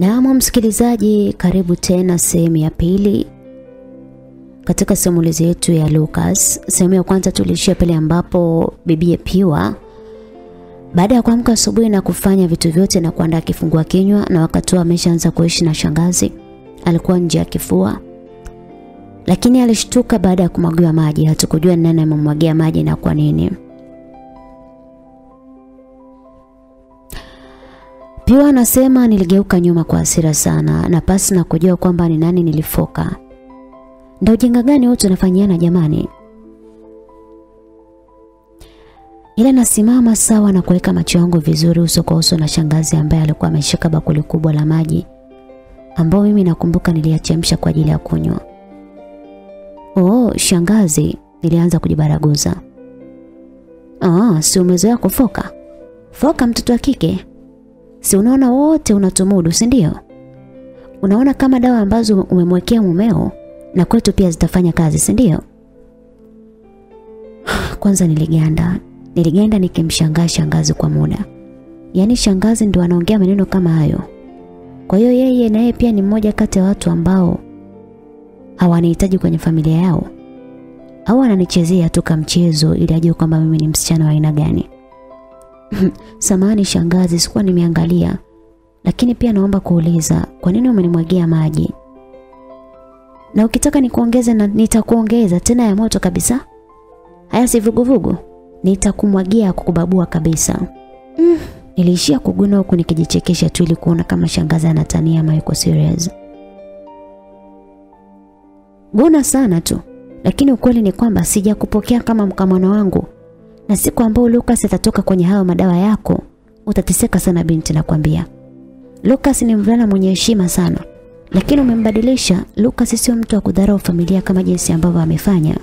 Naam msikilizaji, karibu tena sehemu ya pili katika simulizi yetu ya Lucas. Sehemu ya kwanza tulishia pale ambapo bibie Piwa baada ya kuamka asubuhi na kufanya vitu vyote na kuandaa kifungua kinywa na wakati ameshaanza kuishi na shangazi, alikuwa nje ya kifua. Lakini alishtuka baada ya kumwagiwa maji, hatukujua ni nani amemwagia maji na kwa nini. Piwa anasema niligeuka nyuma kwa hasira sana na pasi na kujua kwamba ni nani nilifoka. Ndio ujinga gani wote tunafanyiana jamani? Ila nasimama sawa na kuweka macho yangu vizuri uso kwa uso na shangazi ambaye alikuwa ameshika bakuli kubwa la maji ambao mimi nakumbuka niliyachemsha kwa ajili ya kunywa. Oh, shangazi, nilianza kujibaraguza. Ah, si umezoea kufoka? Foka mtoto wa kike. Si unaona wote unatumudu, si ndio? Unaona kama dawa ambazo umemwekea mumeo na kwetu pia zitafanya kazi, si ndio? Kwanza niliganda. Niliganda nikimshangaa shangazi kwa muda. Yaani shangazi ndo anaongea maneno kama hayo. Kwa hiyo yeye na yeye pia ni mmoja kati ya watu ambao hawanihitaji kwenye familia yao. Au ananichezea tu kama mchezo ili ajue kwamba mimi ni msichana wa aina gani. Samani shangazi, sikuwa nimeangalia. Lakini pia naomba kuuliza, kwa nini umenimwagia maji? Na ukitaka nikuongeze na nitakuongeza tena ya moto kabisa. Haya si vuguvugu. Nitakumwagia kukubabua kabisa. Mm, niliishia kuguna huku nikijichekesha tu ili kuona kama shangazi anatania ama yuko serious. Guna sana tu, lakini ukweli ni kwamba sijakupokea kama mkamwana wangu. Na siku ambayo Lucas atatoka kwenye hayo madawa yako, utateseka sana binti na nakwambia. Lucas ni mvulana mwenye heshima sana, lakini umembadilisha. Lucas sio mtu wa kudharau familia kama jinsi ambavyo amefanya.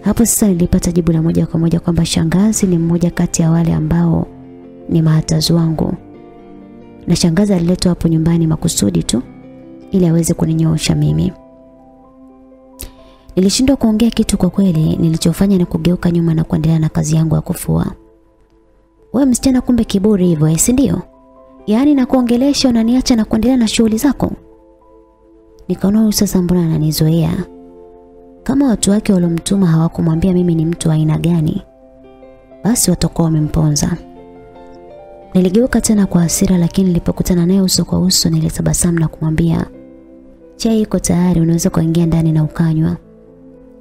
Hapo sasa nilipata jibu la moja kwa moja kwamba shangazi ni mmoja kati ya wale ambao ni mahatazi wangu. Na shangazi aliletwa hapo nyumbani makusudi tu ili aweze kuninyoosha mimi. Nilishindwa kuongea kitu kwa kweli, nilichofanya ni kugeuka nyuma na kuendelea na kazi yangu ya kufua. Wewe msichana kumbe kiburi hivyo, eh, si ndio? Yaani nakuongelesha unaniacha na kuendelea na shughuli zako. Nikaona huyu sasa mbona ananizoea? Kama watu wake waliomtuma hawakumwambia mimi ni mtu wa aina gani, basi watakuwa wamemponza. Niligeuka tena kwa hasira, lakini nilipokutana naye uso kwa uso nilitabasamu na kumwambia, chai iko tayari, unaweza kuingia ndani na ukanywa,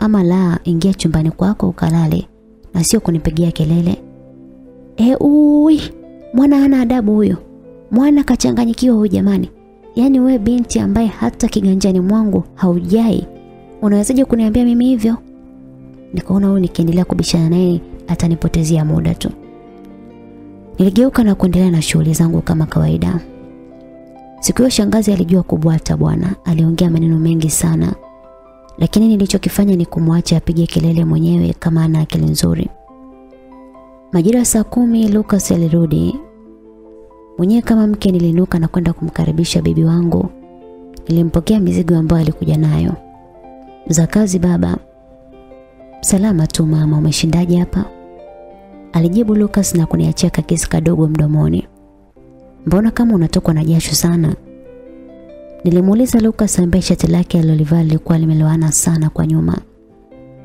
ama la, ingia chumbani kwako ukalale na sio kunipigia kelele. E, ui, mwana ana adabu huyo, mwana kachanganyikiwa huyu jamani. Yaani we binti ambaye hata kiganjani mwangu haujai unawezaje kuniambia mimi hivyo? Nikaona huyu nikiendelea kubishana naye atanipotezea muda tu. Niligeuka na kuendelea na shughuli zangu kama kawaida. Siku hiyo shangazi alijua kubwata bwana, aliongea maneno mengi sana. Lakini nilichokifanya ni kumwacha apige kelele mwenyewe kama ana akili nzuri. Majira saa kumi Lucas alirudi. Mwenyewe kama mke nilinuka na kwenda kumkaribisha bibi wangu. Nilimpokea mizigo ambayo alikuja nayo za kazi baba. Salama tu mama, umeshindaje hapa? Alijibu Lucas na kuniachia kakisi kadogo mdomoni. Mbona kama unatokwa na jasho sana? Nilimuuliza Lucas ambaye shati lake alilolivaa lilikuwa limelowana sana kwa nyuma.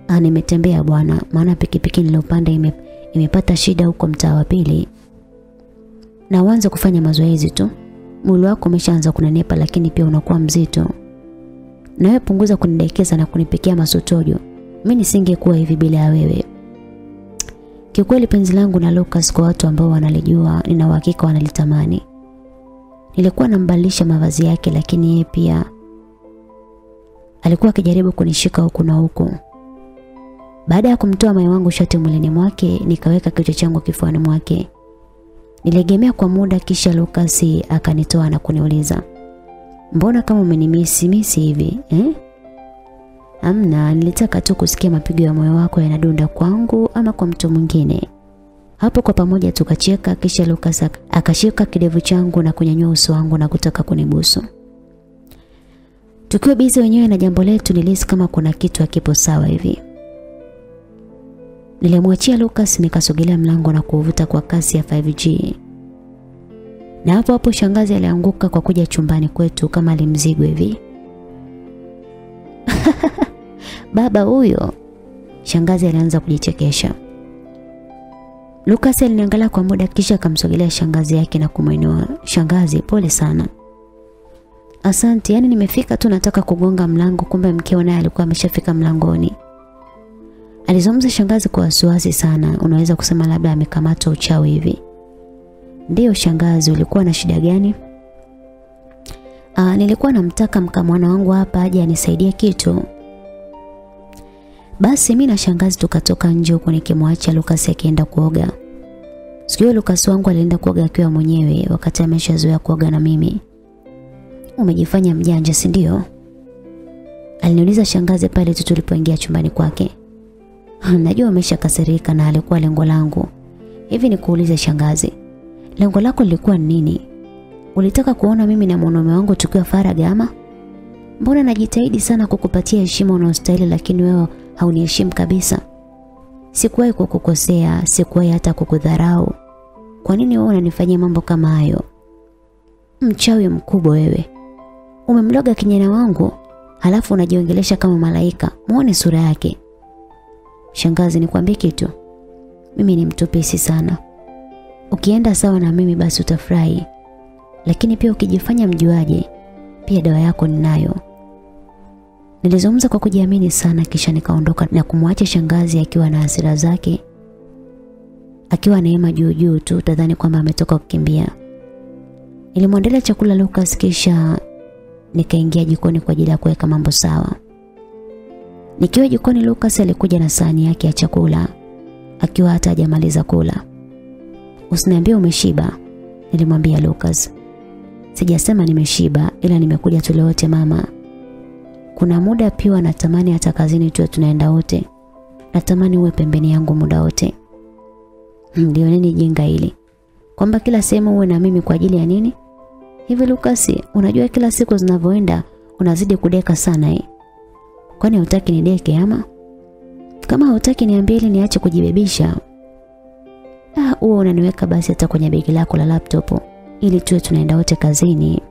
Ah, nimetembea bwana, maana pikipiki nilopanda ime, imepata shida huko mtaa wa pili. Na uanze kufanya mazoezi tu. Mwili wako umeshaanza kunenepa lakini pia unakuwa mzito. Na wewe punguza kunidekeza na kunipikia masotojo. Mimi nisingekuwa hivi bila ya wewe. Kiukweli penzi langu na Lucas kwa watu ambao wanalijua nina uhakika wanalitamani. Nilikuwa nambalisha mavazi yake lakini yeye pia alikuwa akijaribu kunishika huku na huku. Baada ya kumtoa mai wangu shati mwilini mwake, nikaweka kichwa changu kifuani mwake. Nilegemea kwa muda kisha Lucas akanitoa na kuniuliza, "Mbona kama umenimisi misi hivi, eh?" Amna, nilitaka tu kusikia mapigo ya moyo wako yanadunda kwangu ama kwa mtu mwingine. Hapo kwa pamoja tukacheka kisha Lucas akashika kidevu changu na kunyanyua uso wangu na kutaka kunibusu. Tukiwa bizi wenyewe na jambo letu nilihisi kama kuna kitu hakipo sawa hivi. Nilimwachia Lucas nikasogelea mlango na kuuvuta kwa kasi ya 5G. Na hapo hapo shangazi alianguka kwa kuja chumbani kwetu kama alimzigo hivi. Baba huyo. Shangazi alianza kujichekesha. Lucas aliniangalia kwa muda kisha akamsogelea shangazi yake na kumwinua. Shangazi, pole sana. Asante, yani nimefika tu nataka kugonga mlango kumbe mkeo naye alikuwa ameshafika mlangoni. Alizungumza shangazi kwa wasiwasi sana, unaweza kusema labda amekamatwa uchawi hivi. Ndiyo shangazi, ulikuwa na shida gani? Aa, nilikuwa namtaka mkamwana wangu hapa aje anisaidie kitu. Basi mi na shangazi tukatoka nje huko nikimwacha Lucas akienda kuoga. Siku hiyo Lucas wangu alienda kuoga akiwa mwenyewe wakati ameshazoea kuoga na mimi. Umejifanya mjanja, si ndio? Aliniuliza shangazi pale tu tulipoingia chumbani kwake. Najua umeshakasirika na alikuwa lengo langu. Hivi nikuulize shangazi, lengo lako lilikuwa nini? Ulitaka kuona mimi na mwanaume wangu tukiwa faraga ama? Mbona najitahidi sana kukupatia heshima unaostahili lakini wewe hauniheshimu kabisa? Sikuwahi kukukosea, sikuwahi hata kukudharau. Kwa nini wewe unanifanyia mambo kama hayo? Mchawi mkubwa wewe. Umemloga kinyana wangu, halafu unajiongelesha kama malaika. Muone sura yake. Shangazi, nikwambie kitu. Mimi ni mtupisi sana. Ukienda sawa na mimi basi utafurahi. Lakini pia ukijifanya mjuaje, pia dawa yako ninayo. Nilizungumza kwa kujiamini sana kisha nikaondoka na kumwacha shangazi akiwa na hasira zake. Akiwa neema juu juu tu tadhani kwamba ametoka kukimbia. Nilimwandalia chakula Lucas kisha nikaingia jikoni kwa ajili ya kuweka mambo sawa. Nikiwa jikoni Lucas alikuja na sahani yake ya chakula akiwa hata hajamaliza kula. Usiniambie umeshiba, nilimwambia Lucas. Sijasema nimeshiba ila nimekuja tule wote mama. Kuna muda pia natamani hata kazini tuwe tunaenda wote. Natamani uwe pembeni yangu muda wote. Ndio nini jinga hili? Kwamba kila sehemu uwe na mimi kwa ajili ya nini? Hivi Lukasi, unajua kila siku zinavyoenda unazidi kudeka sana eh. Kwani hutaki nideke ama? Kama hutaki niambie ili niache kujibebisha. Ah, uwe unaniweka basi hata kwenye begi lako la laptop ili tuwe tunaenda wote kazini.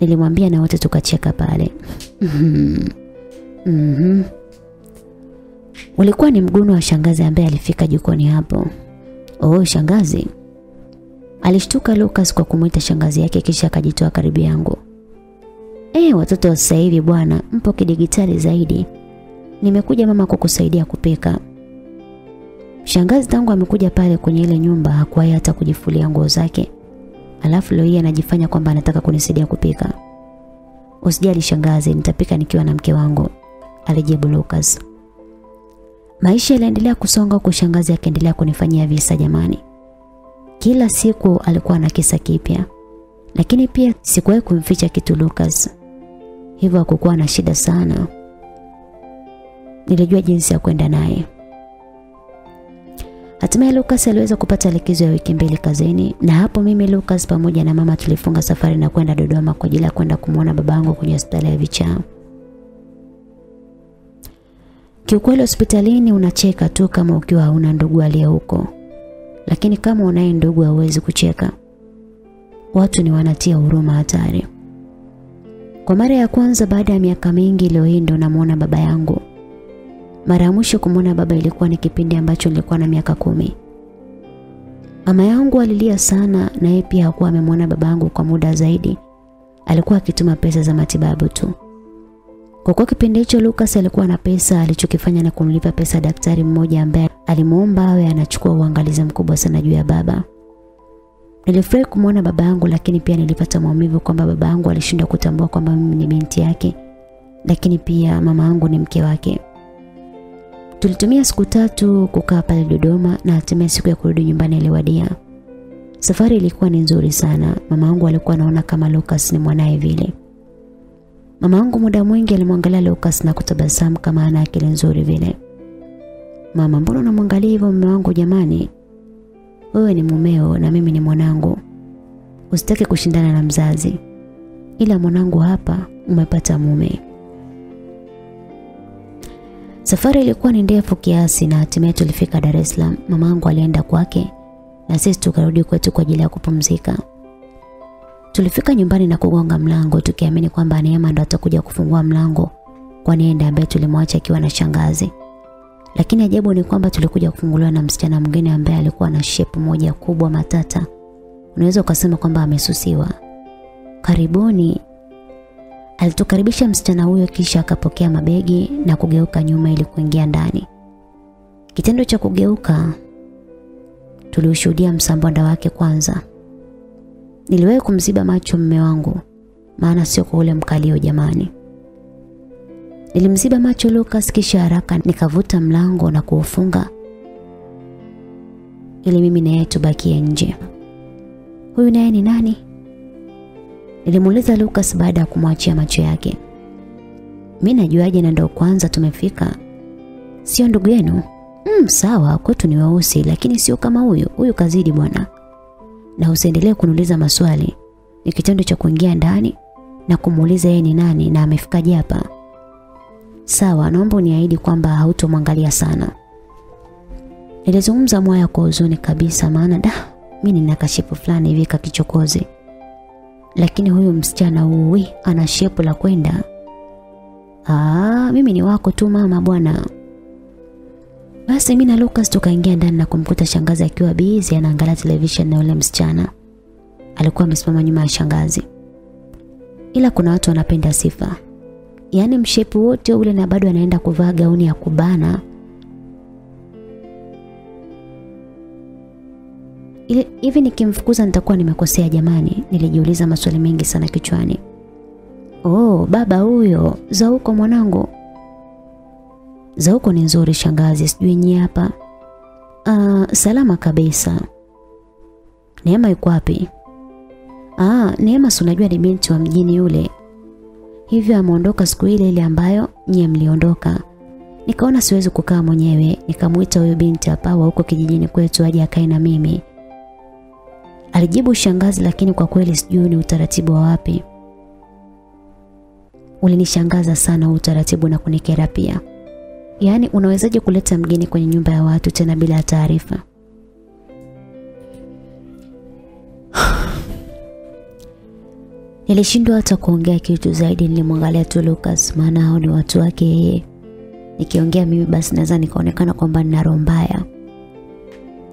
Nilimwambia na wote tukacheka pale. Mhm. Mhm. Ulikuwa ni mguno wa shangazi ambaye alifika jikoni hapo. Oh, shangazi. Alishtuka Lucas kwa kumuita shangazi yake kisha akajitoa karibu yangu. Eh, watoto wa sasa hivi bwana, mpo kidigitali zaidi. Nimekuja mama kukusaidia kupika. Shangazi tangu amekuja pale kwenye ile nyumba hakuwahi hata kujifulia nguo zake. Alafu leo hii anajifanya kwamba anataka kunisaidia kupika. Usijali shangazi, nitapika nikiwa na mke wangu, alijibu Lucas. Maisha yaliendelea kusonga huku shangazi akiendelea kunifanyia visa jamani. Kila siku alikuwa na kisa kipya. Lakini pia sikuwahi kumficha kitu Lucas. Hivyo hakukuwa na shida sana. Nilijua jinsi ya kwenda naye. Hatimaye Lucas aliweza kupata likizo ya wiki mbili kazini na hapo mimi Lucas pamoja na mama tulifunga safari na kwenda Dodoma kwa ajili ya kwenda kumwona babangu kwenye hospitali ya Vichaa. Kiukweli hospitalini unacheka tu kama ukiwa hauna ndugu aliye huko. Lakini kama unaye ndugu hauwezi kucheka. Watu ni wanatia huruma hatari. Kwa mara ya kwanza baada ya miaka mingi leo hii ndo namuona baba yangu. Mara ya mwisho kumwona baba ilikuwa ni kipindi ambacho nilikuwa na miaka kumi. Mama yangu alilia sana na yeye pia hakuwa amemwona babangu kwa muda zaidi. Alikuwa akituma pesa za matibabu tu. Kwa kuwa kipindi hicho Lucas alikuwa na pesa, alichokifanya na kumlipa pesa daktari mmoja ambaye alimuomba awe anachukua uangalizi mkubwa sana juu ya baba. Nilifurahi kumwona baba yangu lakini pia nilipata maumivu kwamba baba yangu alishindwa kutambua kwamba mimi ni binti yake. Lakini pia mama yangu ni mke wake. Tulitumia siku tatu kukaa pale Dodoma na hatimaye siku ya kurudi nyumbani iliwadia. Safari ilikuwa ni nzuri sana. Mama yangu alikuwa anaona kama Lucas ni mwanae vile. Mama yangu muda mwingi alimwangalia Lucas na kutabasamu kama ana akili nzuri vile. Mama, mbona unamwangalia hivyo mume wangu jamani? Wewe ni mumeo na mimi ni mwanangu. Usitaki kushindana na mzazi. Ila mwanangu hapa umepata mume. Safari ilikuwa ni ndefu kiasi na hatimaye tulifika Dar es Salaam. Mamangu alienda kwake na sisi tukarudi kwetu kwa ajili ya kupumzika. Tulifika nyumbani na kugonga mlango tukiamini kwamba Neema ndo atakuja kufungua mlango kwa ndiye ambaye tulimwacha akiwa na shangazi. Lakini ajabu ni kwamba tulikuja kufunguliwa na msichana mwingine ambaye alikuwa na shape moja kubwa matata. Unaweza ukasema kwamba amesusiwa. Karibuni. Alitukaribisha msichana huyo kisha akapokea mabegi na kugeuka nyuma ili kuingia ndani. Kitendo cha kugeuka tuliushuhudia msambwanda wake kwanza. Niliwahi kumziba macho mme wangu maana sio kwa ule mkalio jamani. Nilimziba macho Lucas kisha haraka nikavuta mlango na kuufunga ili mimi na yeye tubakie nje. Huyu naye ni nani? Nilimuuliza Lucas baada ya kumwachia macho yake. Mimi najuaje na ndo kwanza tumefika? Sio ndugu yenu? Mm, sawa, kwetu ni weusi lakini sio kama huyu. Huyu kazidi bwana. Na usiendelee kuniuliza maswali. Ni kitendo cha kuingia ndani na kumuuliza yeye ni nani na amefikaje hapa. Sawa, naomba uniahidi kwamba hautomwangalia sana. Nilizungumza moyo kwa huzuni kabisa maana da mimi nina kashipu fulani hivi kakichokozi. Lakini huyu msichana uwi ana shepu la kwenda. Ah, mimi ni wako tu mama bwana. Basi mimi na Lucas tukaingia ndani na kumkuta shangazi akiwa busy anaangalia television na yule msichana. Alikuwa amesimama nyuma ya shangazi. Ila kuna watu wanapenda sifa. Yaani mshepu wote ule na bado anaenda kuvaa gauni ya kubana. Hivi nikimfukuza nitakuwa nimekosea jamani, nilijiuliza maswali mengi sana kichwani. Oh, baba huyo, Zauko mwanangu. Zauko ni nzuri shangazi, sijui nyi hapa. Uh, salama kabisa. Neema yuko wapi? Ah, Neema si unajua ni binti wa mjini yule. Hivyo ameondoka siku ile ile ambayo nyie mliondoka. Nikaona siwezi kukaa mwenyewe, nikamuita huyo binti hapa huko kijijini kwetu aje akae na mimi. Alijibu shangazi lakini kwa kweli sijui ni utaratibu wa wapi. Ulinishangaza sana huu utaratibu na kunikera pia. Yaani unawezaje kuleta mgeni kwenye nyumba ya watu tena bila taarifa? Nilishindwa hata kuongea kitu zaidi nilimwangalia tu Lucas maana hao ni watu wake yeye. Nikiongea mimi basi naweza nikaonekana kwamba nina roho mbaya.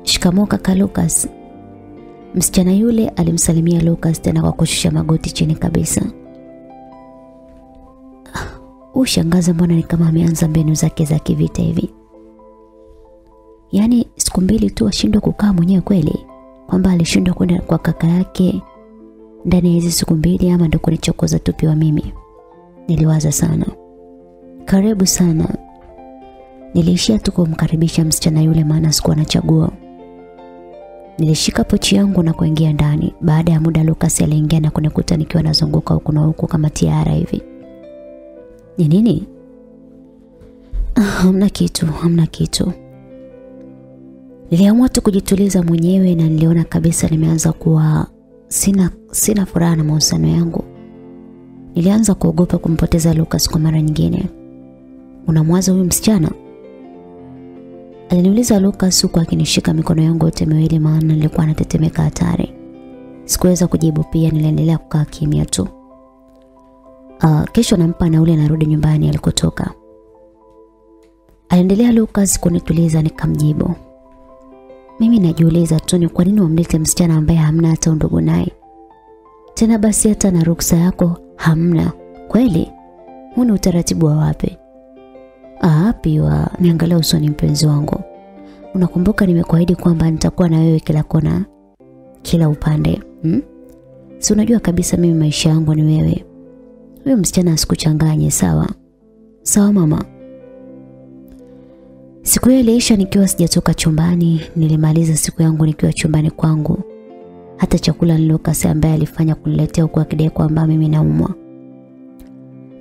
Shikamoo kaka Lucas. Msichana yule alimsalimia Lucas tena kwa kushusha magoti chini kabisa. Ushangaza shangaza mbona ni kama ameanza mbinu zake za kivita hivi. Yaani siku mbili tu ashindwa kukaa mwenyewe kweli kwamba alishindwa kwenda kwa kaka yake ndani ya hizi siku mbili ama ndo kunichokoza tupiwa mimi. Niliwaza sana. Karibu sana. Niliishia tu kumkaribisha msichana yule maana sikuwa na chaguo. Nilishika pochi yangu na kuingia ndani. Baada ya muda Lucas aliingia na kunikuta nikiwa nazunguka huku na huku kama tiara hivi. Ni nini? Ah, hamna kitu, hamna kitu. Niliamua tu kujituliza mwenyewe na niliona kabisa nimeanza kuwa sina sina furaha na mahusiano yangu. Nilianza kuogopa kumpoteza Lucas kwa mara nyingine. Unamwaza huyu msichana? Aliniuliza Lucas huku akinishika mikono yangu yote miwili maana nilikuwa natetemeka hatari. Sikuweza kujibu pia niliendelea kukaa kimya tu. Uh, kesho nampa nauli narudi nyumbani alikotoka. Aliendelea Lucas kunituliza nikamjibu. Mimi najiuliza tu ni kwa nini wamlete msichana ambaye hamna hata undugu naye. Tena basi hata na ruksa yako hamna. Kweli? Huu ni utaratibu wa wapi? Ah, piwa, niangalia usoni mpenzi wangu. Unakumbuka nimekuahidi kwamba nitakuwa na wewe kila kona, kila upande. Hmm? Si unajua kabisa mimi maisha yangu ni wewe. Huyo msichana asikuchanganye, sawa? Sawa mama. Siku hiyo iliisha nikiwa sijatoka chumbani, nilimaliza siku yangu nikiwa chumbani kwangu. Hata chakula ni ambaye alifanya kuniletea huku akidai kwamba mimi naumwa.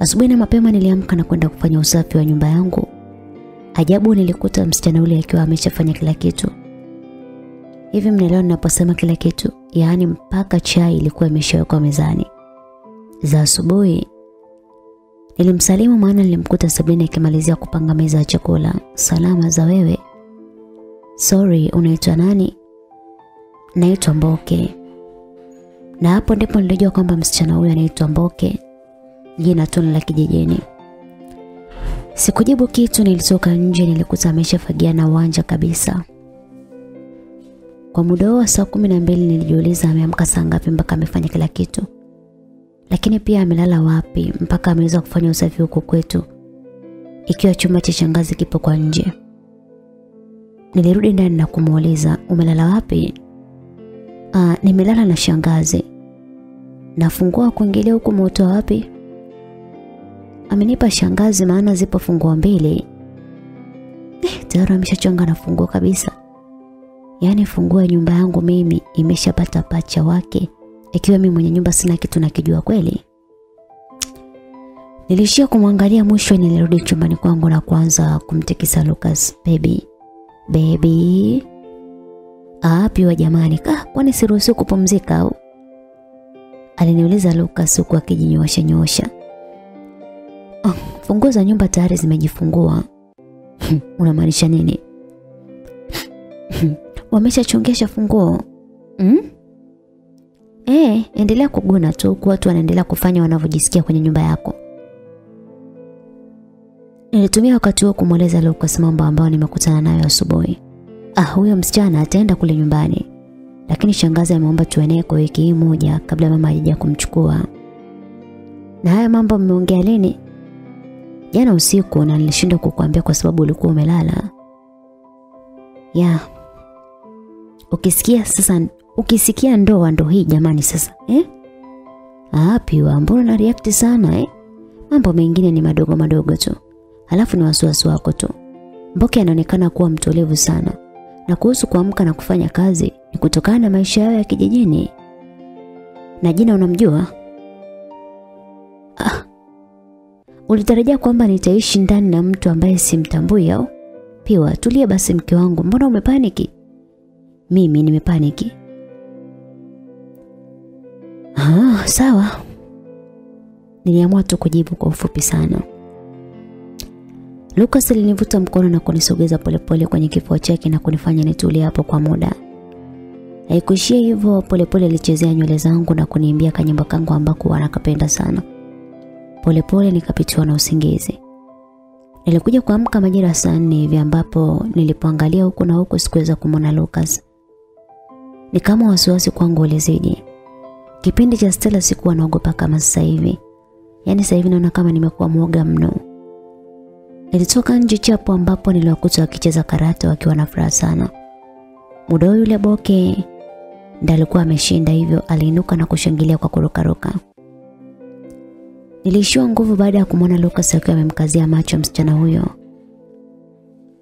Asubuhi na mapema niliamka na kwenda kufanya usafi wa nyumba yangu. Ajabu nilikuta msichana yule akiwa ameshafanya kila kitu. Hivi mnaelewa ninaposema kila kitu? Yaani mpaka chai ilikuwa imeshawekwa mezani. Za asubuhi Nilimsalimu maana nilimkuta Sabrina akimalizia kupanga meza ya chakula. Salama za wewe. Sorry, unaitwa nani? Naitwa Mboke. Na hapo ndipo nilijua kwamba msichana huyu anaitwa Mboke, jina tu la kijijini. Sikujibu kitu, nilitoka nje, nilikuta ameshafagia na uwanja kabisa. Kwa muda wa saa kumi na mbili nilijiuliza ameamka saa ngapi mpaka amefanya kila kitu, lakini pia amelala wapi mpaka ameweza kufanya usafi huko kwetu, ikiwa chumba cha shangazi kipo kwa nje. Nilirudi ndani na kumuuliza umelala wapi? Ah, nimelala na shangazi. Nafungua kuingilia huku moto wapi? Amenipa shangazi maana zipo funguo mbili. Eh, tayari ameshachonga na funguo kabisa. Yaani funguo ya nyumba yangu mimi imeshapata pacha wake. Ikiwa mimi mwenye nyumba sina kitu nakijua kweli. Nilishia kumwangalia mwisho nilirudi chumbani kwangu na kuanza kumtikisa Lucas. Baby. Baby. Api wa jamani, ka kwani siruhusiwi kupumzika au? Aliniuliza Lucas huku akijinyoosha nyosha. Oh, funguo za nyumba tayari zimejifungua. Unamaanisha nini? Wameshachongesha funguo. Mm? Eh, endelea kuguna tu kwa watu wanaendelea kufanya wanavyojisikia kwenye nyumba yako. Nilitumia wakati huo kumweleza Lucas mambo ambayo nimekutana nayo asubuhi. Ah, huyo msichana ataenda kule nyumbani. Lakini shangazi ameomba tuenee kwa wiki hii moja kabla mama hajaja kumchukua. Na haya mambo mmeongea lini? Jana usiku na nilishindwa kukuambia kwa sababu ulikuwa umelala. Ya. Ukisikia sasa ukisikia ndoa ndo hii jamani sasa, eh? Aapi wa mbona na react sana eh? Mambo mengine ni madogo madogo tu. Halafu ni wasiwasi wako tu. Mboke anaonekana kuwa mtulivu sana. Na kuhusu kuamka na kufanya kazi ni kutokana na maisha yao ya kijijini. Na jina unamjua? Ah. Ulitarajia kwamba nitaishi ndani na mtu ambaye simtambui au? Piwa, tulia basi mke wangu, mbona umepaniki? Mimi nimepaniki. Ah, sawa. Niliamua tu kujibu kwa ufupi sana. Lucas alinivuta mkono na kunisogeza polepole kwenye kifua chake na kunifanya nitulie hapo kwa muda. Haikuishia hivyo, polepole alichezea nywele zangu na kuniimbia kanyimbo kangu ambako anakapenda sana. Polepole nikapitiwa na usingizi. Nilikuja kuamka majira saa nne hivi ambapo nilipoangalia huku na huku sikuweza kumwona Lucas. Ni kama wasiwasi kwangu ulizidi. Kipindi cha Stella sikuwa naogopa kama sasa hivi. Yaani sasa hivi naona kama nimekuwa mwoga mno. Nilitoka nje chapo ambapo niliwakuta wakicheza karata wakiwa na furaha sana. Muda yule Boke ndio alikuwa ameshinda hivyo aliinuka na kushangilia kwa kurukaruka. Nilishiwa nguvu baada ya kumwona Lucas akiwa amemkazia macho msichana huyo.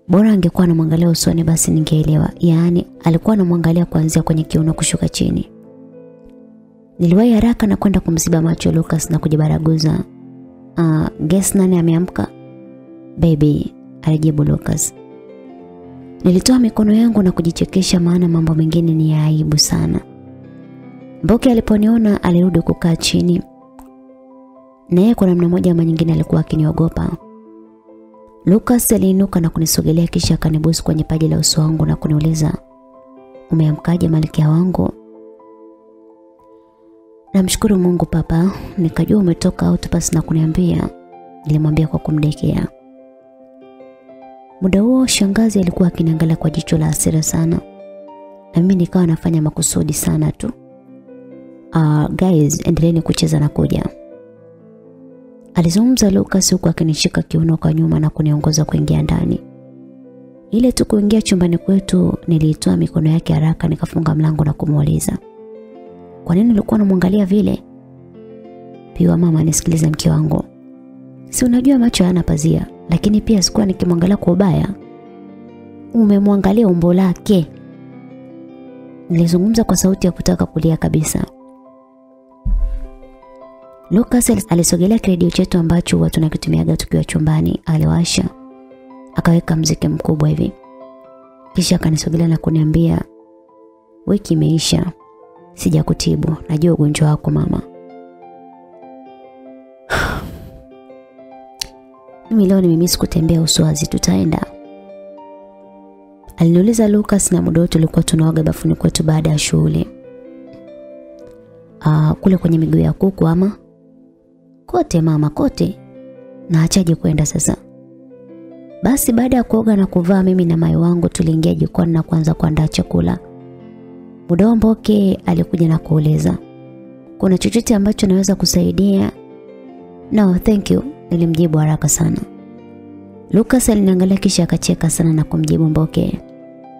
Bora angekuwa anamwangalia usoni basi ningeelewa. Yaani alikuwa anamwangalia kuanzia kwenye kiuno kushuka chini. Niliwahi haraka na kwenda kumziba macho Lucas na kujibaraguza. Ah, uh, guess nani ameamka? Baby, alijibu Lucas. Nilitoa mikono yangu na kujichekesha maana mambo mengine ni ya aibu sana. Mboke aliponiona alirudi kukaa chini. Naye kwa namna moja ama nyingine alikuwa akiniogopa. Lucas aliinuka na kunisogelea kisha akanibusu kwenye paji la uso wangu na kuniuliza, "Umeamkaje malkia wangu?" Namshukuru Mungu papa, nikajua umetoka out pasi na kuniambia. Nilimwambia kwa kumdekea. Muda huo shangazi alikuwa akiniangalia kwa jicho la hasira sana. Na mimi nikawa nafanya makusudi sana tu. Uh, guys, endeleeni kucheza na kuja. Alizungumza Lucas huku akinishika kiuno kwa nyuma na kuniongoza kuingia ndani. Ile tu kuingia chumbani kwetu niliitoa mikono yake haraka nikafunga mlango na kumuuliza. Kwa nini ulikuwa unamwangalia vile? Piwa mama nisikilize mke wangu. Si unajua macho hayana pazia, lakini pia sikuwa nikimwangalia kwa ubaya. Umemwangalia umbo lake. Nilizungumza kwa sauti ya kutaka kulia kabisa. Lucas alisogelea redio chetu ambacho huwa tunakitumiaga tukiwa chumbani, aliwasha. Akaweka mziki mkubwa hivi. Kisha akanisogelea na kuniambia, "Wiki imeisha. sija kutibu Najua ugonjwa wako mama." Mimi leo ni mimi kutembea Uswazi, tutaenda. Aliniuliza Lucas na muda wote tulikuwa tunaoga bafuni kwetu baada ya shule. uh, kule kwenye miguu ya kuku ama kote mama kote. Na achaje kwenda sasa? Basi baada ya kuoga na kuvaa mimi na mai wangu tuliingia jikoni na kuanza kuandaa chakula. Mudao Mboke alikuja na kuuliza. Kuna chochote ambacho naweza kusaidia? No thank you nilimjibu haraka sana. Lucas aliniangalia kisha akacheka sana na kumjibu Mboke.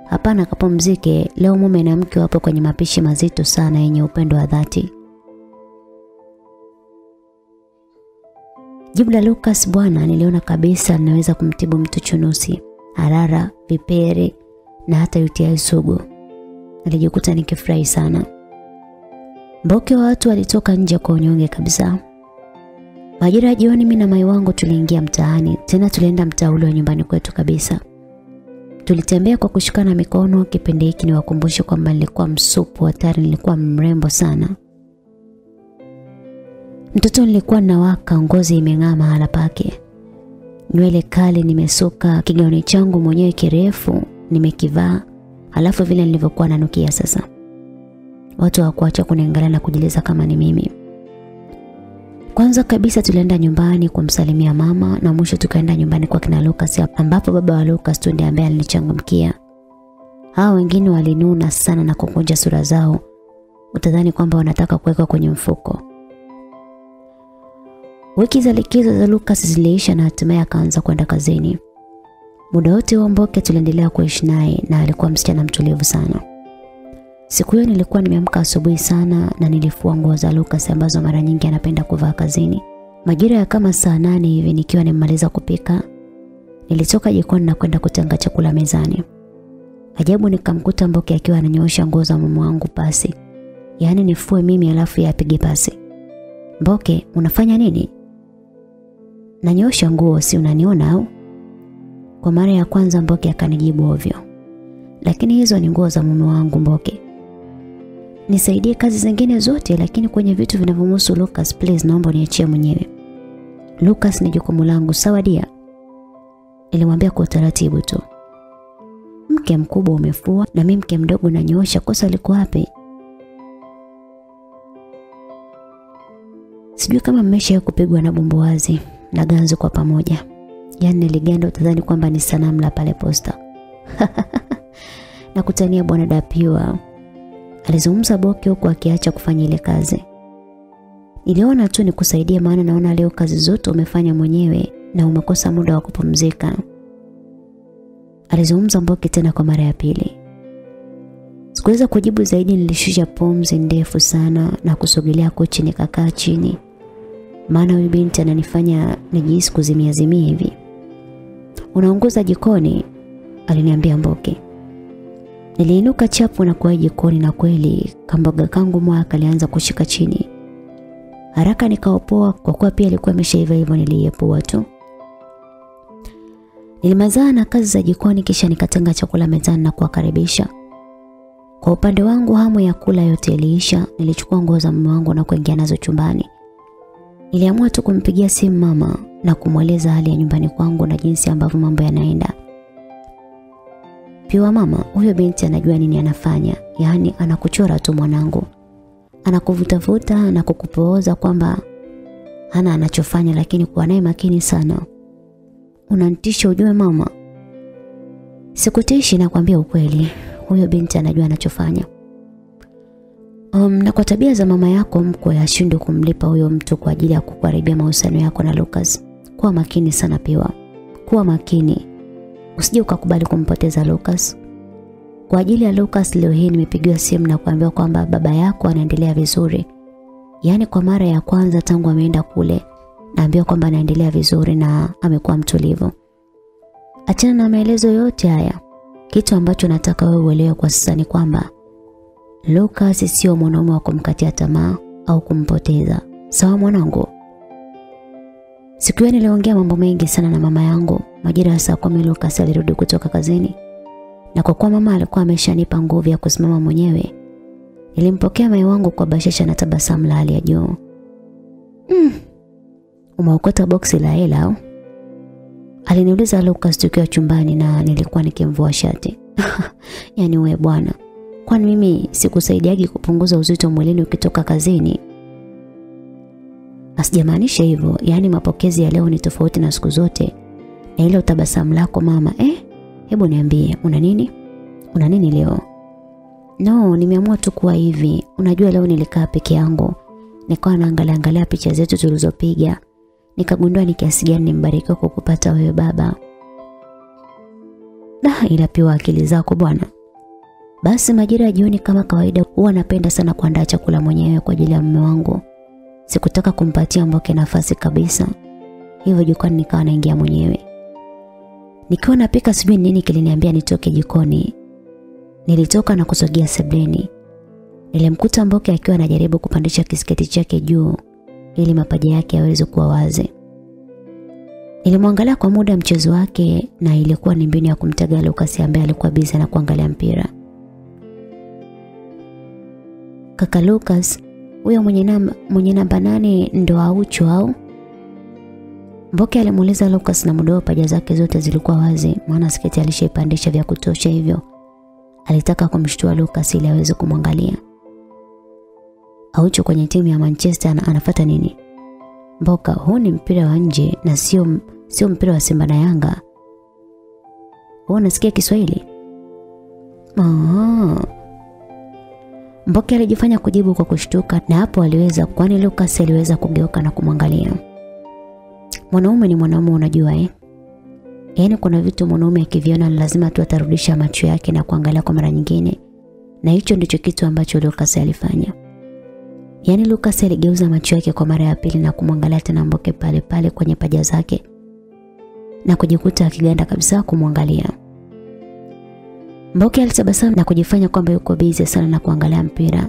Hapana kapumzike. Leo mume na mke wapo kwenye mapishi mazito sana yenye upendo wa dhati Jibu la Lucas bwana niliona kabisa naweza kumtibu mtu chunusi, harara, vipere na hata UTI sugu. Nilijikuta nikifurahi sana. Mboke wa watu walitoka nje kwa unyonge kabisa. Majira jioni mimi na mai wangu tuliingia mtaani, tena tulienda mtaa ule wa nyumbani kwetu kabisa. Tulitembea kwa kushikana mikono, kipindi hiki ni wakumbushe kwamba nilikuwa msupu hatari, nilikuwa mrembo sana. Mtoto nilikuwa nawaka, ngozi imeng'aa mahala pake. Nywele kali nimesuka, kigauni changu mwenyewe kirefu nimekivaa, halafu vile nilivyokuwa nanukia sasa. Watu hawakuacha kuniangalia na kujiliza kama ni mimi. Kwanza kabisa tulienda nyumbani kumsalimia mama na mwisho tukaenda nyumbani kwa kina Lucas ambapo baba wa Lucas tu ndiye ambaye alinichangamkia. Hao wengine walinuna sana na kukunja sura zao. Utadhani kwamba wanataka kuwekwa kwenye mfuko. Wiki za likizo za Lucas ziliisha na hatimaye akaanza kwenda kazini. Muda wote wa Mboke tuliendelea kuishi naye na alikuwa msichana mtulivu sana. Siku hiyo nilikuwa nimeamka asubuhi sana na nilifua nguo za Lucas ambazo mara nyingi anapenda kuvaa kazini. Majira ya kama saa nane hivi nikiwa nimemaliza kupika, nilitoka jikoni na kwenda kutenga chakula mezani. Ajabu nikamkuta Mboke akiwa ananyoosha nguo za mume wangu pasi. Yaani nifue mimi alafu yapige pasi. Mboke, unafanya nini? Nanyoosha nguo si unaniona au? Kwa mara ya kwanza Mboke akanijibu ovyo. Lakini hizo ni nguo za mume wangu Mboke. Nisaidie kazi zingine zote lakini kwenye vitu vinavyomhusu Lucas please naomba niachie mwenyewe. Lucas ni jukumu langu sawa dia. Nilimwambia kwa utaratibu tu. Mke mkubwa umefua na mimi mke mdogo nanyoosha kosa liko wapi? Sijui kama mmesha kupigwa na bumbuazi na ganzo kwa pamoja. Yaani niliganda utadhani kwamba ni sanamu la pale posta. na kutania bwana Dapiwa. Alizungumza Boke huku akiacha kufanya ile kazi. Niliona tu nikusaidie maana naona leo kazi zote umefanya mwenyewe na umekosa muda wa kupumzika. Alizungumza Mboke tena kwa mara ya pili. Sikuweza kujibu zaidi nilishusha pumzi ndefu sana na kusogelea kochi nikakaa chini. Maana huyu binti ananifanya nijihisi kuzimia zimia hivi. Unaongoza jikoni? aliniambia Mboke. Niliinuka chapu na kuwa jikoni na kweli kamboga kangu mwa kalianza kushika chini. Haraka nikaopoa kwa kuwa pia alikuwa ameshaiva hivyo niliyepoa tu. Nilimazana na kazi za jikoni kisha nikatenga chakula mezani na kuwakaribisha. Kwa upande wangu hamu ya kula yote iliisha, nilichukua nguo za mume wangu na kuingia nazo chumbani. Niliamua tu kumpigia simu mama na kumweleza hali ya nyumbani kwangu na jinsi ambavyo mambo yanaenda. Piwa mama, huyo binti anajua nini anafanya, yaani anakuchora tu mwanangu. Anakuvutavuta na kukupooza kwamba hana anachofanya lakini kuwa naye makini sana. Unanitisha ujue mama. Sikutishi na kuambia ukweli. Huyo binti anajua anachofanya. Um, na kwa tabia za mama yako mkwe ashindwe kumlipa huyo mtu kwa ajili ya kukaribia mahusiano yako na Lucas. Kuwa makini sana Piwa. Kuwa makini. Usije ukakubali kumpoteza Lucas. Kwa ajili ya Lucas leo hii nimepigiwa simu na kuambiwa kwamba baba yako anaendelea vizuri. Yaani kwa mara ya kwanza tangu ameenda kule, naambiwa kwamba anaendelea vizuri na amekuwa mtulivu. Achana na maelezo yote haya. Kitu ambacho nataka wewe uelewe kwa sasa ni kwamba Lucas sio mwanaume wa kumkatia tamaa au kumpoteza. Sawa mwanangu? Siku hiyo niliongea mambo mengi sana na mama yangu. Majira ya saa kumi Lucas alirudi kutoka kazini. Na kwa kuwa mama alikuwa ameshanipa nguvu ya kusimama mwenyewe, nilimpokea mai wangu kwa bashasha na tabasamu la hali ya juu. Mm. Umeokota boksi la hela au? Aliniuliza Lucas tukiwa chumbani na nilikuwa nikimvua shati. Yaani wewe bwana, Kwani mimi sikusaidiagi kupunguza uzito mwilini ukitoka kazini? Asijamaanisha hivyo, yaani mapokezi ya leo ni tofauti na siku zote. Na ile utabasamu lako mama, eh? Hebu niambie, una nini? Una nini leo? No, nimeamua tu kuwa hivi. Unajua leo nilikaa peke yangu. Nikawa naangalia angalia picha zetu tulizopiga. Nikagundua ni kiasi gani nimbarikiwa kukupata kupata wewe baba. Da, ila pia akili zako bwana. Basi majira ya jioni kama kawaida huwa napenda sana kuandaa chakula mwenyewe kwa ajili ya mume wangu. Sikutaka kumpatia Mboke nafasi kabisa. Hivyo jikoni nikawa naingia mwenyewe. Nikiwa napika sijui nini kiliniambia nitoke jikoni. Nilitoka na kusogea sebleni. Nilimkuta Mboke akiwa anajaribu kupandisha kisketi chake juu ili mapaja yake yaweze kuwa wazi. Nilimwangalia kwa muda mchezo wake na ilikuwa ni mbinu ya kumtega Lucas ambaye alikuwa biza na kuangalia mpira. Kaka Lucas, huyo mwenye namba mwenye namba nane ndo Aucho au? Mboke alimuuliza Lucas na mdoa paja zake zote zilikuwa wazi maana sketi alishaipandisha vya kutosha hivyo. Alitaka kumshtua Lucas ili aweze kumwangalia. Aucho kwenye timu ya Manchester na anafata nini? Mboka, huu ni mpira wa nje na sio sio mpira wa Simba na Yanga. Wewe unasikia Kiswahili? Ah. Mboke alijifanya kujibu kwa kushtuka na hapo aliweza kwani Lucas aliweza kugeuka na kumwangalia. Mwanaume ni mwanaume unajua eh? Yaani kuna vitu mwanaume akiviona lazima tu atarudisha macho yake na kuangalia kwa mara nyingine. Na hicho ndicho kitu ambacho Lucas alifanya. Yaani Lucas aligeuza macho yake kwa mara ya pili na kumwangalia tena Mboke pale pale kwenye paja zake na kujikuta akiganda kabisa kumwangalia. Mboke alitabasamu na kujifanya kwamba yuko busy sana na kuangalia mpira.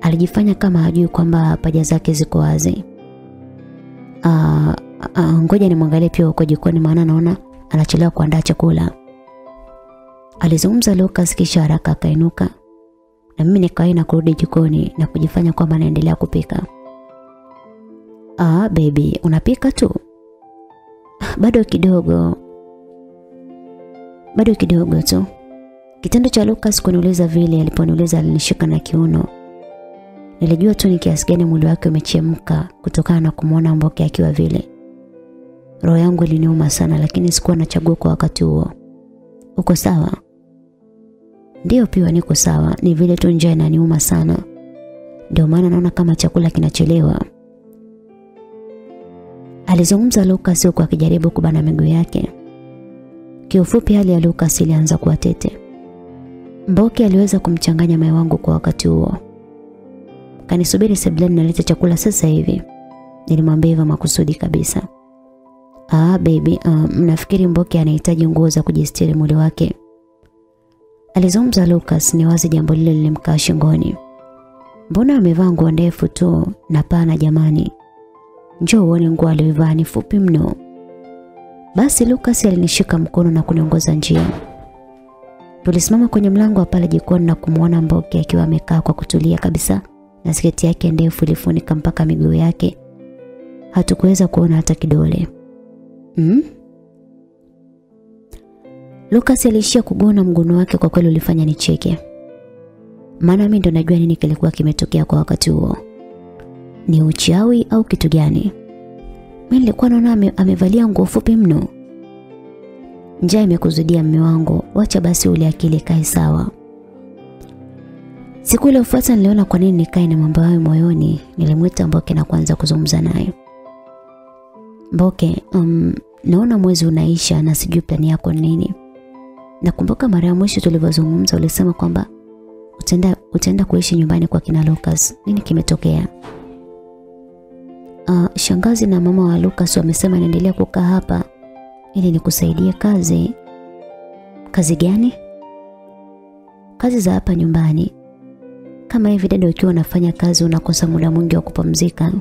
Alijifanya kama hajui kwamba paja zake ziko wazi. Ah, uh, ngoja nimwangalie pia huko jikoni maana naona anachelewa kuandaa chakula. Alizungumza Lucas kisha haraka akainuka. Na mimi nikawahi na kurudi jikoni na kujifanya kwamba naendelea kupika. Ah, baby, unapika tu? Bado kidogo. Bado kidogo tu. Kitendo cha Lucas kuniuliza vile aliponiuliza alinishika na kiuno. Nilijua tu ni kiasi gani mwili wake umechemka kutokana na kumwona Mboke akiwa vile. Roho yangu iliniuma sana lakini sikuwa na chaguo kwa wakati huo. Uko sawa? Ndiyo pia niko sawa, ni vile tu njaa inaniuma sana. Ndio maana naona kama chakula kinachelewa. Alizungumza Lucas huku akijaribu kubana miguu yake. Kiufupi hali ya Lucas ilianza kuwa tete. Mboke aliweza kumchanganya moyo wangu kwa wakati huo. Kanisubiri sebleni naleta chakula sasa hivi. Nilimwambia hivyo makusudi kabisa. Ah baby, uh, mnafikiri Mboke anahitaji nguo za kujistiri mwili wake? Alizungumza Lucas ni wazi jambo lile lilimkaa shingoni. Mbona amevaa nguo ndefu tu na pana jamani? Njoo uone nguo aliyovaa ni fupi mno. Basi Lucas alinishika mkono na kuniongoza njia. Tulisimama kwenye mlango wa pale jikoni na kumwona Mboke akiwa amekaa kwa kutulia kabisa na sketi yake ndefu ilifunika mpaka miguu yake. Hatukuweza kuona hata kidole. Mm? Lucas alishia kugona mguno wake kwa kweli ulifanya nicheke. Maana mimi ndo najua nini kilikuwa kimetokea kwa wakati huo. Ni uchawi au kitu gani? Mimi nilikuwa naona ame, amevalia nguo fupi mno. Njaa imekuzudia mme wangu, wacha basi ule akili kae sawa. Siku ile ufuata niliona kwa nini nikae na mambo hayo moyoni, nilimwita Mboke na kuanza kuzungumza naye. Mboke, um, naona mwezi unaisha na sijui plani yako nini. Nakumbuka mara ya mwisho tulivyozungumza ulisema kwamba utaenda utaenda kuishi nyumbani kwa kina Lucas. Nini kimetokea? Uh, shangazi na mama wa Lucas wamesema naendelea kukaa hapa ili nikusaidie kazi. Kazi gani? Kazi za hapa nyumbani. Kama hivi dada ukiwa unafanya kazi unakosa muda mwingi wa kupumzika.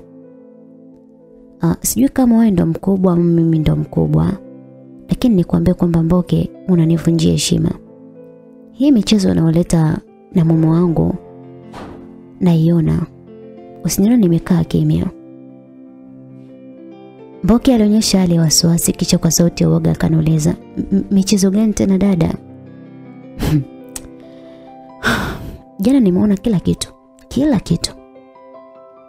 Ah, sijui kama wewe ndo mkubwa au mimi ndo mkubwa. Lakini nikwambie kwamba Mboke unanivunjia heshima. Hii michezo unaoleta na mume wangu naiona. Usinione nimekaa kimya. Mboke alionyesha hali ya wasiwasi kisha kwa sauti ya uoga akaniuliza, "Michezo gani tena dada?" Jana nimeona kila kitu. Kila kitu.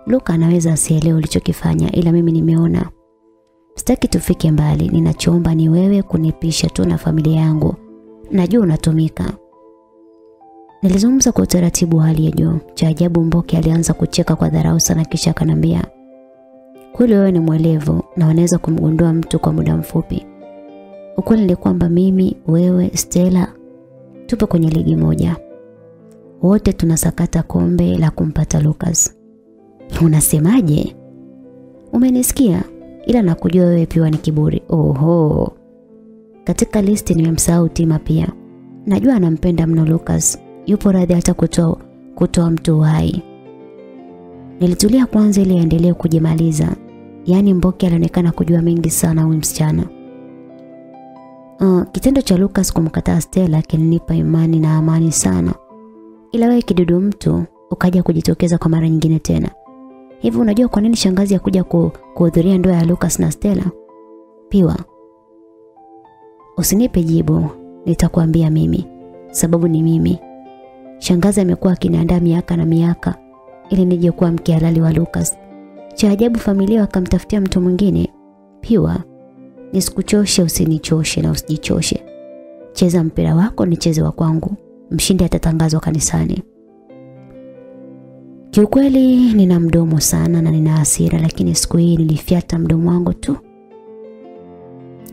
Luka anaweza asielewe ulichokifanya ila mimi nimeona. Sitaki tufike mbali. Ninachoomba ni wewe kunipisha tu na familia yangu. Najua unatumika. Nilizungumza kwa utaratibu hali ya juu. Cha ajabu Mboke alianza kucheka kwa dharau sana kisha akanambia, "Kweli wewe ni mwelevu na wanaweza kumgundua mtu kwa muda mfupi." Ukweli ni kwamba mimi, wewe, Stella tupo kwenye ligi moja. Wote tunasakata kombe la kumpata Lucas. Unasemaje? Umenisikia? Ila nakujua wewe pia ni kiburi. Oho. Katika listi nimemsahau Tima pia. Najua anampenda mno Lucas. Yupo radhi hata kutoa kutoa mtu uhai. Nilitulia kwanza ili aendelee kujimaliza. Yaani Mboke alionekana kujua mengi sana huyu msichana. Uh, kitendo cha Lucas kumkataa Stella kilinipa imani na amani sana. Ila wewe kidudu mtu ukaja kujitokeza kwa mara nyingine tena. Hivi unajua kwa nini shangazi ya kuja kuhudhuria ndoa ya Lucas na Stella? Piwa. Usinipe jibu, nitakwambia mimi. Sababu ni mimi. Shangazi amekuwa akiniandaa miaka na miaka ili nije kuwa mke halali wa Lucas. Cha ajabu familia wakamtafutia mtu mwingine. Piwa. Nisikuchoshe usinichoshe na usijichoshe. Cheza mpira wako nicheze wa kwangu. Mshindi atatangazwa kanisani. Kiukweli nina mdomo sana na nina hasira lakini siku hii nilifyata mdomo wangu tu.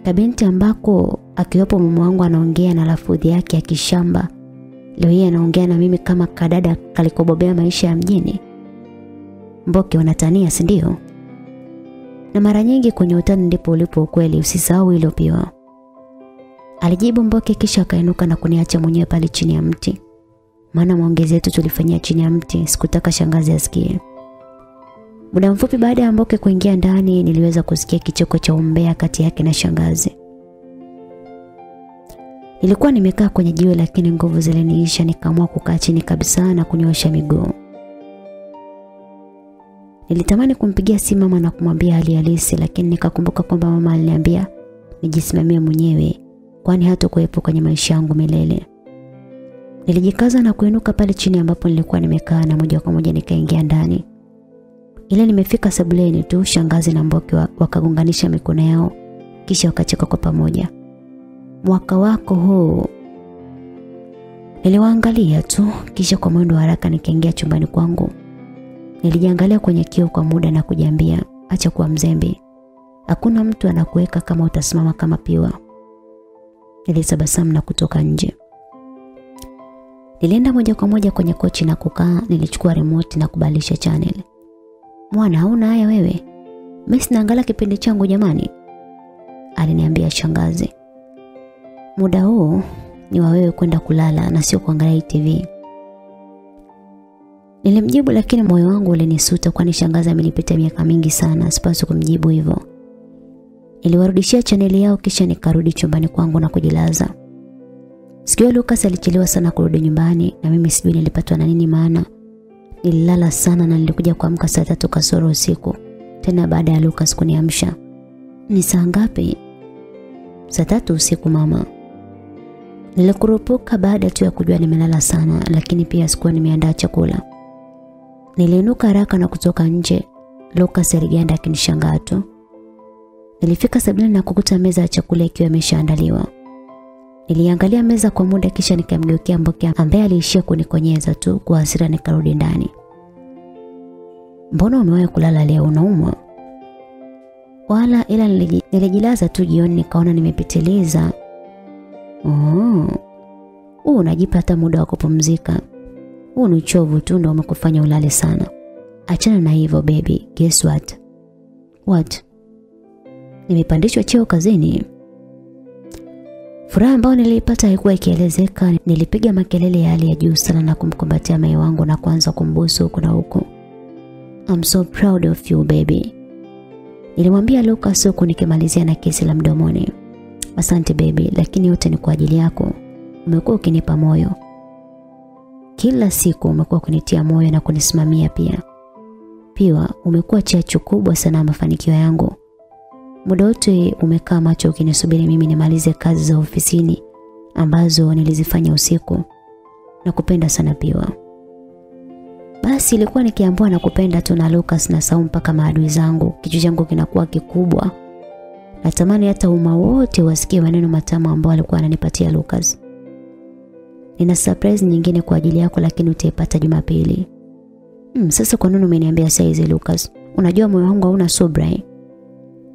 Kabinti ambako akiwapo mume wangu anaongea na lafudhi yake ya kishamba. Leo hii anaongea na mimi kama kadada kalikobobea maisha ya mjini. Mboke wanatania si ndio? Na mara nyingi kwenye utani ndipo ulipo ukweli usisahau hilo pia. Alijibu Mboke kisha akainuka na kuniacha mwenyewe pale chini ya mti. Maana maongezi yetu tulifanyia chini ya mti, sikutaka shangazi asikie. Muda mfupi baada ya Mboke kuingia ndani, niliweza kusikia kicheko cha umbea kati yake na shangazi. Nilikuwa nimekaa kwenye jiwe lakini nguvu ziliniisha nikaamua kukaa chini kabisa na kunyoosha miguu. Nilitamani kumpigia simu mama na kumwambia hali halisi lakini nikakumbuka kwamba mama aliniambia nijisimamie mwenyewe kwani hata kuepo kwenye maisha yangu milele. Nilijikaza na kuinuka pale chini ambapo nilikuwa nimekaa na moja kwa moja nikaingia ndani. Ile nimefika sebuleni tu shangazi na Mboki wakagunganisha mikono yao kisha wakacheka kwa pamoja. Mwaka wako huu. Niliwaangalia tu kisha kwa mwendo wa haraka nikaingia chumbani kwangu. Nilijiangalia kwenye kio kwa muda na kujiambia acha kuwa mzembe. Hakuna mtu anakuweka kama utasimama kama piwa. nilisabasamu na kutoka nje. Nilienda moja kwa moja kwenye kochi na kukaa, nilichukua remote na kubadilisha channel. Mwana hauna haya wewe? Mimi naangalia kipindi changu jamani. Aliniambia shangazi. Muda huu ni wa wewe kwenda kulala na sio kuangalia TV. Nilimjibu lakini moyo wangu ulinisuta kwani shangazi amenipita miaka mingi sana, sipaswi kumjibu hivyo. Niliwarudishia chaneli yao kisha nikarudi chumbani kwangu na kujilaza. Sikio Lucas alichelewa sana kurudi nyumbani na mimi sijui nilipatwa na nini maana nililala sana na nilikuja kuamka saa tatu kasoro usiku tena baada ya Lucas kuniamsha. Ni saa ngapi? Saa tatu usiku mama. Nilikurupuka baada tu ya kujua nimelala sana lakini pia sikuwa nimeandaa chakula. Niliinuka haraka na kutoka nje. Lucas aliganda akinishangaa tu. Nilifika sebuleni na kukuta meza ya chakula ikiwa imeshaandaliwa. Niliangalia meza kwa muda kisha nikamgeukia Mboke ambaye aliishia kunikonyeza tu kwa hasira nikarudi ndani. Mbona umewahi kulala leo unaumwa? Wala ila nilijilaza tu jioni nikaona nimepitiliza. Oh. Huu unajipa hata muda wa kupumzika. Huu ni uchovu tu ndio umekufanya ulale sana. Achana na hivyo baby. Guess what? What? Nimepandishwa cheo kazini. Furaha ambayo nilipata haikuwa ikielezeka. Nilipiga makelele ya hali ya juu sana na kumkumbatia mai wangu na kuanza kumbusu huku na huku. I'm so proud of you baby. Nilimwambia Lucas huku nikimalizia na kesi la mdomoni. Asante baby, lakini yote ni kwa ajili yako. Umekuwa ukinipa moyo. Kila siku umekuwa kunitia moyo na kunisimamia pia. Pia umekuwa chachu kubwa sana mafanikio yangu. Muda wote umekaa macho ukinisubiri mimi nimalize kazi za ofisini ambazo nilizifanya usiku. Nakupenda sana Piwa. Basi ilikuwa nikiambua na kupenda tu na Lucas na Saum mpaka maadui zangu, kichwa changu kinakuwa kikubwa. Natamani hata umma wote wasikie maneno matamu ambayo alikuwa ananipatia Lucas. Nina surprise nyingine kwa ajili yako lakini utaipata Jumapili. Mm, sasa kwa nini umeniambia saizi Lucas? Unajua moyo wangu hauna subra. Eh?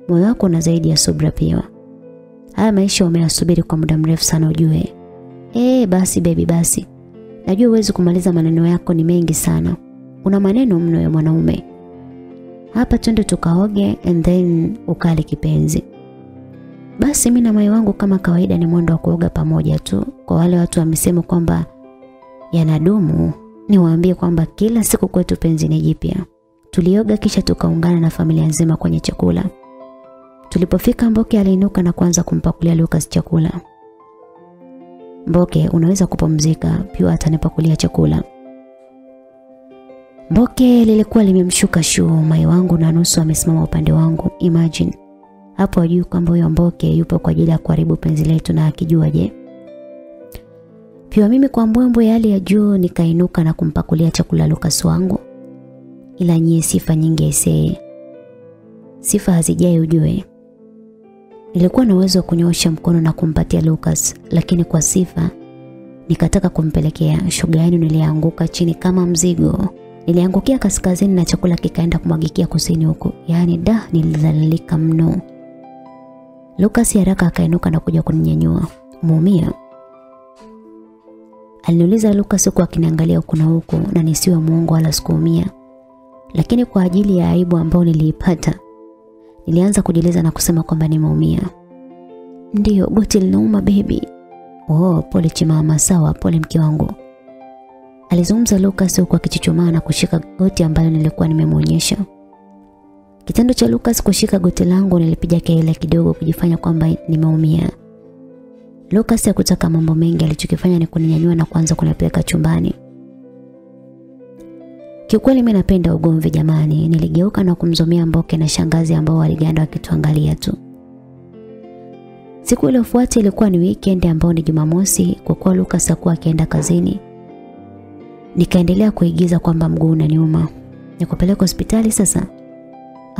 Moyo wako una zaidi ya subra pia. Haya maisha umeyasubiri kwa muda mrefu sana ujue. Eh, basi baby basi. Najua uwezi kumaliza maneno yako ni mengi sana. Una maneno mno ya mwanaume. Hapa twende tukaoge and then ukale kipenzi. Basi mimi na mai wangu kama kawaida ni mwendo wa kuoga pamoja tu. Kwa wale watu wamesema kwamba yanadumu, niwaambie kwamba kila siku kwetu penzi ni jipya. Tulioga kisha tukaungana na familia nzima kwenye chakula. Tulipofika Mboke aliinuka na kuanza kumpakulia Lucas chakula. Mboke, unaweza kupumzika, pia atanipakulia chakula. Mboke lilikuwa limemshuka shuu, mai wangu na nusu amesimama upande wangu. Imagine. Hapo ajui kwamba huyo Mboke yupo kwa ajili ya kuharibu penzi letu na akijua je. Pia mimi kwa mbwembwe ya hali ya juu nikainuka na kumpakulia chakula Lucas wangu. Ila nyie sifa nyingi aisee. Sifa hazijai ujue. Nilikuwa na uwezo wa kunyosha mkono na kumpatia Lucas, lakini kwa sifa nikataka kumpelekea shoga yenu nilianguka chini kama mzigo. Niliangukia kaskazini na chakula kikaenda kumwagikia kusini huko. Yaani da nilidhalilika mno. Lucas haraka akainuka na kuja kuninyanyua. Muumia. Aliniuliza Lucas huku akiniangalia huku na huku na nisiwe muongo wala sikuumia. Lakini kwa ajili ya aibu ambayo niliipata nilianza kujieleza na kusema kwamba nimeumia. Ndiyo, goti linauma baby. Oh, pole chimama, sawa, pole mke wangu. Alizungumza Lucas huku akichuchumaa na kushika goti ambalo nilikuwa nimemwonyesha. Kitendo cha Lucas kushika goti langu nilipiga kelele kidogo kujifanya kwamba nimeumia. Lucas hakutaka mambo mengi alichokifanya ni kuninyanyua na kuanza kunipeleka chumbani. Kiukweli mimi napenda ugomvi jamani. Niligeuka na kumzomea Mboke na shangazi ambao waliganda wakituangalia tu. Siku iliyofuata ilikuwa ni weekend ambao ni Jumamosi kwa kuwa Lucas hakuwa akienda kazini. Nikaendelea kuigiza kwamba mguu unaniuma. Nikupeleka hospitali sasa?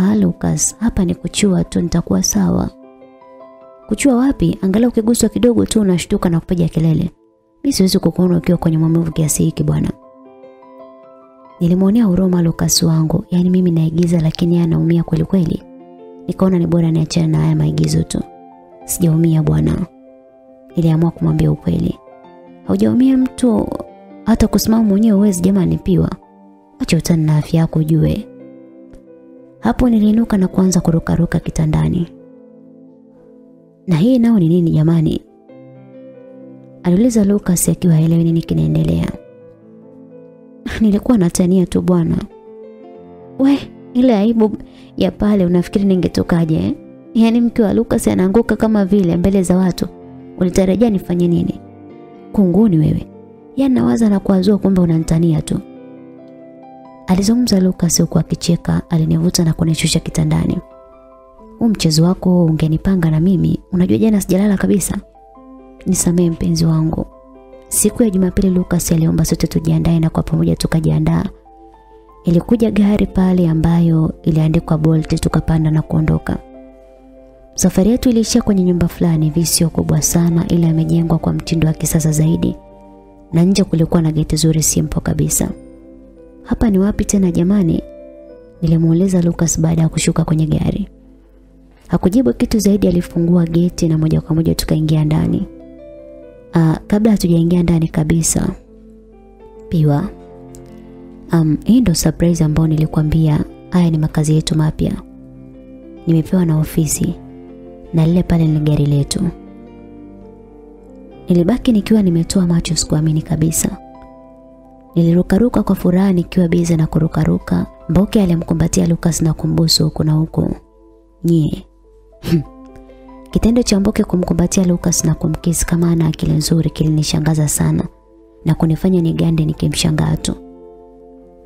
Ah Lucas, hapa ni kuchua tu nitakuwa sawa. Kuchua wapi? Angalau ukiguswa kidogo tu unashtuka na kupiga kelele. Mimi siwezi kukuona ukiwa kwenye maumivu kiasi hiki bwana. Nilimwonea huruma Lucas wangu, yani mimi naigiza lakini yeye anaumia kweli kweli. Nikaona ni bora niachane na haya maigizo tu. Sijaumia bwana. Niliamua kumwambia ukweli. Haujaumia mtu hata kusimama mwenyewe uwezi jamani piwa. Acha utani na afya yako ujue. Hapo niliinuka na kuanza kurukaruka kitandani. Na hii nao ni nini jamani? Aliuliza Lucas akiwa haelewi nini kinaendelea. Nilikuwa natania tu bwana. We, ile aibu ya pale unafikiri ningetokaje eh? Yaani mke wa Lucas anaanguka kama vile mbele za watu. Ulitarajia nifanye nini? Kunguni wewe. Yaani nawaza na kuazua kumbe unanitania tu. Alizungumza Lucas huku akicheka, alinivuta na kunishusha kitandani. Huu mchezo wako ungenipanga na mimi, unajua jana sijalala kabisa. Nisamee mpenzi wangu. Siku ya Jumapili Lucas aliomba sote tujiandae na kwa pamoja tukajiandaa. Ilikuja gari pale ambayo iliandikwa Bolt tukapanda na kuondoka. Safari yetu iliishia kwenye nyumba fulani visio kubwa sana ila imejengwa kwa mtindo wa kisasa zaidi. Na nje kulikuwa na geti zuri simpo kabisa. Hapa ni wapi tena jamani? Nilimuuliza Lucas baada ya kushuka kwenye gari. Hakujibu kitu zaidi alifungua geti na moja kwa moja tukaingia ndani. Ah, kabla hatujaingia ndani kabisa piwa um, hii ndo surprise ambayo nilikwambia haya ni makazi yetu mapya nimepewa na ofisi na lile pale ni gari letu nilibaki nikiwa nimetoa macho sikuamini kabisa nilirukaruka kwa furaha nikiwa bize na kurukaruka Mboke alimkumbatia Lucas na kumbusu huku na huku nyi Kitendo cha Mboke kumkumbatia Lucas na kumkisi kama ana akili nzuri kilinishangaza sana na kunifanya nigande nikimshangaa tu.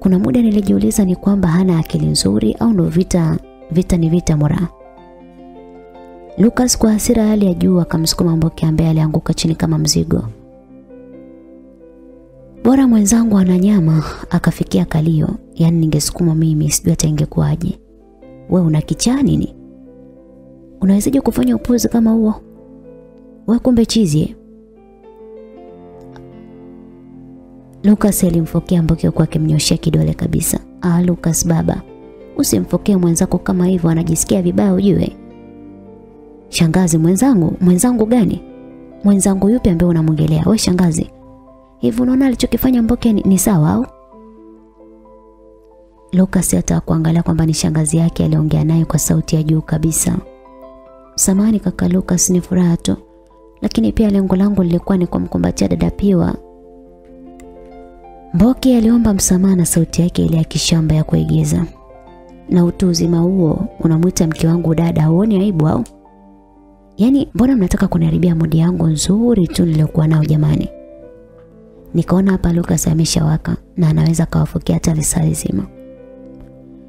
Kuna muda nilijiuliza ni kwamba hana akili nzuri au ndo vita vita ni vita mora. Lucas kwa hasira hali ya juu akamsukuma Mboke ambaye alianguka chini kama mzigo. Bora mwenzangu ana nyama akafikia kalio, yani ningesukuma mimi sijui hata ingekuwaje. We una kichaa nini? Unawezaje kufanya upuzi kama huo? We kumbe chizie. Lucas alimfokea Mboke kwa akimnyoshia kidole kabisa. Ah, Lucas baba, usimfokee mwenzako kama hivyo, anajisikia vibaya ujue. Shangazi mwenzangu, mwenzangu gani? Mwenzangu yupi ambaye unamwongelea? We shangazi. Hivi unaona alichokifanya Mboke ni, ni sawa au? Lucas hata kuangalia kwamba ni shangazi yake aliongea naye kwa sauti ya juu kabisa. Samani kaka Lucas, ni furaha tu. Lakini pia lengo langu lilikuwa ni kumkumbatia dada Piwa. Mboke aliomba msamaha na sauti yake ile ya kishamba ya kuigiza. Na utu uzima huo unamwita mke wangu dada, huoni aibu au? Yaani mbona mnataka kuniharibia mudi yangu nzuri tu niliyokuwa nao jamani? Nikaona hapa Lucas ameshawaka na anaweza kawafukia hata risali zima.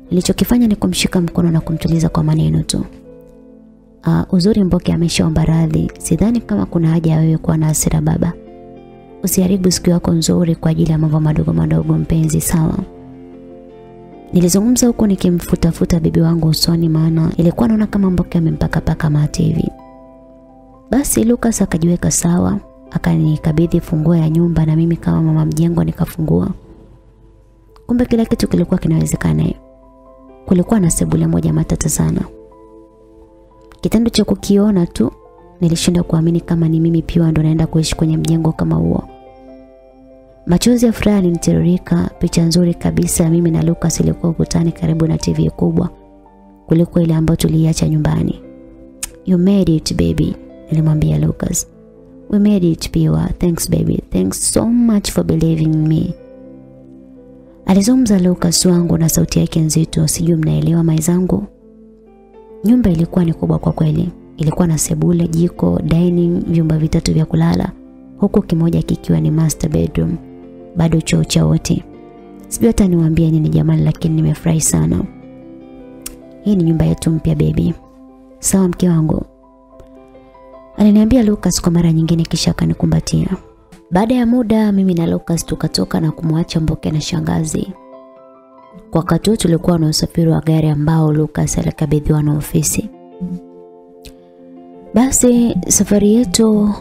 Nilichokifanya ni kumshika mkono na kumtuliza kwa maneno tu. Uh, uzuri Mboke ameshaomba radhi. Sidhani kama kuna haja ya wewe kuwa na hasira baba. Usiharibu siku yako nzuri kwa ajili ya mambo madogo madogo mpenzi, sawa? Nilizungumza huku nikimfutafuta bibi wangu usoni maana ilikuwa naona kama Mboke amempaka paka mate hivi. Basi Lucas akajiweka sawa, akanikabidhi funguo ya nyumba na mimi kama mama mjengo nikafungua. Kumbe kila kitu kilikuwa kinawezekana. Kulikuwa na sebule moja matata sana. Kitendo cha kukiona tu nilishinda kuamini kama ni mimi pia ndo naenda kuishi kwenye mjengo kama huo. Machozi ya furaha yalinitiririka, picha nzuri kabisa mimi na Lucas ilikuwa ukutani karibu na TV kubwa kuliko ile ambayo tuliacha nyumbani. You made it baby, nilimwambia Lucas. We made it Piwa. Thanks baby. Thanks so much for believing in me. Alizungumza Lucas wangu na sauti yake nzito, sijui mnaelewa maizangu. Nyumba ilikuwa ni kubwa kwa kweli. Ilikuwa na sebule, jiko, dining, vyumba vitatu vya kulala, huku kimoja kikiwa ni master bedroom. Bado choo cha wote. Sijui hata niwaambie nini jamani, lakini nimefurahi sana. Hii ni nyumba yetu mpya baby. Sawa mke wangu. Aliniambia Lucas kwa mara nyingine kisha akanikumbatia. Baada ya muda mimi na Lucas tukatoka na kumwacha Mboke na shangazi. Kwa wakati huo tulikuwa na usafiri wa gari ambao Lucas alikabidhiwa na ofisi. Basi safari yetu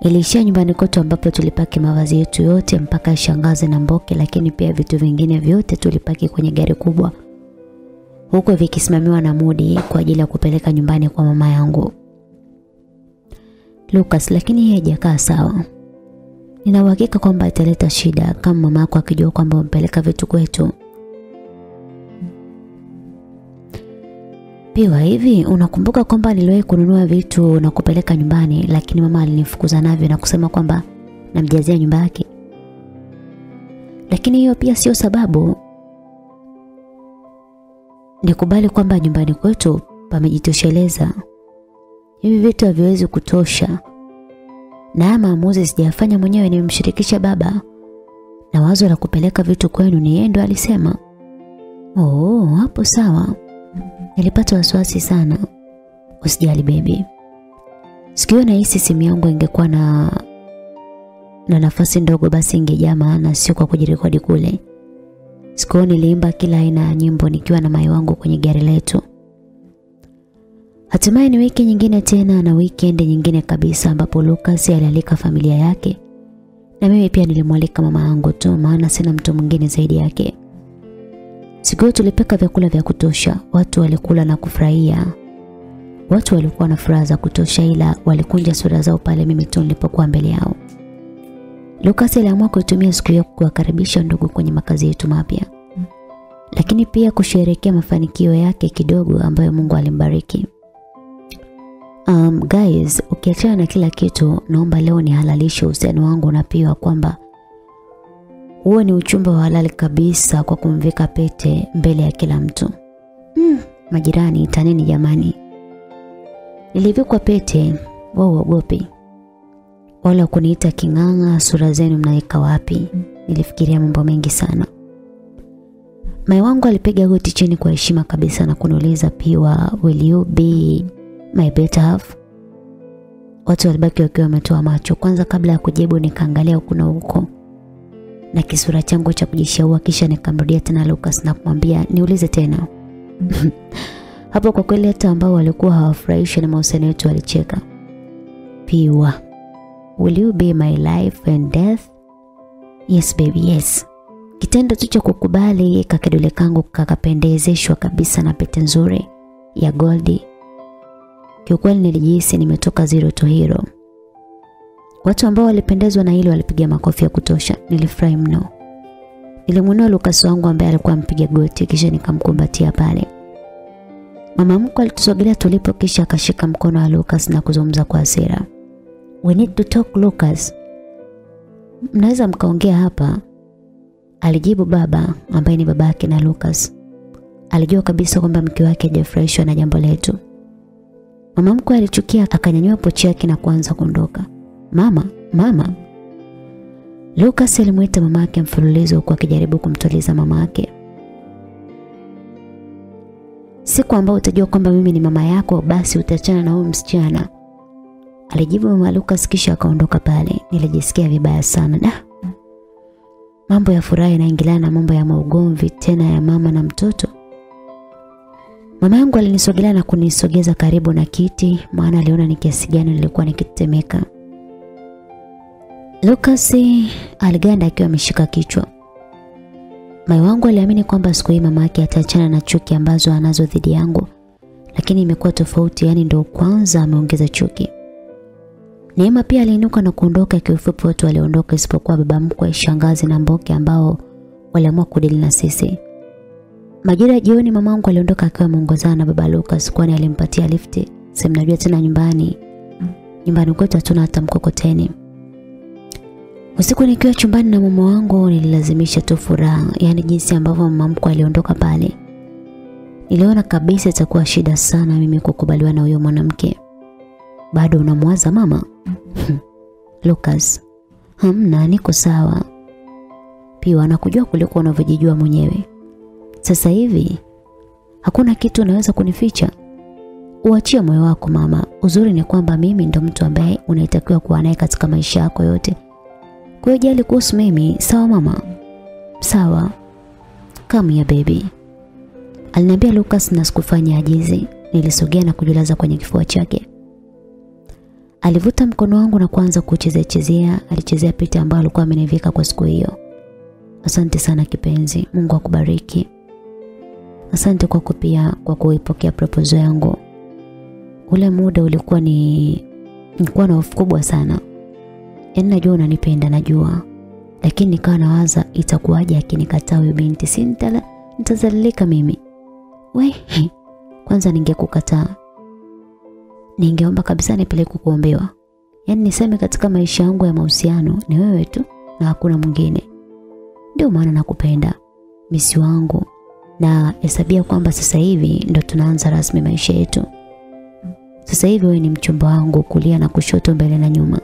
iliishia nyumbani kwetu ambapo tulipaki mavazi yetu yote mpaka shangazi na Mboke, lakini pia vitu vingine vyote tulipaki kwenye gari kubwa huko vikisimamiwa na Mudi kwa ajili ya kupeleka nyumbani kwa mama yangu. Lucas lakini yeye hajakaa sawa. Nina uhakika kwamba italeta shida kama mama yako akijua kwamba umpeleka vitu kwetu. Piwa hivi unakumbuka kwamba niliwahi kununua vitu na kupeleka nyumbani lakini mama alinifukuza navyo na kusema kwamba namjazia nyumba yake. Lakini hiyo pia sio sababu. Nikubali kwamba nyumbani kwetu pamejitosheleza. Hivi vitu haviwezi kutosha. Na haya maamuzi sijafanya mwenyewe nimemshirikisha baba. Na wazo la kupeleka vitu kwenu ni yeye ndo alisema. Oh, hapo sawa. Nilipata wasiwasi sana. Usijali baby. Sikio na hisi simu yangu ingekuwa na na nafasi ndogo basi ingejaa maana sio kwa kujirekodi kule. Sikio niliimba kila aina ya nyimbo nikiwa na mai wangu kwenye gari letu. Hatimaye ni wiki nyingine tena na weekend nyingine kabisa ambapo Lucas alialika familia yake. Na mimi pia nilimwalika mama yangu tu maana sina mtu mwingine zaidi yake. Siku hiyo tulipika vyakula vya kutosha, watu walikula na kufurahia. Watu walikuwa na furaha za kutosha ila walikunja sura zao pale mimi tu nilipokuwa mbele yao. Lucas aliamua kuitumia siku hiyo kuwakaribisha ndugu kwenye makazi yetu mapya. Lakini pia kusherehekea mafanikio yake kidogo ambayo Mungu alimbariki. Um, guys, ukiachana na kila kitu, naomba leo nihalalishe uhusiano wangu na Piwa kwamba huo ni uchumba wa halali kabisa kwa kumvika pete mbele ya kila mtu. Mm, majirani taneni jamani. Nilivikwa pete, wao waogopi. Wala kuniita king'ang'a, sura zenu mnaweka wapi? Nilifikiria mambo mengi sana. Mai wangu alipiga goti chini kwa heshima kabisa na kuniuliza Piwa, will you be my better half? Watu walibaki wakiwa wametoa macho. Kwanza kabla ya kujibu nikaangalia huku na huko na kisura changu cha kujishaua kisha nikamrudia tena Lucas na kumwambia niulize tena. Hapo kwa kweli hata ambao walikuwa hawafurahishwi na mahusiano yetu walicheka. Piwa. Will you be my life and death? Yes baby, yes. Kitendo tu cha kukubali kakidole kangu kakapendezeshwa kabisa na pete nzuri ya goldi. Kiukweli nilijihisi nimetoka zero to hero. Watu ambao walipendezwa na hilo walipiga makofi ya kutosha. Nilifurahi mno. Nilimwinua Lucas wangu ambaye alikuwa mpiga goti kisha nikamkumbatia pale. Mama mkwe alitusogelea tulipo kisha akashika mkono wa Lucas na kuzungumza kwa hasira. We need to talk Lucas. Mnaweza mkaongea hapa? Alijibu baba ambaye ni babake na Lucas. Alijua kabisa kwamba mke wake hajafurahishwa na jambo letu. Mama mkwe alichukia akanyanyua pochi yake na kuanza kuondoka. Mama, mama. Lucas alimwita mama yake mfululizo huku akijaribu kumtuliza mama yake. Siku ambayo utajua kwamba mimi ni mama yako basi utachana na huyo msichana. Alijibu mama Lucas kisha akaondoka pale. Nilijisikia vibaya sana. Da. Mambo ya furaha yanaingiliana na mambo ya maugomvi tena ya mama na mtoto. Mama yangu alinisogelea na kunisogeza karibu na kiti maana aliona ni kiasi gani nilikuwa nikitetemeka. Lucas aliganda akiwa ameshika kichwa. Moyo wangu aliamini kwamba siku hii mama yake ataachana na chuki ambazo anazo dhidi yangu, lakini imekuwa tofauti, yani ndio kwanza ameongeza chuki. Neema pia aliinuka na kuondoka, kiufupi watu waliondoka isipokuwa baba mkwe, shangazi na Mboke ambao waliamua kudili na sisi. Majira jioni mamangu aliondoka akiwa ameongozana na baba Lucas kwani alimpatia lifti. Sasa mnajua tena nyumbani. Nyumbani kwetu hatuna hata mkokoteni. Usiku nikiwa chumbani na mama wangu nililazimisha tu furaha, yani jinsi ambavyo mama mkwe aliondoka pale. Niliona kabisa itakuwa shida sana mimi kukubaliwa na huyo mwanamke. Bado unamwaza mama? Lucas. Hamna, niko sawa. Pia anakujua kuliko unavyojijua mwenyewe. Sasa hivi hakuna kitu unaweza kunificha. Uachie moyo wako mama. Uzuri ni kwamba mimi ndo mtu ambaye unaitakiwa kuwa naye katika maisha yako yote. Kwa jali kuhusu mimi, sawa mama? Sawa. Come here baby. Aliniambia Lucas na sikufanya ajizi. Nilisogea na kujilaza kwenye kifua chake. Alivuta mkono wangu na kuanza kuchezea chezea, alichezea pete ambayo alikuwa amenivika kwa siku hiyo. Asante sana kipenzi. Mungu akubariki. Asante kwa kupia kwa kuipokea proposal yangu. Ule muda ulikuwa ni nilikuwa na hofu kubwa sana. Yaani najua unanipenda najua. Lakini nikawa nawaza itakuwaje akinikataa huyo binti sintala nitazalilika mimi. We, kwanza ningekukataa. Ningeomba kabisa nipeleke kuombewa. Yaani niseme katika maisha yangu ya mahusiano ni wewe tu na hakuna mwingine. Ndio maana nakupenda. Misi wangu na hesabia kwamba sasa hivi ndo tunaanza rasmi maisha yetu. Sasa hivi wewe ni mchumba wangu kulia na kushoto mbele na nyuma.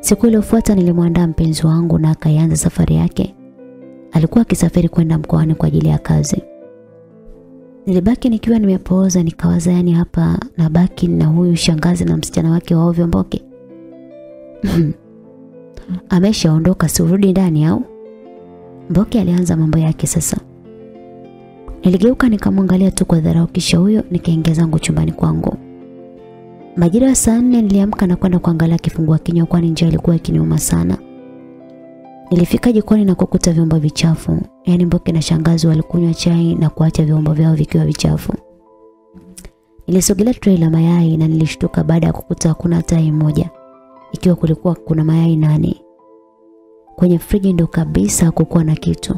Siku iliyofuata nilimwandaa mpenzi wangu na akaanza safari yake. Alikuwa akisafiri kwenda mkoani kwa ajili ya kazi. Nilibaki nikiwa nimepooza nikawaza yani hapa na baki na huyu shangazi na msichana wake wa ovyo Mboke. Ameshaondoka si urudi ndani au? Mboke alianza mambo yake sasa. Niligeuka nikamwangalia tu kwa dharau kisha huyo nikaingia zangu chumbani kwangu. Majira ya saa nne niliamka na kwenda kuangalia kifungua kinywa kwani njaa ilikuwa ikiniuma sana. Nilifika jikoni na kukuta vyombo vichafu. Yaani Mboke na shangazi walikunywa chai na kuacha vyombo vyao vikiwa vichafu. Nilisogelea tray la mayai na nilishtuka baada ya kukuta hakuna hata moja. Ikiwa kulikuwa kuna mayai nane. Kwenye friji ndo kabisa hakukuwa na kitu.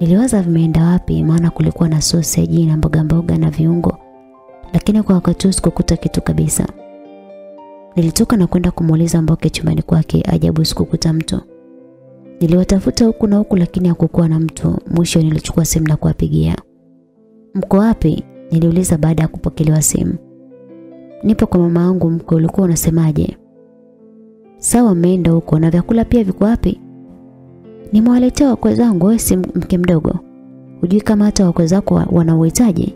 Niliwaza vimeenda wapi maana kulikuwa na sausage na mboga mboga na viungo. Lakini kwa wakati sikukuta kitu kabisa. Nilitoka na kwenda kumuuliza Mboke chumbani kwake ajabu sikukuta mtu. Niliwatafuta huku na huku lakini hakukuwa na mtu. Mwisho nilichukua simu na kuwapigia. Mko wapi? Niliuliza baada ya kupokelewa simu. Nipo kwa mama yangu mko ulikuwa unasemaje? Sawa, mmeenda huko na vyakula pia viko wapi? Nimewaletea wakwe zangu, wewe si mke mdogo. Hujui kama hata wakwe zako wanauhitaji?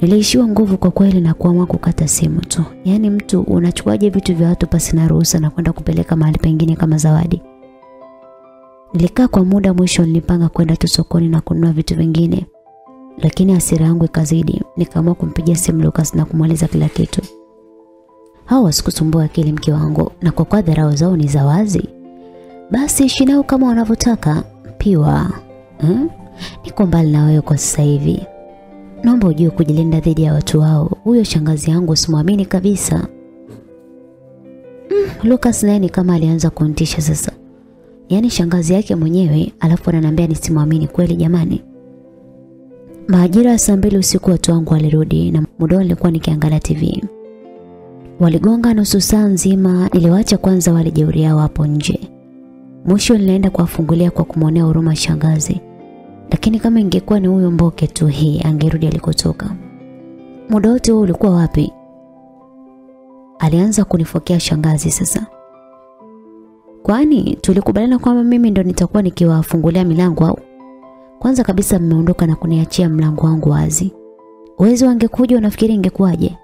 Niliishiwa nguvu kwa kweli na kuamua kukata simu tu. Yaani mtu unachukuaje vitu vya watu pasi na ruhusa na kwenda kupeleka mahali pengine kama zawadi? Nilikaa kwa muda, mwisho nilipanga kwenda tu sokoni na kununua vitu vingine. Lakini hasira yangu ikazidi, nikaamua kumpigia simu Lucas na kumweleza kila kitu. Hao wasikusumbua akili mke wangu na kwa kwa dharau zao ni za wazi. Basi ishi nao kama wanavyotaka piwa. Hmm? Niko mbali na wewe kwa sasa hivi. Naomba ujue kujilinda dhidi ya watu wao. Huyo shangazi yangu simwamini kabisa. Mm, Lucas naye ni kama alianza kuntisha sasa. Yaani shangazi yake mwenyewe alafu ananiambia nisimwamini kweli jamani. Majira ya saa mbili usiku watu wangu walirudi na muda nilikuwa nikiangalia TV. Waligonga nusu saa nzima, niliwaacha kwanza wale jeuri yao hapo nje. Mwisho nilienda kuwafungulia kwa kumwonea huruma shangazi. Lakini kama ingekuwa ni huyo mboke tu hii angerudi alikotoka. Muda wote huo ulikuwa wapi? Alianza kunifokea shangazi sasa. Kwani tulikubaliana kwamba mimi ndo nitakuwa nikiwafungulia milango au? Kwanza kabisa mmeondoka na kuniachia mlango wangu wazi. Uwezi wangekuja unafikiri ingekuwaje?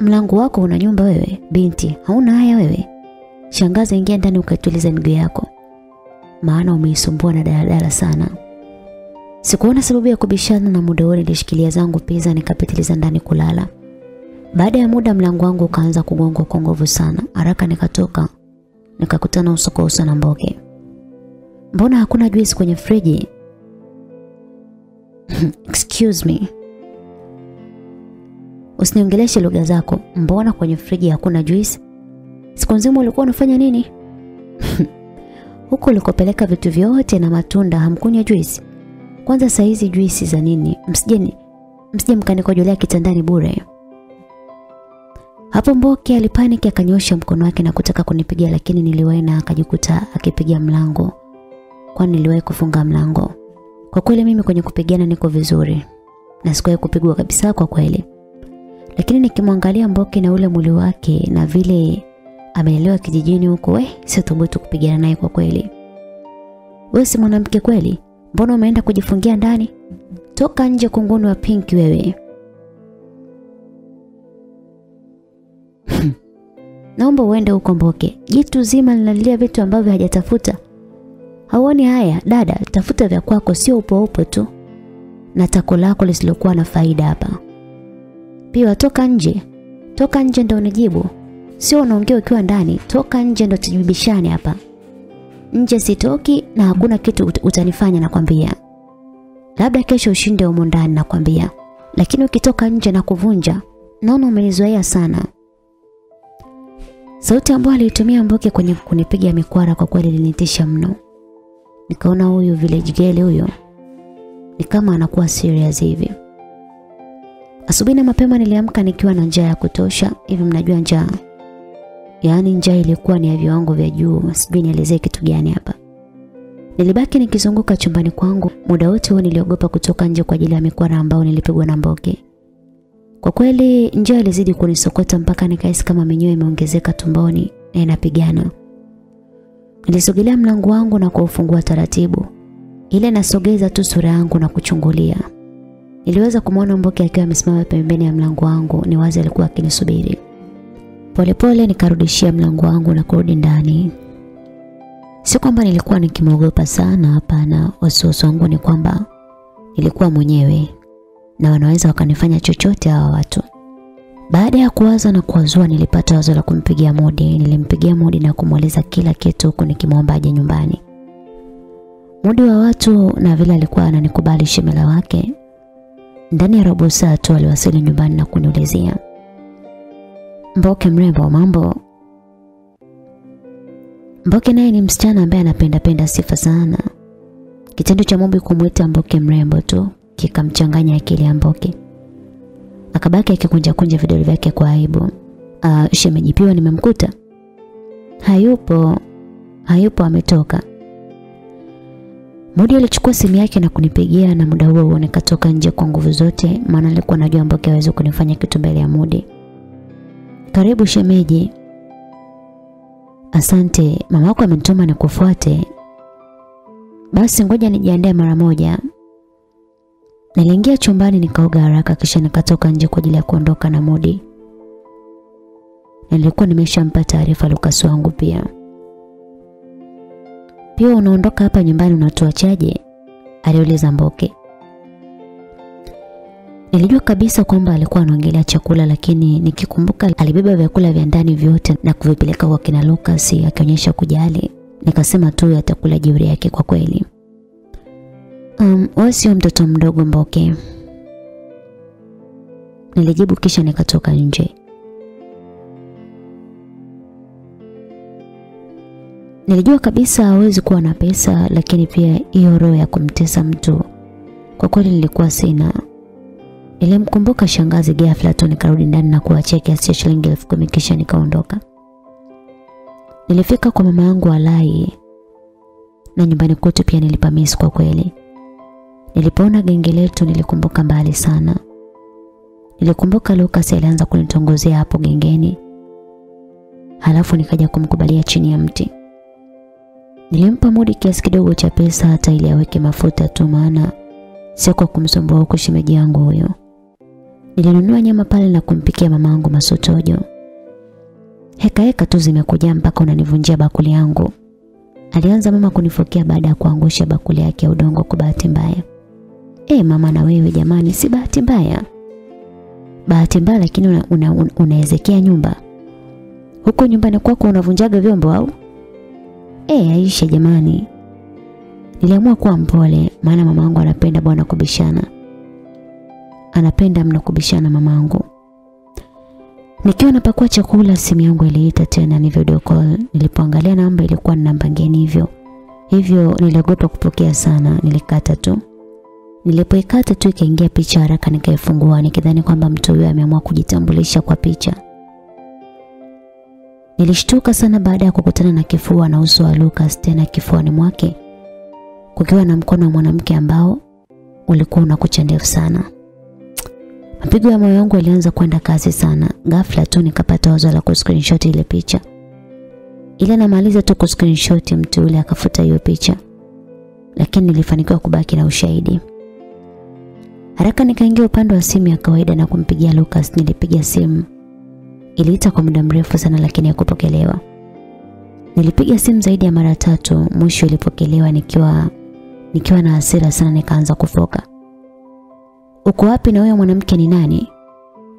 Mlango wako una nyumba wewe, binti, hauna haya wewe. Shangazi ingia ndani ukatuliza miguu yako. Maana umeisumbua na daladala sana. Sikuona sababu ya kubishana na muda wote nilishikilia zangu pesa nikapitiliza ndani kulala. Baada ya muda mlango wangu ukaanza kugongwa kwa nguvu sana. Haraka nikatoka. Nikakutana uso kwa uso na Mboke. Mbona hakuna juice kwenye friji? Excuse me. Usiniongeleshe lugha zako. Mbona kwenye friji hakuna juice? Siku nzima ulikuwa unafanya nini? Huko ulikopeleka vitu vyote na matunda hamkunywa juisi. Kwanza saa hizi juisi za nini? Msije msije mkanikojolea kitandani bure. Hapo Mboke alipaniki akanyosha mkono wake na kutaka kunipigia lakini niliwahi na akajikuta akipiga mlango. Kwani niliwahi kufunga mlango. Kwa kweli mimi kwenye kupigana niko vizuri. Na sikuwahi kupigwa kabisa kwa kweli. Lakini nikimwangalia Mboke na ule mwili wake na vile amelelewa kijijini huko, we sithubutu kupigana naye kwa kweli. Wewe si mwanamke kweli? Mbona umeenda kujifungia ndani? Toka nje kunguni wa pinki wewe. Naomba uende huko Mboke. Jitu zima linalilia vitu ambavyo hajatafuta. Hauoni haya, dada, tafuta vya kwako sio upo upo tu. Na tako lako lisilokuwa na faida hapa. Pia toka nje. Toka nje ndio unijibu. Sio unaongea ukiwa ndani. Toka nje ndo tujibishane hapa. Nje sitoki na hakuna kitu ut utanifanya nakwambia. Labda kesho ushinde humo ndani nakwambia. Lakini ukitoka nje na kuvunja, naona umenizoea sana. Sauti ambayo alitumia Mboke kwenye kunipiga mikwara kwa kweli ilinitisha mno. Nikaona huyu village girl huyo ni kama anakuwa serious hivi. Asubuhi na mapema niliamka nikiwa na njaa ya kutosha. Hivi mnajua njaa? Yaani njaa ilikuwa ni ya viwango vya juu. Sijui nielezee kitu gani hapa. Nilibaki nikizunguka chumbani kwangu. Muda wote huo niliogopa kutoka nje kwa ajili ya mikwara ambao nilipigwa na Mboke. Kwa kweli njaa ilizidi kunisokota mpaka nikahisi kama minyoo imeongezeka tumboni na inapigana. Nilisogelea mlango wangu na kuufungua taratibu. Ile nasogeza tu sura yangu na kuchungulia. Niliweza kumwona Mboke akiwa amesimama pembeni ya mlango wangu, ni wazi alikuwa akinisubiri. Polepole nikarudishia mlango wangu na kurudi ndani. Si kwamba nilikuwa nikimwogopa sana, hapana. Wasiwasi wangu ni kwamba nilikuwa mwenyewe na wanaweza wakanifanya chochote hawa watu. Baada ya kuwaza na kuwazua nilipata wazo la kumpigia Modi. Nilimpigia Modi na kumweleza kila kitu huku nikimwomba aje nyumbani. Mudi wa watu na vile alikuwa ananikubali shemela wake. Ndani ya robo saa tu aliwasili nyumbani na kuniulizia. Mboke mrembo mambo. Mboke naye ni msichana ambaye anapenda penda sifa sana. Kitendo cha Mumbi kumwita Mboke mrembo tu kikamchanganya akili ya Mboke. Akabaki akikunja kunja vidole vyake kwa aibu. Ah, shemeji nimemkuta. Hayupo. Hayupo ametoka. Mudi alichukua simu yake na kunipigia na muda huo huo nikatoka nje kwa nguvu zote maana alikuwa anajua Mboke hawezi kunifanya kitu mbele ya Modi. Karibu shemeji. Asante, mama yako amenituma nikufuate. Basi ngoja nijiandae mara moja. Niliingia chumbani nikaoga haraka kisha nikatoka nje kwa ajili ya kuondoka na Mudi. Nilikuwa nimeshampa taarifa Lucas wangu pia. Pia unaondoka hapa nyumbani unatuachaje? aliuliza Mboke. Nilijua kabisa kwamba alikuwa anaongelea chakula lakini nikikumbuka alibeba vyakula vya ndani vyote na kuvipeleka kwa kina Lucas akionyesha kujali. Nikasema tu atakula jeuri yake kwa kweli. Um, sio mtoto mdogo Mboke. Nilijibu kisha nikatoka nje. Nilijua kabisa hawezi kuwa na pesa lakini pia hiyo roho ya kumtesa mtu kwa kweli nilikuwa sina. Nilimkumbuka shangazi ghafla tu nikarudi ndani na kuachia kiasi cha shilingi elfu kumi kisha nikaondoka. Nilifika kwa mama yangu Alai na nyumbani kwetu pia nilipamisi kwa kweli. Nilipoona genge letu nilikumbuka mbali sana. Nilikumbuka Lucas alianza kunitongozea hapo gengeni. Halafu nikaja kumkubalia chini ya mti. Nilimpa Mudi kiasi kidogo cha pesa hata ili aweke mafuta tu maana sio kwa kumsumbua huko shemeji yangu huyo. Nilinunua nyama pale na kumpikia mamangu masotojo. Heka heka tu zimekuja mpaka unanivunjia bakuli yangu. Alianza mama kunifokea baada ya kuangusha bakuli yake ya udongo kwa bahati mbaya. E, mama na wewe jamani si bahati mbaya. Bahati mbaya lakini unaezekea una, una, unaezekea nyumba. Huko nyumbani kwako unavunjaga vyombo au? Eh Aisha jamani. Niliamua kuwa mpole maana mamaangu anapenda bwana kubishana. Anapenda mno kubishana mamangu. Nikiwa napakua chakula simu yangu iliita tena ni video call. Nilipoangalia namba ilikuwa ni namba ngeni hivyo. Hivyo niliogopa kupokea sana, nilikata tu. Nilipoikata tu ikaingia picha haraka nikaifungua nikidhani kwamba mtu huyo ameamua kujitambulisha kwa picha. Nilishtuka sana baada ya kukutana na kifua na uso wa Lucas tena kifuani mwake kukiwa na mkono wa mwanamke ambao ulikuwa unakucha ndefu sana. Mapigo ya moyo wangu yalianza kwenda kasi sana. Ghafla tu nikapata wazo la kuscreenshot ile picha. Ile namaliza tu kuscreenshot mtu yule akafuta hiyo picha. Lakini nilifanikiwa kubaki na ushahidi. Haraka nikaingia upande wa simu ya kawaida na kumpigia Lucas. Nilipiga simu. Iliita kwa muda mrefu sana lakini hakupokelewa. Nilipiga simu zaidi ya mara tatu, mwisho ilipokelewa nikiwa nikiwa na hasira sana nikaanza kufoka. Uko wapi na huyo mwanamke ni nani?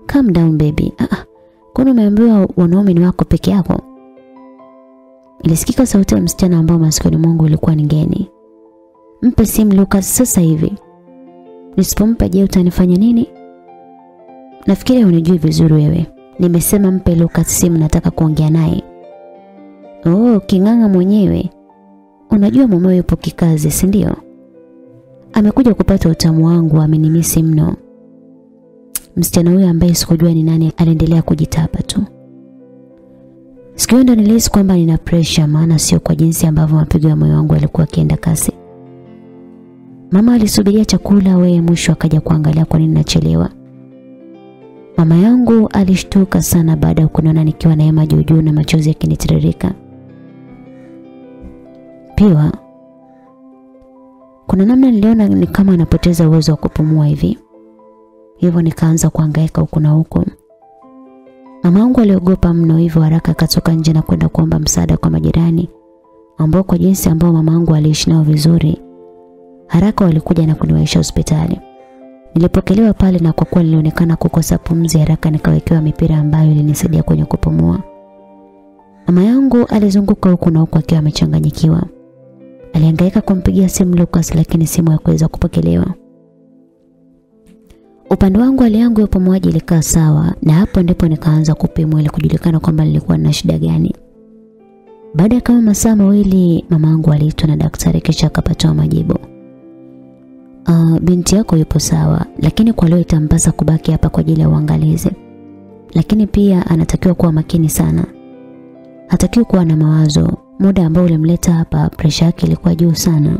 Calm down baby. Ah, ah. Kwani umeambiwa wanaume ni wako peke yako? Ilisikika sauti ya msichana ambao masikioni mwangu ilikuwa ni ngeni. Mpe simu Lucas sasa hivi. Nisipompa je utanifanya nini? Nafikiri unijui vizuri wewe. Nimesema mpe Lucas simu nataka kuongea naye. Oh, kinganga mwenyewe. Unajua mumewe yupo kikazi, si ndio? Amekuja kupata utamu wangu, amenimisi mno. Msichana huyo ambaye sikujua ni nani aliendelea kujitapa tu. Siku ndo nilihisi kwamba nina pressure maana sio kwa jinsi ambavyo mapigo ya moyo wangu yalikuwa kienda kasi. Mama alisubiria chakula wewe mwisho akaja kuangalia kwa nini nachelewa. Mama yangu alishtuka sana baada ya kuniona nikiwa na hema juu juu na machozi yakinitiririka. Pia kuna namna niliona ni kama anapoteza uwezo wa kupumua hivi. Hivyo nikaanza kuhangaika huku na huko. Mama aliogopa mno hivyo haraka akatoka nje na kwenda kuomba msaada kwa majirani ambao kwa jinsi ambao mama aliishi nao vizuri haraka walikuja na kuniwaisha hospitali. Nilipokelewa pale na kwa kuwa nilionekana kukosa pumzi haraka nikawekewa mipira ambayo ilinisaidia kwenye kupumua. Mama yangu alizunguka huku na huku akiwa amechanganyikiwa. Alihangaika kumpigia simu Lucas lakini simu haikuweza kupokelewa. Upande wangu hali yangu ya ilikaa sawa na hapo ndipo nikaanza kupimwa ili kujulikana kwamba nilikuwa na shida gani. Baada ya kama masaa mawili mama mamangu aliitwa na daktari kisha akapata majibu. Uh, binti yako yupo sawa lakini kwa leo itampasa kubaki hapa kwa ajili ya uangalizi. Lakini pia anatakiwa kuwa makini sana. Hatakiwi kuwa na mawazo. Muda ambao ulimleta hapa presha yake ilikuwa juu sana.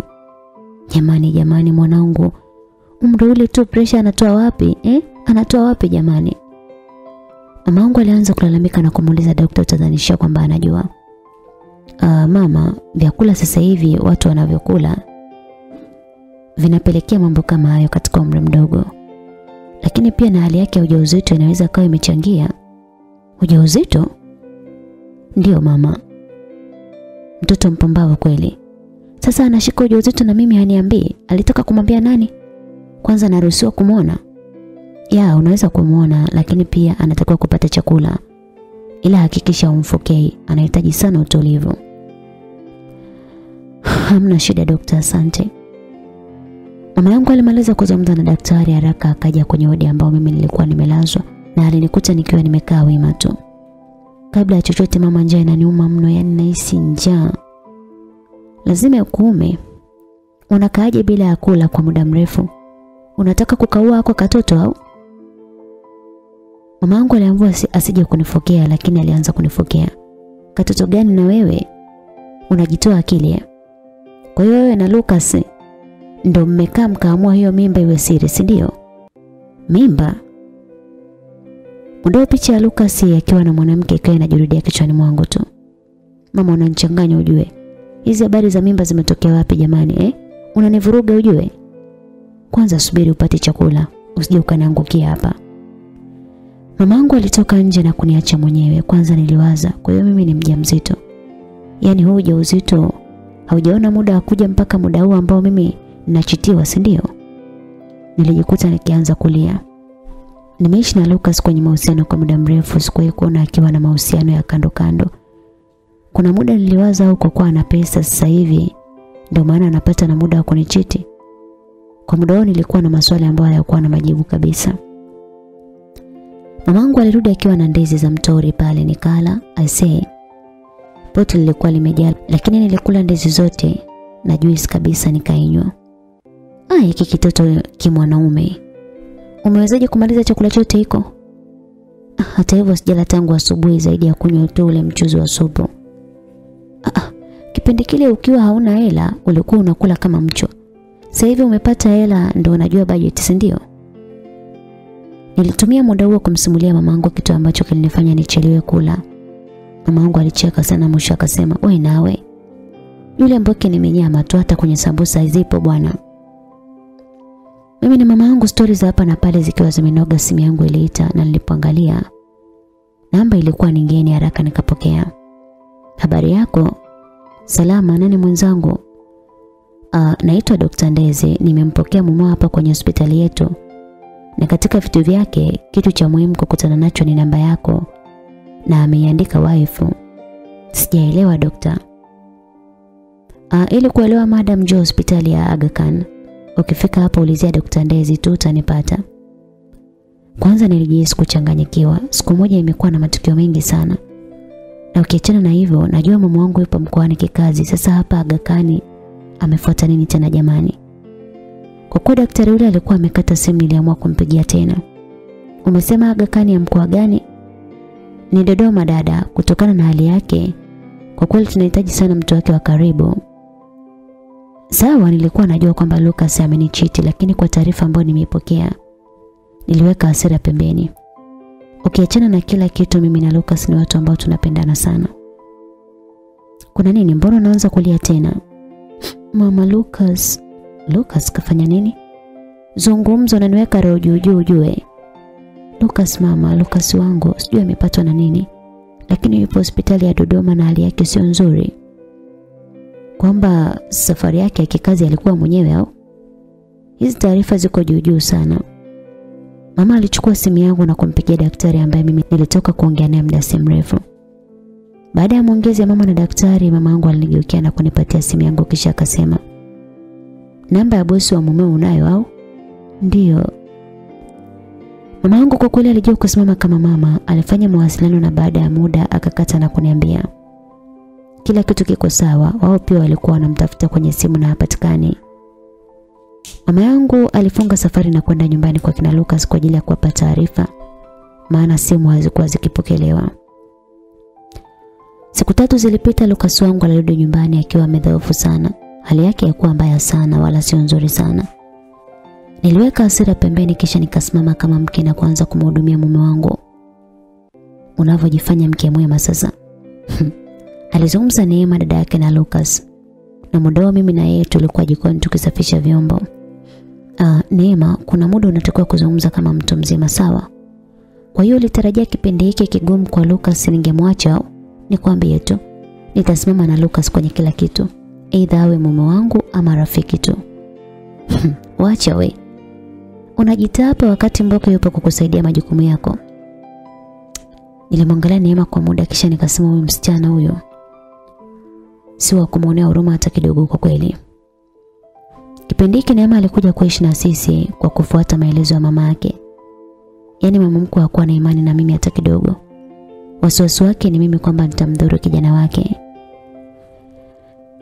Jamani jamani mwanangu. Umri ule tu presha anatoa wapi? Eh? Anatoa wapi jamani? Mamangu alianza kulalamika na kumuuliza daktari Tazanishia kwamba anajua. Uh, mama, vyakula sasa hivi watu wanavyokula vinapelekea mambo kama hayo katika umri mdogo. Lakini pia na hali yake ya ujauzito inaweza kawa imechangia. Ujauzito? ndio mama. Mtoto mpumbavu kweli. Sasa anashika ujauzito na mimi haniambii. alitoka kumwambia nani? Kwanza naruhusiwa kumwona. Ya, unaweza kumwona lakini pia anatakiwa kupata chakula. Ila hakikisha umfokei, anahitaji sana utulivu. Hamna shida dokta, asante. Mama yangu alimaliza kuzungumza na daktari haraka akaja kwenye wodi ambao mimi nilikuwa nimelazwa na alinikuta nikiwa nimekaa wima tu. Kabla ya chochote mama, njaa inaniuma mno, yani nahisi njaa. Lazima ukuume. Unakaaje bila ya kula kwa muda mrefu? Unataka kukaua kwa katoto au? Mama yangu aliambiwa asije kunifokea lakini alianza kunifokea. Katoto gani na wewe? Unajitoa akili ya? Kwa hiyo wewe na Lucas ndio mmekaa mkaamua hiyo mimba iwe siri, si ndio? Mimba? Ndio picha ya Lucas akiwa na mwanamke ikae inajirudia kichwani mwangu tu. Mama unanichanganya ujue. Hizi habari za mimba zimetokea wapi jamani eh? Unanivuruga ujue. Kwanza subiri upate chakula, usije ukaniangukia hapa. Mamangu alitoka nje na kuniacha mwenyewe. Kwanza niliwaza, kwa hiyo mimi ni mjamzito. Yaani huu ujauzito haujaona muda wa kuja mpaka muda huu ambao mimi ninachitiwa, si ndio? Nilijikuta nikianza kulia. Nimeishi na Lucas kwenye mahusiano kwa muda mrefu, sikuwahi kuona akiwa na mahusiano ya kando kando. Kuna muda niliwaza au kwa kuwa ana pesa sasa hivi ndio maana anapata na muda wa kunichiti. Kwa muda huo nilikuwa na maswali ambayo hayakuwa na majibu kabisa. Mamangu alirudi akiwa na ndizi za mtori pale nikala, I say. Poti lilikuwa limejaa lakini nilikula ndizi zote na juice kabisa nikainywa. Ah, hiki kitoto kimwanaume. Umewezaje kumaliza chakula chote hiko? Hata hivyo sijala tangu asubuhi zaidi ya kunywa tu ule mchuzi wa supu. Ah, kipindi kile ukiwa hauna hela ulikuwa unakula kama mcho. Sasa hivi umepata hela ndio unajua budget, si ndio? Nilitumia muda huo kumsimulia mamangu kitu ambacho kilinifanya nichelewe kula. Mamangu alicheka sana mwisho akasema, "We nawe. Yule mboke ni menyama tu hata kwenye sambusa zipo bwana." Mimi na mama yangu stori za hapa na pale zikiwa zimenoga, simu yangu iliita na nilipoangalia namba ilikuwa ni ngeni. Haraka nikapokea. Habari yako? Salama, nani mwenzangu? Uh, naitwa Dr. Ndeze, nimempokea mumao hapa kwenye hospitali yetu. Na katika vitu vyake, kitu cha muhimu kukutana nacho ni namba yako na ameiandika wife. Sijaelewa dokta. Uh, ili kuelewa madam, njoo hospitali ya Aga Khan. Ukifika hapo ulizia Dr. Ndezi tu utanipata. Kwanza nilijihisi kuchanganyikiwa. Siku moja imekuwa na matukio mengi sana. Na ukiachana na hivyo, najua mama wangu yupo mkoani kikazi. Sasa hapa agakani amefuata nini tena jamani? Kwa kuwa daktari yule alikuwa amekata simu niliamua kumpigia tena. Umesema agakani ya mkoa gani? Ni Dodoma dada, kutokana na hali yake. Kwa kweli tunahitaji sana mtu wake wa karibu. Sawa, nilikuwa najua kwamba Lucas amenichiti lakini kwa taarifa ambayo nimeipokea niliweka hasira pembeni. Ukiachana na kila kitu mimi na Lucas ni watu ambao tunapendana sana. Kuna nini? Mbona naanza kulia tena? Mama Lucas, Lucas kafanya nini? Zungumzo unaniweka roho juu juu ujue. Lucas mama, Lucas wangu sijui amepatwa na nini. Lakini yupo hospitali ya Dodoma na hali yake sio nzuri. Kwamba safari yake ya kikazi alikuwa mwenyewe au? Hizi taarifa ziko juu juu sana. Mama alichukua simu yangu na kumpigia daktari ambaye mimi nilitoka kuongea naye muda si mrefu. Baada ya maongezi ya mama na daktari, mama yangu alinigeukia na kunipatia simu yangu kisha akasema, "Namba ya bosi wa mumeo unayo au?" "Ndiyo." Mama yangu kwa kweli alijua kusimama kama mama, alifanya mawasiliano na baada ya muda akakata na kuniambia, "Kila kitu kiko sawa." Wao pia walikuwa wanamtafuta kwenye simu na hapatikani. Mama yangu alifunga safari na kwenda nyumbani kwa kina Lucas kwa ajili ya kuwapa taarifa, maana simu hazikuwa zikipokelewa. Siku tatu zilipita, Lucas wangu alirudi nyumbani akiwa amedhoofu sana. Hali yake haikuwa mbaya sana wala sio nzuri sana. Niliweka hasira pembeni kisha nikasimama kama mke na kuanza kumhudumia mume wangu. Unavyojifanya mke mwema sasa. Alizungumza Neema dada yake na Lucas. Na muda mimi na yeye tulikuwa jikoni tukisafisha vyombo. Uh, Neema, kuna muda unatakiwa kuzungumza kama mtu mzima sawa? Kwa hiyo ulitarajia kipindi hiki kigumu kwa Lucas ningemwacha ni Nikwambie tu, nitasimama na Lucas kwenye kila kitu. Aidha awe mume wangu ama rafiki tu. Wacha we. Unajitaa hapa wakati Mboka yupo kukusaidia majukumu yako. Nilimwangalia Neema kwa muda kisha nikasema huyu msichana huyo si wa kumwonea huruma hata kidogo kwa kweli. Kipindi hiki Neema alikuja kuishi na sisi kwa kufuata maelezo ya mama yake. Yaani mama mkwe hakuwa na imani na mimi hata kidogo. Wasiwasi wake ni mimi kwamba nitamdhuru kijana wake.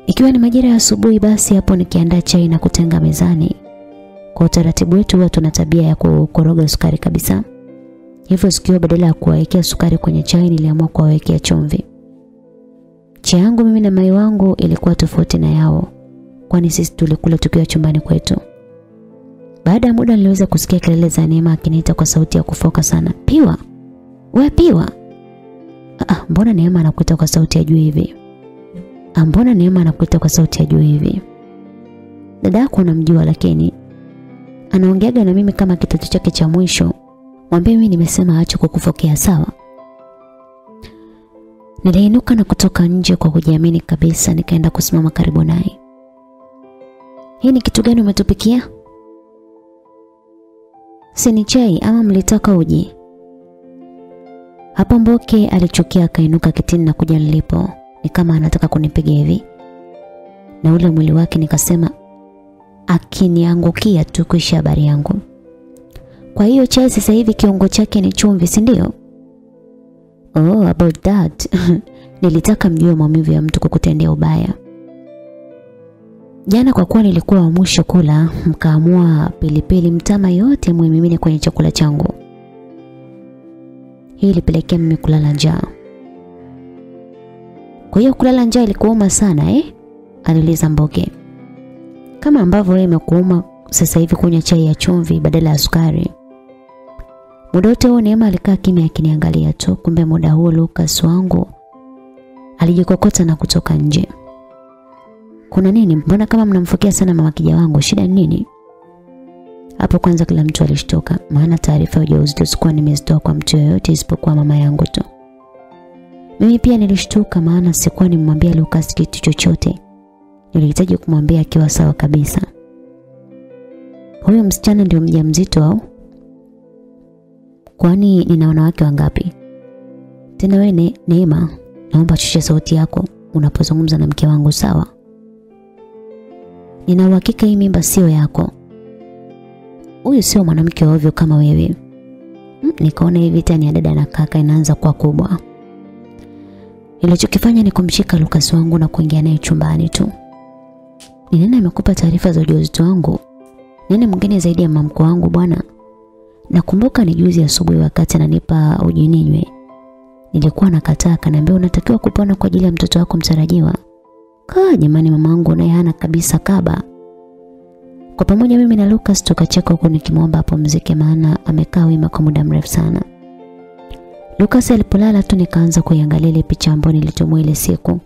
Ikiwa ni majira ya asubuhi basi hapo nikiandaa chai na kutenga mezani. Kwa utaratibu wetu huwa tuna tabia ya kukoroga sukari kabisa. Hivyo sikio badala ya kuwawekea sukari kwenye chai niliamua kuwawekea chumvi. Chai yangu mimi na mai wangu ilikuwa tofauti na yao kwani sisi tulikula tukiwa chumbani kwetu. Baada ya muda niliweza kusikia kelele za Neema akiniita kwa sauti ya kufoka sana. Piwa. We piwa. Ah, mbona Neema anakuita kwa sauti ya juu hivi? Ah, mbona Neema anakuita kwa sauti ya juu hivi? Dada yako unamjua lakini anaongeaga na mimi kama kitoto chake cha mwisho. Mwambie mimi nimesema aache kukufokea sawa? Niliinuka na kutoka nje kwa kujiamini kabisa nikaenda kusimama karibu naye. Hii ni kitu gani umetupikia? Si ni chai ama mlitaka uji? Hapo Mboke alichukia akainuka kitini na kuja nilipo. Ni kama anataka kunipiga hivi. Na ule mwili wake nikasema akiniangukia tu kuisha habari yangu. Kwa hiyo chai sasa hivi kiungo chake ni chumvi, si ndio? Oh, about that. Nilitaka mjue maumivu ya mtu kukutendea ubaya. Jana kwa kuwa nilikuwa wa mwisho kula, mkaamua pilipili mtama yote muimimine kwenye chakula changu. Hii ilipelekea mimi kulala njaa. Kwa hiyo kulala njaa ilikuuma sana eh? Aliuliza Mboge. Kama ambavyo wewe imekuuma sasa hivi kunywa chai ya chumvi badala ya sukari. Muda wote huo Neema alikaa kimya akiniangalia tu, kumbe muda huo Lucas wangu alijikokota na kutoka nje. Kuna nini? Mbona kama mnamfukia sana mama kija wangu? Shida ni nini? Hapo kwanza kila mtu alishtoka, maana taarifa ya ujauzito sikuwa nimezitoa kwa mtu yoyote isipokuwa mama yangu tu. Mimi pia nilishtuka maana sikuwa nimwambia Lucas kitu chochote. Nilihitaji kumwambia akiwa sawa kabisa. Huyo msichana ndio mjamzito au? Kwani nina wanawake wangapi? Tena wewe ne, Neema, naomba shusha sauti yako unapozungumza na mke wangu sawa? Nina uhakika hii mimba sio yako. Huyu sio mwanamke ovyo kama wewe. Hmm, nikaona hii vita ni ya dada na kaka inaanza kuwa kubwa. Nilichokifanya ni kumshika Lucas wangu na kuingia naye chumbani tu. Ni nani amekupa taarifa za ujauzito wangu? Nani mwingine zaidi ya mamko wangu bwana? Nakumbuka ni juzi asubuhi wakati ananipa ujininywe. Nilikuwa nakataa kanaambia unatakiwa kupona kwa ajili ya mtoto wako mtarajiwa. Kaa jamani mamangu naye hana kabisa kaba. Kwa pamoja mimi na Lucas tukacheka huku nikimwomba apumzike maana amekaa wima kwa muda mrefu sana. Lucas alipolala tu nikaanza kuiangalia ile picha ambayo nilitumwa ile siku.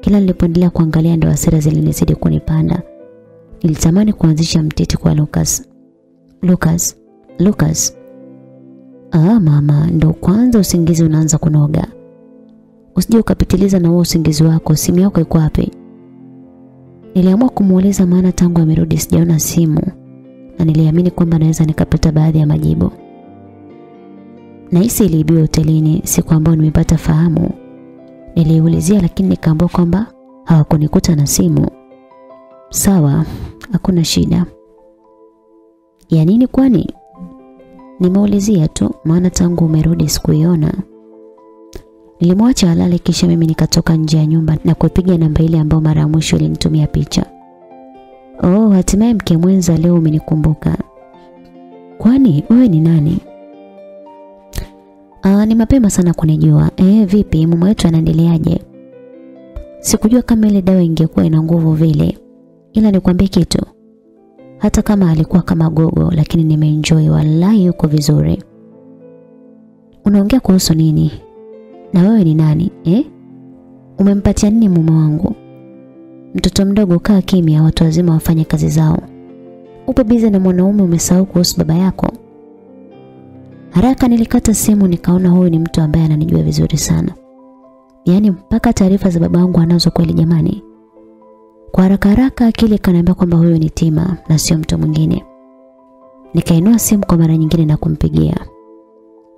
Kila nilipoendelea kuangalia ndio hasira zilinizidi kunipanda. Nilitamani kuanzisha mtiti kwa Lucas. Lucas, Lucas. Ah mama, ndo kwanza usingizi unaanza kunoga. Usije ukapitiliza na wewe usingizi wako, simu yako iko wapi? Niliamua kumuuliza maana tangu amerudi sijaona simu na niliamini kwamba naweza nikapata baadhi ya majibu. Nahisi iliibiwa hotelini siku ambayo nimepata fahamu. Niliulizia lakini nikaambiwa kwamba hawakunikuta na simu. Sawa, hakuna shida. Ya nini kwani? Nimeulizia tu maana tangu umerudi sikuiona. Nilimwacha alale kisha mimi nikatoka nje ya nyumba na kupiga namba ile ambayo mara ya mwisho ilinitumia picha. Oh, hatimaye mke mwenza leo umenikumbuka. Kwani wewe ni nani? Ah, ni mapema sana kunijua. Eh, vipi mume wetu anaendeleaje? Sikujua kama ile dawa ingekuwa ina nguvu vile. Ila nikwambie kitu. Hata kama alikuwa kama gogo lakini nimeenjoy wallahi yuko vizuri. Unaongea kuhusu nini? Na wewe ni nani? Eh? Umempatia nini mume wangu? Mtoto mdogo kaa kimya, watu wazima wafanye kazi zao. Upo bize na mwanaume umesahau kuhusu baba yako? Haraka nilikata simu nikaona huyu ni mtu ambaye ananijua vizuri sana. Yaani mpaka taarifa za babangu anazo kweli jamani. Kwa haraka haraka kile kanaambia kwamba huyo ni Tima na sio mtu mwingine. Nikainua simu kwa mara nyingine na kumpigia.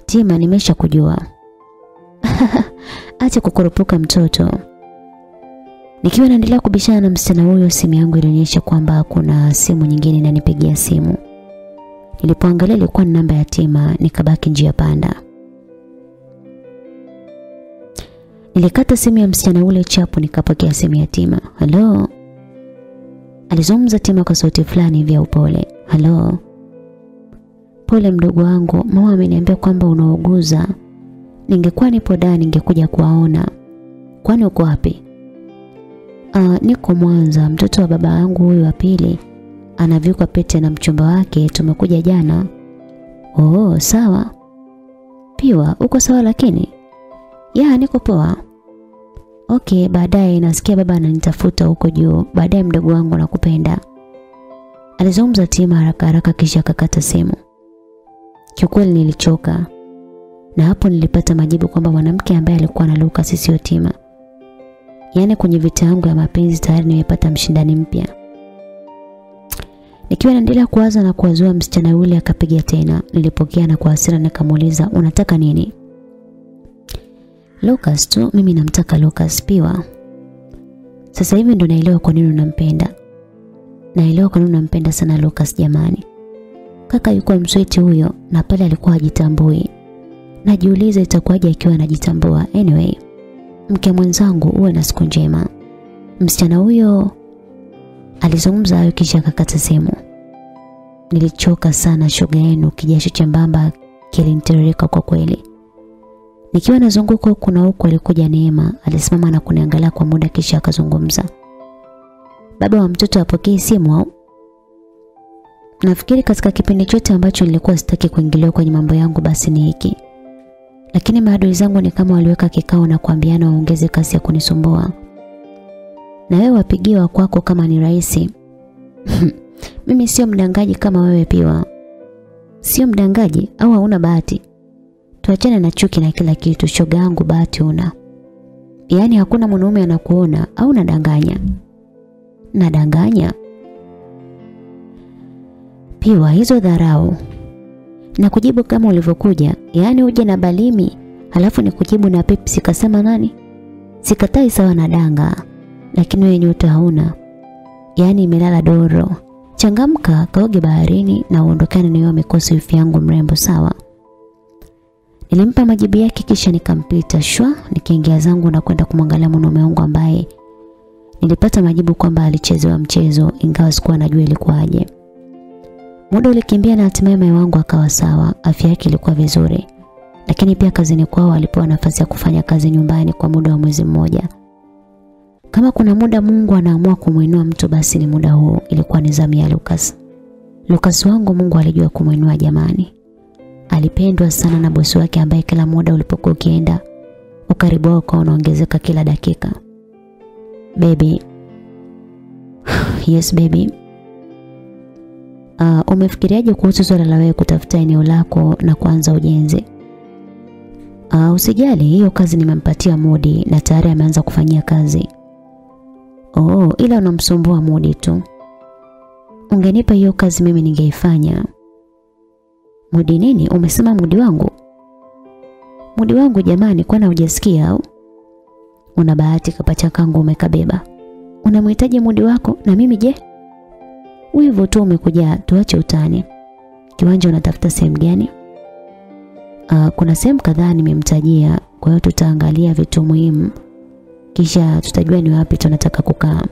Tima nimesha kujua. Acha kukurupuka mtoto. Nikiwa naendelea kubishana na msichana huyo simu yangu ilionyesha kwamba kuna simu nyingine inanipigia simu. Nilipoangalia ilikuwa ni namba ya Tima nikabaki njia panda. Nilikata simu ya msichana ule chapu nikapokea simu ya Tima. Halo. Alizungumza Tima kwa sauti fulani vya upole. Halo. Pole mdogo wangu, mama ameniambia kwamba unauguza. Ningekuwa nipo da ningekuja kuwaona. Kwani uko wapi? Uh, niko Mwanza. Mtoto wa baba yangu huyu wa pili anavikwa pete na mchumba wake. Tumekuja jana. Oh, sawa. Piwa, uko sawa lakini? Ya, niko poa. Okay, baadaye nasikia baba ananitafuta huko juu. Baadaye mdogo wangu nakupenda. Alizungumza Tima haraka haraka kisha akakata simu. Kiukweli nilichoka. Na hapo nilipata majibu kwamba mwanamke ambaye alikuwa na Lucas sio Tima. Yaani kwenye vita yangu ya mapenzi tayari nimepata mshindani mpya. Nikiwa naendelea kuwaza na kuwazua msichana yule akapiga tena. Nilipokea na kwa hasira nikamuuliza unataka nini? Lucas tu, mimi namtaka Lucas Piwa. Sasa hivi ndo naelewa kwa nini unampenda. Naelewa kwa nini unampenda sana Lucas jamani. Kaka yuko msweti huyo na pale alikuwa ajitambui Najiuliza itakuwaje akiwa anajitambua. Anyway, mke mwenzangu uwe na siku njema. Msichana huyo alizungumza hayo kisha akakata simu. Nilichoka sana shoga yenu kijasho chembamba kilinitiririka kwa kweli. Nikiwa nazunguka huku na huku alikuja Neema, alisimama na kuniangalia kwa muda kisha akazungumza. Baba wa mtoto apokee simu au? Nafikiri katika kipindi chote ambacho nilikuwa sitaki kuingiliwa kwenye mambo yangu basi ni hiki. Lakini maadui zangu ni kama waliweka kikao na kuambiana waongeze kasi ya kunisumbua. Na wewe wapigiwa kwako kama ni rahisi. Mimi sio mdangaji kama wewe piwa. Sio mdangaji au hauna bahati? Tuachane na chuki na kila kitu, shoga yangu bahati una. Yaani hakuna mwanaume anakuona au nadanganya? Nadanganya? Piwa hizo dharau. Na kujibu kama ulivyokuja, yaani uje na balimi, halafu ni kujibu na Pepsi kasema nani? Sikatai sawa na danga, lakini wewe nyota hauna. Yaani imelala doro. Changamka, kaoge baharini na uondokane na hiyo mikosi yangu mrembo sawa. Nilimpa majibu yake kisha nikampita shwa nikaingia zangu na kwenda kumwangalia mwanaume wangu ambaye nilipata majibu kwamba alichezewa mchezo ingawa sikuwa najua ilikuwaje. Muda ulikimbia na hatimaye mume wangu akawa sawa, afya yake ilikuwa vizuri. Lakini pia kazini kwao alipewa nafasi ya kufanya kazi nyumbani kwa muda wa mwezi mmoja. Kama kuna muda Mungu anaamua kumwinua mtu basi ni muda huo, ilikuwa ni zamu ya Lucas. Lucas wangu Mungu alijua kumwinua jamani. Alipendwa sana na bosi wake ambaye kila muda ulipokuwa ukienda ukaribu wao ukawa unaongezeka kila dakika. Baby. yes baby. Uh, umefikiriaje kuhusu swala la wewe kutafuta eneo lako na kuanza ujenzi? Uh, usijali, hiyo kazi nimempatia Mudi na tayari ameanza kufanyia kazi. Oh, ila unamsumbua Mudi tu. Ungenipa hiyo kazi mimi ningeifanya. Mudi nini? Umesema mudi wangu? Mudi wangu jamani, kwana hujasikia au? Una bahati kapacha kangu umekabeba. Unamhitaji mudi wako na mimi je? Wivu tu umekuja, tuache utani. Kiwanja unatafuta sehemu gani? Uh, kuna sehemu kadhaa nimemtajia, kwa hiyo tutaangalia vitu muhimu. Kisha tutajua ni wapi tunataka kukaa.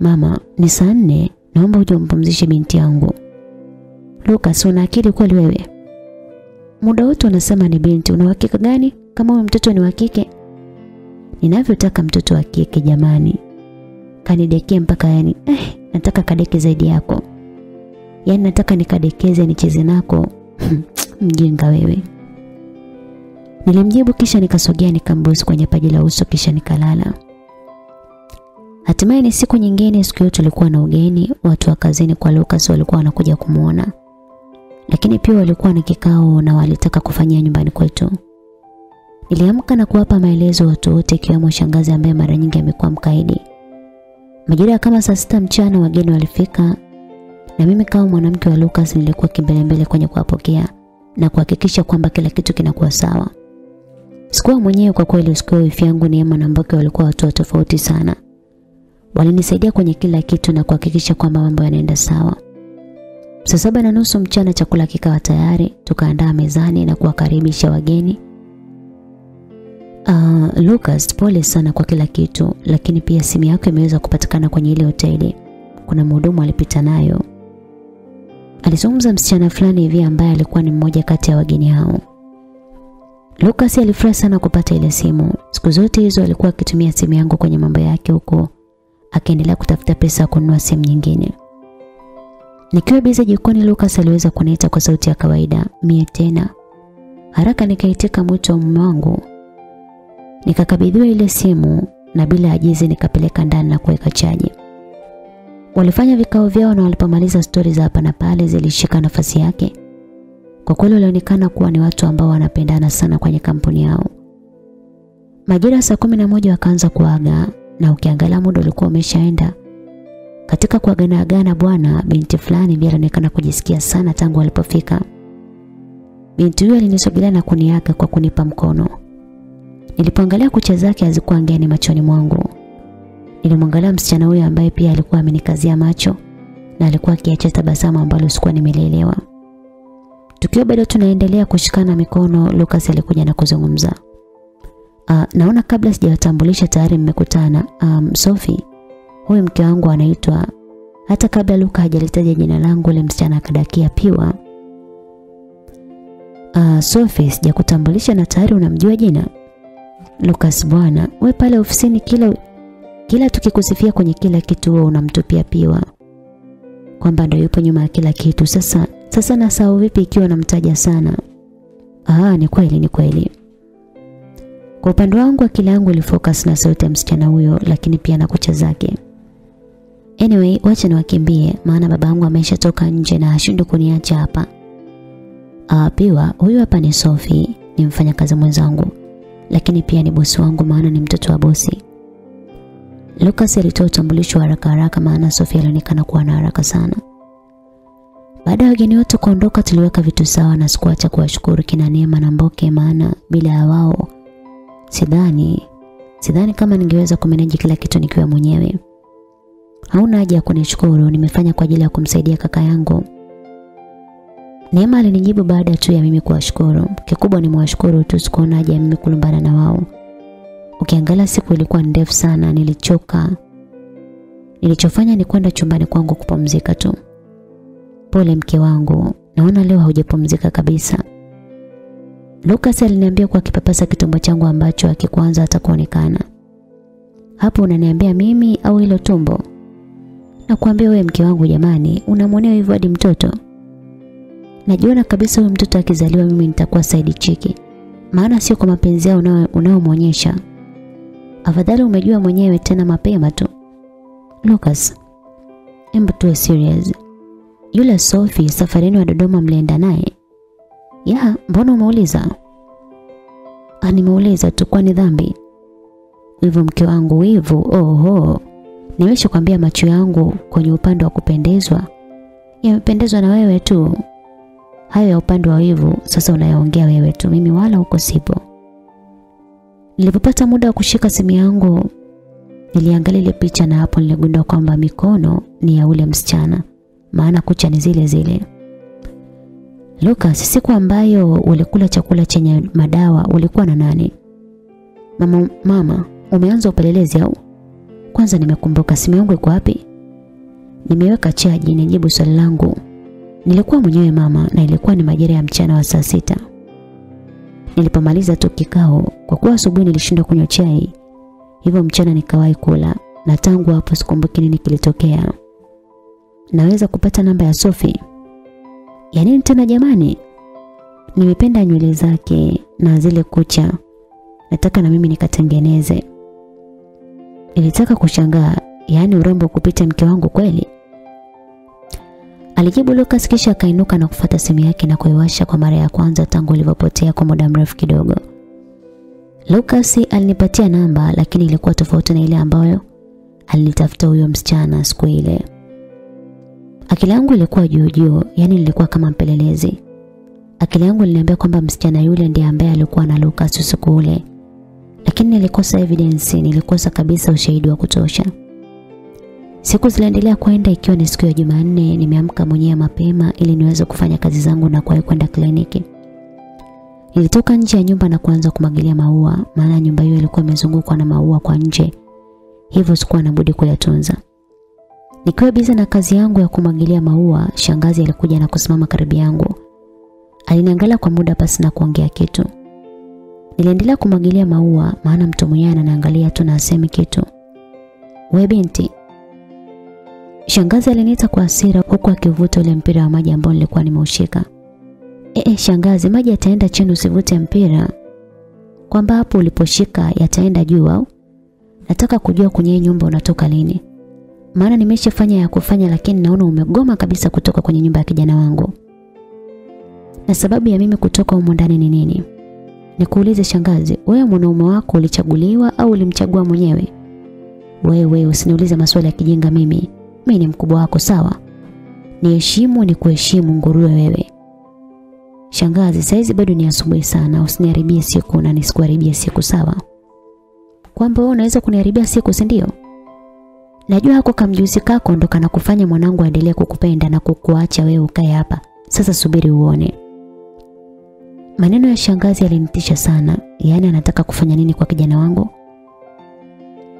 Mama, ni saa nne, naomba uje umpumzishe binti yangu. Lucas, una akili kweli wewe? Muda wote unasema ni binti, una uhakika gani kama wewe mtoto ni wa kike? Ninavyotaka mtoto wa kike jamani. Kanidekie mpaka yani, eh, nataka kadeke zaidi yako. Yaani nataka nikadekeze nicheze nako. Mjinga wewe. Nilimjibu kisha nikasogea nikambusu kwenye paji la uso kisha nikalala. Hatimaye ni siku nyingine, siku hiyo tulikuwa na ugeni, watu wa kazini kwa Lucas walikuwa wanakuja kumuona. Lakini pia walikuwa na kikao na walitaka kufanyia nyumbani kwetu. Niliamka na kuwapa maelezo watu wote ikiwemo shangazi ambaye mara nyingi amekuwa mkaidi. Majira kama saa sita mchana wageni walifika na mimi kama mwanamke wa Lucas nilikuwa kimbelembele kwenye kuwapokea na kuhakikisha kwamba kila kitu kinakuwa sawa. Sikuwa mwenyewe kwa kweli, sikuwa wifi yangu Neema na Mboke walikuwa watu tofauti sana. Walinisaidia kwenye kila kitu na kuhakikisha kwamba mambo yanaenda sawa. Saa saba na nusu mchana chakula kikawa tayari, tukaandaa mezani na kuwakaribisha wageni. Uh, Lucas, pole sana kwa kila kitu, lakini pia simu yako imeweza kupatikana kwenye ile hoteli. Kuna mhudumu alipita nayo. Alizungumza msichana fulani hivi ambaye alikuwa ni mmoja kati ya wageni hao. Lucas alifurahi sana kupata ile simu. Siku zote hizo alikuwa akitumia simu yangu kwenye mambo yake huko, akiendelea kutafuta pesa kununua simu nyingine. Nikiwa biza jikoni, Lucas aliweza kuniita kwa sauti ya kawaida, mie tena. Haraka nikaitika mwito wa mume wangu. Nikakabidhiwa ile simu na bila ajizi nikapeleka ndani na kuweka chaji. Walifanya vikao vyao na walipomaliza stori za hapa na pale zilishika nafasi yake. Kwa kweli walionekana kuwa ni watu ambao wanapendana sana kwenye kampuni yao. Majira saa kumi na moja wakaanza kuaga na ukiangalia muda ulikuwa umeshaenda. Katika kuagana agana bwana, binti fulani ndiye alionekana kujisikia sana tangu alipofika. Binti huyo alinisogelea na kuniaga kwa kunipa mkono. Nilipoangalia kucha zake hazikuwa ngeni machoni mwangu. Nilimwangalia msichana huyo ambaye pia alikuwa amenikazia macho na alikuwa akiacha tabasamu ambalo sikuwa nimelelewa. Tukiwa bado tunaendelea kushikana mikono, Lucas alikuja na kuzungumza. Uh, naona kabla sijawatambulisha tayari mmekutana. Um, Sophie, huyu mke wangu anaitwa. Hata kabla Luka hajalitaja jina langu, ile msichana akadakia piwa. Uh, Sophie, sijakutambulisha na tayari unamjua jina? Lucas bwana, we pale ofisini kila kila tukikusifia kwenye kila kitu wewe unamtupia piwa kwamba ndio yupo nyuma ya kila kitu. Sasa sasa nasahau vipi ikiwa namtaja sana? Ah, ni kweli ni kweli. Kwa upande wangu akili yangu ilifocus na sauti ya msichana huyo lakini pia na kucha zake. Anyway, wacha niwakimbie maana babangu ameshatoka nje na ashindwe kuniacha hapa. Ah, piwa, huyu hapa ni Sophie, ni mfanyakazi mwenzangu. Lakini pia ni bosi wangu maana ni mtoto wa bosi. Lucas alitoa utambulisho haraka haraka maana Sophie alionekana kuwa na haraka sana. Baada ya wageni wote kuondoka tuliweka vitu sawa na sikuacha kuwashukuru kina Neema na Mboke maana bila ya wao sidhani sidhani kama ningeweza kumeneji kila kitu nikiwa mwenyewe. Hauna haja ya kunishukuru, nimefanya kwa ajili ya kumsaidia kaka yangu. Neema alinijibu baada tu ya mimi kuwashukuru. Kikubwa ni mwashukuru tu, sikuona haja ya mimi kulumbana na wao. Ukiangalia siku ilikuwa ndefu sana, nilichoka. Nilichofanya ni kwenda chumbani kwangu kupumzika tu. Pole mke wangu, naona leo haujapumzika kabisa. Lucas aliniambia kwa kipapasa kitumbo changu ambacho akikwanza hata kuonekana. Hapo unaniambia mimi au hilo tumbo? Nakwambia wewe mke wangu jamani, unamwonea hivyo hadi mtoto. Najiona kabisa huyu mtoto akizaliwa mimi nitakuwa side chiki. Maana sio kwa mapenzi yao unaomwonyesha. Afadhali umejua mwenyewe tena mapema tu. Lucas, embu tuwe serious. Yule Sophie safarini wa Dodoma mlienda naye? Ya, mbona umeuliza? Ah, nimeuliza tu kwani dhambi. Hivyo mke wangu hivyo. oho. Nimesha kwambia macho yangu kwenye upande wa kupendezwa yamependezwa na wewe tu. Hayo ya upande wa wivu sasa unayaongea wewe tu, mimi wala uko sipo. Nilipopata muda wa kushika simu yangu niliangalia ile picha na hapo niligundua kwamba mikono ni ya ule msichana, maana kucha ni zile zile. Lucas, siku ambayo ulikula chakula chenye madawa ulikuwa na nani? Mama, mama, umeanza upelelezi au? Kwanza nimekumbuka simu yangu iko wapi? Nimeweka chaji, nijibu swali langu. Nilikuwa mwenyewe mama na ilikuwa ni majira ya mchana wa saa sita. Nilipomaliza tu kikao, kwa kuwa asubuhi nilishindwa kunywa chai, hivyo mchana nikawahi kula na tangu hapo sikumbuki nini kilitokea. Naweza kupata namba ya Sophie? Ya nini tena jamani? Nimependa nywele zake na zile kucha. Nataka na mimi nikatengeneze. Nilitaka kushangaa Yaani urembo kupita mke wangu kweli? Alijibu Lucas kisha akainuka na kufata simu yake na kuiwasha kwa mara ya kwanza tangu ilivyopotea kwa muda mrefu kidogo. Lucas alinipatia namba lakini ilikuwa tofauti na ile ambayo alinitafuta huyo msichana siku ile. Akili yangu ilikuwa juu juu, yani nilikuwa kama mpelelezi. Akili yangu iliniambia kwamba msichana yule ndiye ambaye alikuwa na Lucas usiku ule. Lakini nilikosa evidence, nilikosa kabisa ushahidi wa kutosha. Siku ziliendelea kwenda ikiwa ni siku ya Jumanne, nimeamka mwenyewe mapema ili niweze kufanya kazi zangu na kwae kwenda kliniki. Nilitoka nje ya nyumba na kuanza kumwagilia maua, maana nyumba hiyo ilikuwa imezungukwa na maua kwa nje. Hivyo sikuwa na budi kuyatunza. Nikiwa biza na kazi yangu ya kumwagilia maua, shangazi alikuja na kusimama karibu yangu. Aliniangalia kwa muda pasi na kuongea kitu. Niliendelea kumwagilia maua maana mtu mwenyewe ananiangalia tu na asemi kitu. We binti. Shangazi aliniita kwa hasira huku akivuta ule mpira wa maji ambao nilikuwa nimeushika. Eh, e, shangazi maji yataenda chini usivute mpira. Kwamba hapo uliposhika yataenda juu au? Nataka kujua kwenye nyumba unatoka lini. Maana nimeshafanya ya kufanya lakini naona umegoma kabisa kutoka kwenye nyumba ya kijana wangu. Na sababu ya mimi kutoka humo ndani ni nini? Nikuulize shangazi, wewe mwanaume wako ulichaguliwa au ulimchagua mwenyewe? Wewe usiniulize maswali ya kijinga mimi. Mimi ni mkubwa wako sawa? Niheshimu ni kuheshimu nguruwe wewe. Shangazi, saizi bado ni asubuhi sana, usiniharibie siku na nisikuharibie siku sawa? Kwamba wewe unaweza kuniharibia siku, si ndio? Najua hako kamjuzi kako ndo kana kufanya mwanangu aendelee kukupenda na kukuacha wewe ukae hapa. Sasa subiri uone. Maneno ya shangazi yalinitisha sana. Yaani anataka kufanya nini kwa kijana wangu?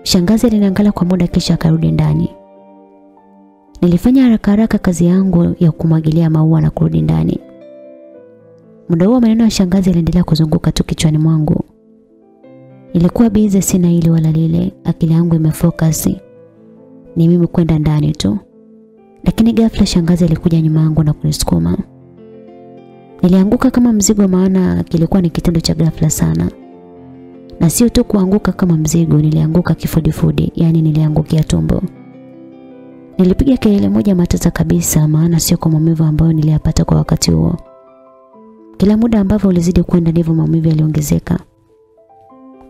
Shangazi aliniangalia kwa muda kisha akarudi ndani. Nilifanya haraka haraka kazi yangu ya kumwagilia maua na kurudi ndani. Muda huo maneno ya shangazi yaliendelea kuzunguka tu kichwani mwangu. Ilikuwa bize sina ile wala lile, akili yangu imefocus. Ni mimi kwenda ndani tu. Lakini ghafla shangazi alikuja nyuma yangu na kunisukuma. Nilianguka kama mzigo maana kilikuwa ni kitendo cha ghafla sana. Na sio tu kuanguka kama mzigo, nilianguka kifudifudi, yani niliangukia tumbo. Nilipiga kelele moja matata kabisa maana sio kwa maumivu ambayo niliyapata kwa wakati huo. Kila muda ambavyo ulizidi kwenda ndivyo maumivu yaliongezeka.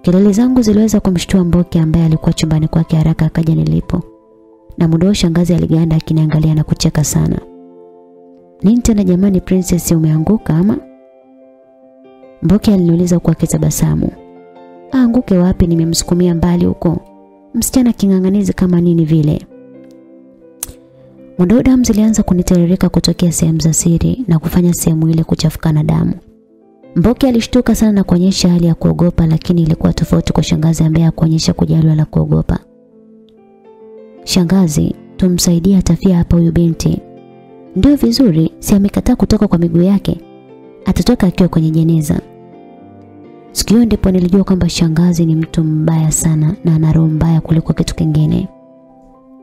Kelele zangu ziliweza kumshtua Mboke ambaye alikuwa chumbani kwake haraka akaja nilipo. Na muda shangazi aliganda akiniangalia na kucheka sana. Nini tena jamani princess umeanguka ama? Mboke aliniuliza kwa kitabasamu. Aanguke wapi nimemsukumia mbali huko. Msichana king'ang'anizi kama nini vile. Mdodo damu zilianza kunitiririka kutokea sehemu za siri na kufanya sehemu ile kuchafuka na damu. Mboke alishtuka sana na kuonyesha hali ya kuogopa lakini ilikuwa tofauti kwa shangazi ambaye hakuonyesha kujali wala kuogopa. Shangazi, tumsaidie atafia hapa huyu binti. Ndio vizuri, si amekataa kutoka kwa miguu yake. Atatoka akiwa kwenye jeneza. Siku hiyo ndipo nilijua kwamba shangazi ni mtu mbaya sana na ana roho mbaya kuliko kitu kingine.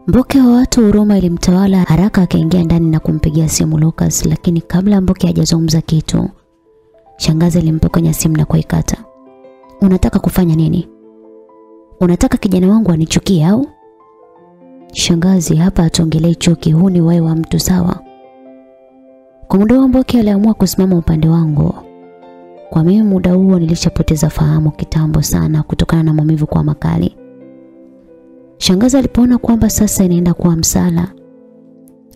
Mboke wa watu huruma ilimtawala haraka akaingia ndani na kumpigia simu Lucas lakini kabla Mboke hajazungumza kitu Shangazi alimpokonya simu na kuikata. Unataka kufanya nini? Unataka kijana wangu anichukie au? Shangazi, hapa atongelei chuki, huu ni wa mtu sawa. Kwa muda huo Mboke aliamua kusimama upande wangu. Kwa mimi muda huo nilishapoteza fahamu kitambo sana kutokana na maumivu kwa makali. Shangazi alipoona kwamba sasa inaenda kuwa msala,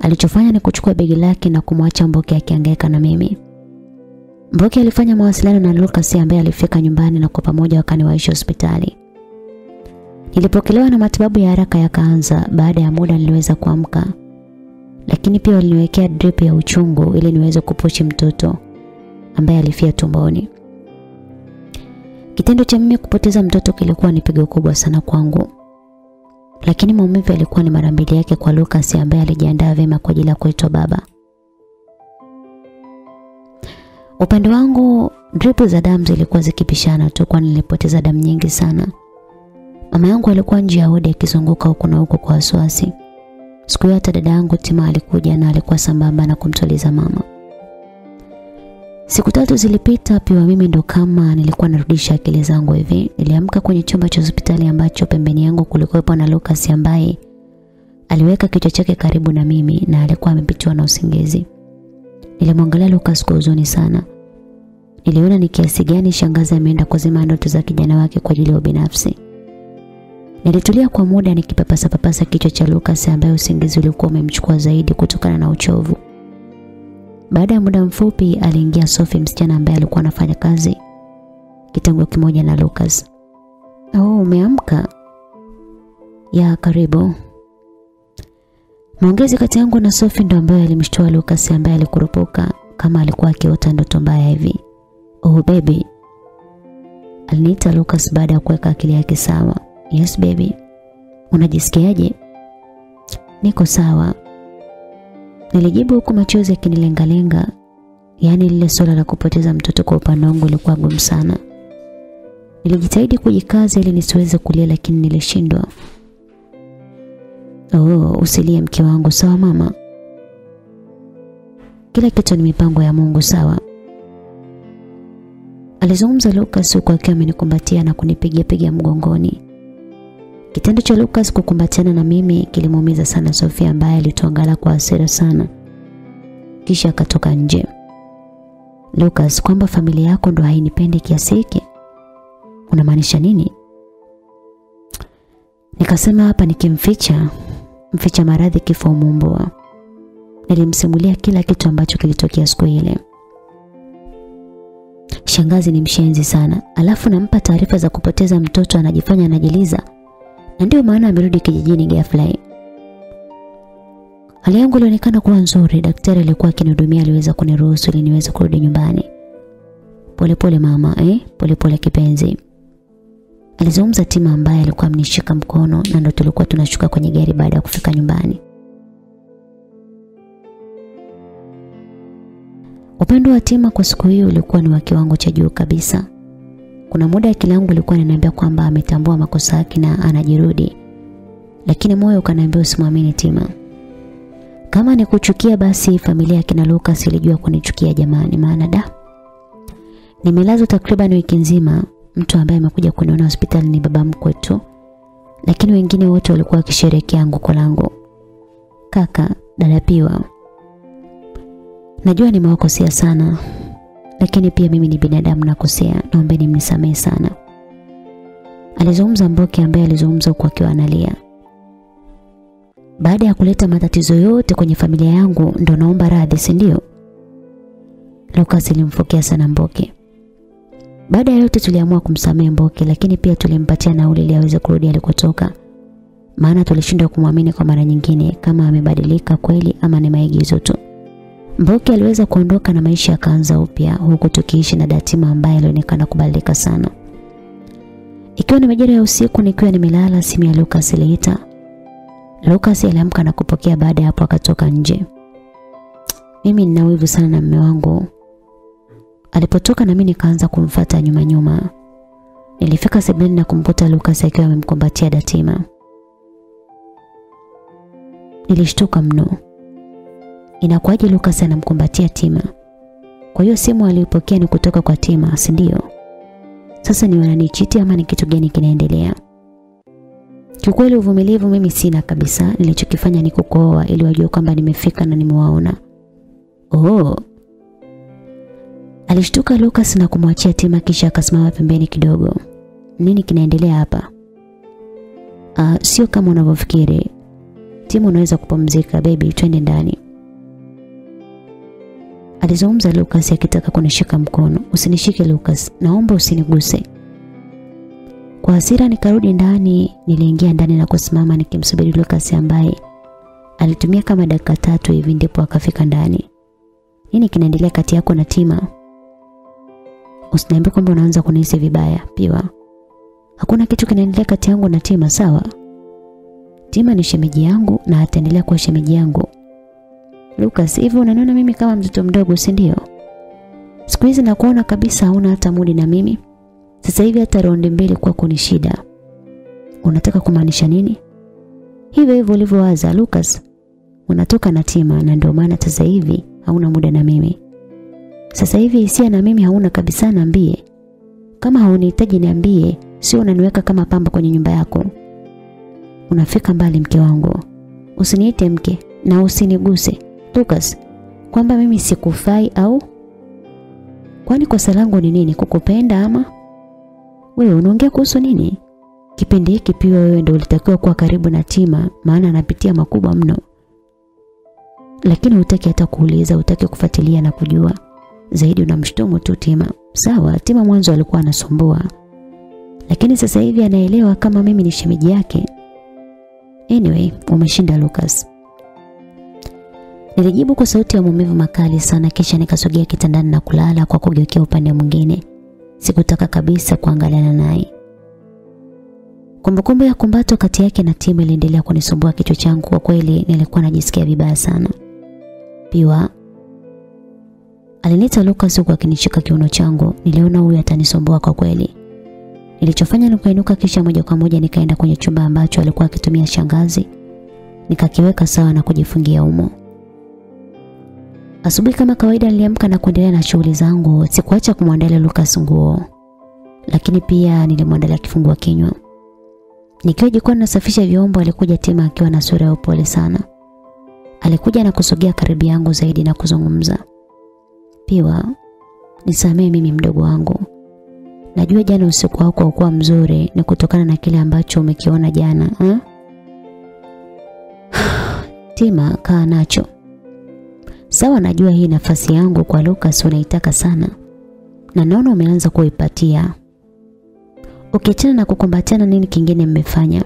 alichofanya ni kuchukua begi lake na kumwacha Mboki akihangaika na mimi. Mboki alifanya mawasiliano na Lucas ambaye alifika nyumbani na kwa pamoja wakaniwaisha hospitali. Nilipokelewa na matibabu ya haraka yakaanza. Baada ya muda niliweza kuamka. Lakini pia waliniwekea drip ya uchungu ili niweze kupochi mtoto ambaye alifia tumboni. Kitendo cha mimi kupoteza mtoto kilikuwa ni pigo kubwa sana kwangu. Lakini maumivu yalikuwa ni mara mbili yake kwa Lucas ambaye alijiandaa vyema kwa ajili ya kuitwa baba. Upande wangu drip za damu zilikuwa zikipishana tu kwani nilipoteza damu nyingi sana. Mama yangu alikuwa nje ya wodi akizunguka huku na huko kwa wasiwasi. Siku hata dada yangu Tima alikuja na alikuwa sambamba na kumtuliza mama. Siku tatu zilipita pia mimi ndo kama nilikuwa narudisha akili zangu hivi. Niliamka kwenye chumba cha hospitali ambacho pembeni yangu kulikuwepo na Lucas ambaye Aliweka kichwa chake karibu na mimi na alikuwa amepitiwa na usingizi. Nilimwangalia Lucas kwa huzuni sana. Niliona ni kiasi gani shangazi ameenda kuzima ndoto za kijana wake kwa ajili ya ubinafsi. Nilitulia kwa muda nikipapasa papasa kichwa cha Lucas ambaye usingizi ulikuwa umemchukua zaidi kutokana na uchovu. Baada ya muda mfupi aliingia Sophie msichana ambaye alikuwa anafanya kazi kitengo kimoja na Lucas. "Oh, umeamka?" "Ya, karibu." Maongezi kati yangu na Sophie ndo ambayo alimshtua Lucas ambaye alikurupuka kama alikuwa akiota ndoto mbaya hivi. "Oh baby." Aliniita Lucas baada ya kuweka akili yake sawa. "Yes baby." "Unajisikiaje?" "Niko sawa." Nilijibu huku machozi yakinilengalenga. Yaani lile swala la kupoteza mtoto kwa upande wangu lilikuwa gumu sana. Nilijitahidi kujikaza ili nisiweze kulia lakini nilishindwa. Oh, usilie mke wangu, sawa mama? Kila kitu ni mipango ya Mungu, sawa? Alizungumza Lucas huku akiwa amenikumbatia na kunipigia piga mgongoni. Kitendo cha Lucas kukumbatiana na mimi kilimuumiza sana Sofia ambaye alituangalia kwa hasira sana. Kisha akatoka nje. Lucas, kwamba familia yako ndo hainipendi kiasi hiki? Unamaanisha nini? Nikasema hapa nikimficha, mficha maradhi kifo umumbua. Nilimsimulia kila kitu ambacho kilitokea siku ile. Shangazi ni mshenzi sana. Alafu nampa taarifa za kupoteza mtoto anajifanya anajiliza. Na ndio maana amerudi kijijini ghafla. Hali yangu ilionekana kuwa nzuri. Daktari alikuwa akinihudumia aliweza kuniruhusu ili niweze kurudi nyumbani. Polepole pole mama, eh? Polepole pole kipenzi. Alizungumza Tima ambaye alikuwa amnishika mkono na ndo tulikuwa tunashuka kwenye gari baada ya kufika nyumbani. Upendo wa Tima kwa siku hiyo ulikuwa ni wa kiwango cha juu kabisa. Kuna muda akili yangu ilikuwa inaniambia kwamba ametambua makosa yake na anajirudi. Lakini moyo ukaniambia usimwamini Tima. Kama ni kuchukia basi familia ya kina Lucas ilijua kunichukia jamani maana da. Nimelazwa takriban wiki nzima mtu ambaye amekuja kuniona hospitali ni baba mkwe tu. Lakini wengine wote walikuwa wakisherehekea anguko langu. Kaka, dada Piwa. Najua nimewakosea sana. Lakini pia mimi ni binadamu nakosea. Naombeni mnisamehe sana. Alizungumza Mboke ambaye alizungumza huku akiwa analia. Baada ya kuleta matatizo yote kwenye familia yangu ndo naomba radhi, si ndio? Lucas ilimfokea sana Mboke. Baada ya yote tuliamua kumsamehe Mboke lakini pia tulimpatia nauli ili aweze kurudi alikotoka. Maana tulishindwa kumwamini kwa mara nyingine kama amebadilika kweli ama ni maigizo tu. Mboke aliweza kuondoka na maisha yakaanza upya huku tukiishi na Datima ambaye alionekana kubadilika sana. Ikiwa ni majira ya usiku nikiwa nimelala simu ya Lucas iliita. Lucas aliamka na kupokea baada ya hapo akatoka nje. Mimi nina wivu sana na mume wangu. Alipotoka na mimi nikaanza kumfata nyuma nyuma. Nilifika sebuleni na kumkuta Lucas akiwa amemkumbatia Datima. Nilishtuka mno. Inakuwaje Lucas anamkumbatia Tima? Kwa hiyo simu aliyopokea ni kutoka kwa Tima, si ndio? Sasa ni wananichiti ama ni kitu gani kinaendelea? Kiukweli uvumilivu mimi sina kabisa. Nilichokifanya ni kukooa ili wajue kwamba nimefika na nimewaona. Oh. Alishtuka Lucas na kumwachia Tima kisha akasimama pembeni kidogo. Nini kinaendelea hapa? Uh, sio kama unavyofikiri. Timu unaweza kupumzika baby, twende ndani. Alizungumza Lucas akitaka kunishika mkono. Usinishike Lucas, naomba usiniguse. Kwa hasira nikarudi ndani, niliingia ndani na kusimama nikimsubiri Lucas ambaye alitumia kama dakika tatu hivi ndipo akafika ndani. Nini kinaendelea kati yako na Tima? Usiniambie kwamba unaanza kunihisi vibaya, Piwa. Hakuna kitu kinaendelea kati yangu na Tima, sawa? Tima ni shemeji yangu na ataendelea kuwa shemeji yangu. Lucas, hivi unaniona mimi kama mtoto mdogo, si ndio? Siku hizi nakuona kabisa hauna hata mudi na mimi. Sasa hivi hata raundi mbili kwako ni shida. Unataka kumaanisha nini? Hivyo hivyo ulivyowaza Lucas. Unatoka na Tima na ndio maana sasa hivi hauna muda na mimi. Sasa hivi hisia na mimi hauna kabisa niambie. Kama haunihitaji niambie, sio unaniweka kama pamba kwenye nyumba yako. Unafika mbali mke wangu. usiniite mke na usiniguse. Lucas, kwamba mimi sikufai au kwani kosa langu ni nini kukupenda ama wewe unaongea kuhusu nini? Kipindi hiki pia wewe ndio ulitakiwa kuwa karibu na Tima maana anapitia makubwa mno. Lakini hutaki hata kuuliza, hutaki kufuatilia na kujua. Zaidi unamshtumu tu Tima. Sawa, Tima mwanzo alikuwa anasumbua. Lakini sasa hivi anaelewa kama mimi ni shemeji yake. Anyway, umeshinda Lucas. Nilijibu kwa sauti ya maumivu makali sana kisha nikasogea kitandani na kulala kwa kugeukia upande mwingine. Sikutaka kabisa kuangaliana naye. Kumbukumbu ya kumbato kati yake na timu iliendelea kunisumbua kichwa changu kwa kweli nilikuwa najisikia vibaya sana. Piwa Alinita Lucas huku akinishika kiuno changu. Niliona huyu atanisumbua kwa kweli. Nilichofanya ni kuinuka kisha moja kwa moja nikaenda kwenye chumba ambacho alikuwa akitumia shangazi. Nikakiweka sawa na kujifungia umo. Asubuhi kama kawaida niliamka na kuendelea na shughuli zangu. Sikuacha kumwandalia Lucas nguo. Lakini pia nilimwandalia kifungua kinywa. Nikiwa jikoni nasafisha vyombo alikuja Tima akiwa na sura ya upole sana. Alikuja na kusogea karibu yangu zaidi na kuzungumza. Piwa, nisamee mimi mdogo wangu. Najua jana usiku wako haukuwa mzuri ni kutokana na kile ambacho umekiona jana, ha? Tima kaa nacho. Sawa najua hii nafasi yangu kwa Lucas unaitaka sana. Na naona umeanza kuipatia. Ukiachana na kukumbatiana nini kingine mmefanya?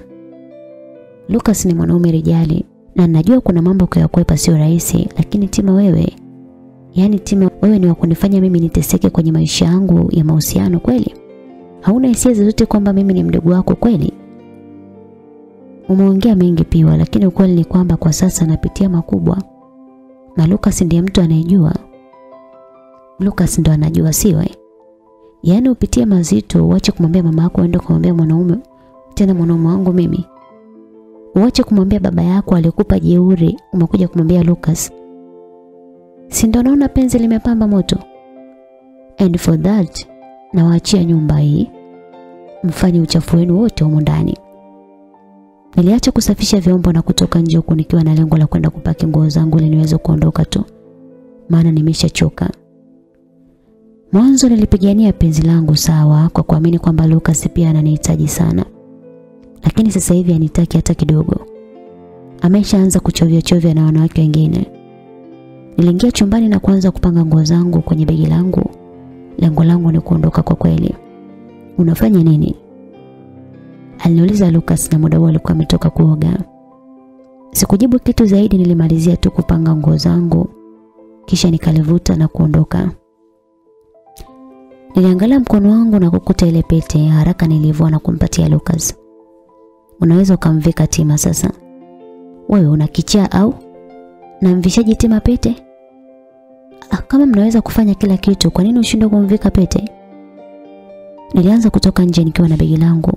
Lucas ni mwanaume rijali na najua kuna mambo kuyakwepa sio rahisi lakini Tima wewe Yaani Tima wewe ni wa kunifanya mimi niteseke kwenye maisha yangu ya mahusiano kweli? Hauna hisia zozote kwamba mimi ni mdogo wako kweli? Umeongea mengi piwa lakini ukweli ni kwamba kwa sasa napitia makubwa. Na Lucas ndiye mtu anayejua. Lucas ndo anajua siwe. Yaani upitie mazito uache kumwambia mama yako aende kumwambia mwanaume tena mwanaume wangu mimi. Uache kumwambia baba yako alikupa jeuri umekuja kumwambia Lucas. Si ndo naona penzi limepamba moto. And for that nawaachia nyumba hii mfanye uchafu wenu wote humo ndani. Niliacha kusafisha vyombo na kutoka nje huku nikiwa na lengo la kwenda kupaki nguo zangu ili niweze kuondoka tu. Maana nimeshachoka. Mwanzo nilipigania penzi langu sawa kwa kuamini kwamba Lucas pia ananihitaji sana. Lakini sasa hivi anitaki hata kidogo. Ameshaanza kuchovya chovya na wanawake wengine. Niliingia chumbani na kuanza kupanga nguo zangu kwenye begi langu. Lengo langu ni kuondoka kwa kweli. Unafanya nini? Aliniuliza Lucas na muda huo alikuwa ametoka kuoga. Sikujibu kitu zaidi nilimalizia tu kupanga nguo zangu. Kisha nikalivuta na kuondoka. Niliangalia mkono wangu na kukuta ile pete haraka nilivua na kumpatia Lucas. Unaweza ukamvika Tima sasa. Wewe una kichaa au? Na mvishaji Tima pete? Ah, kama mnaweza kufanya kila kitu, kwa nini ushindwe kumvika pete? Nilianza kutoka nje nikiwa na begi langu.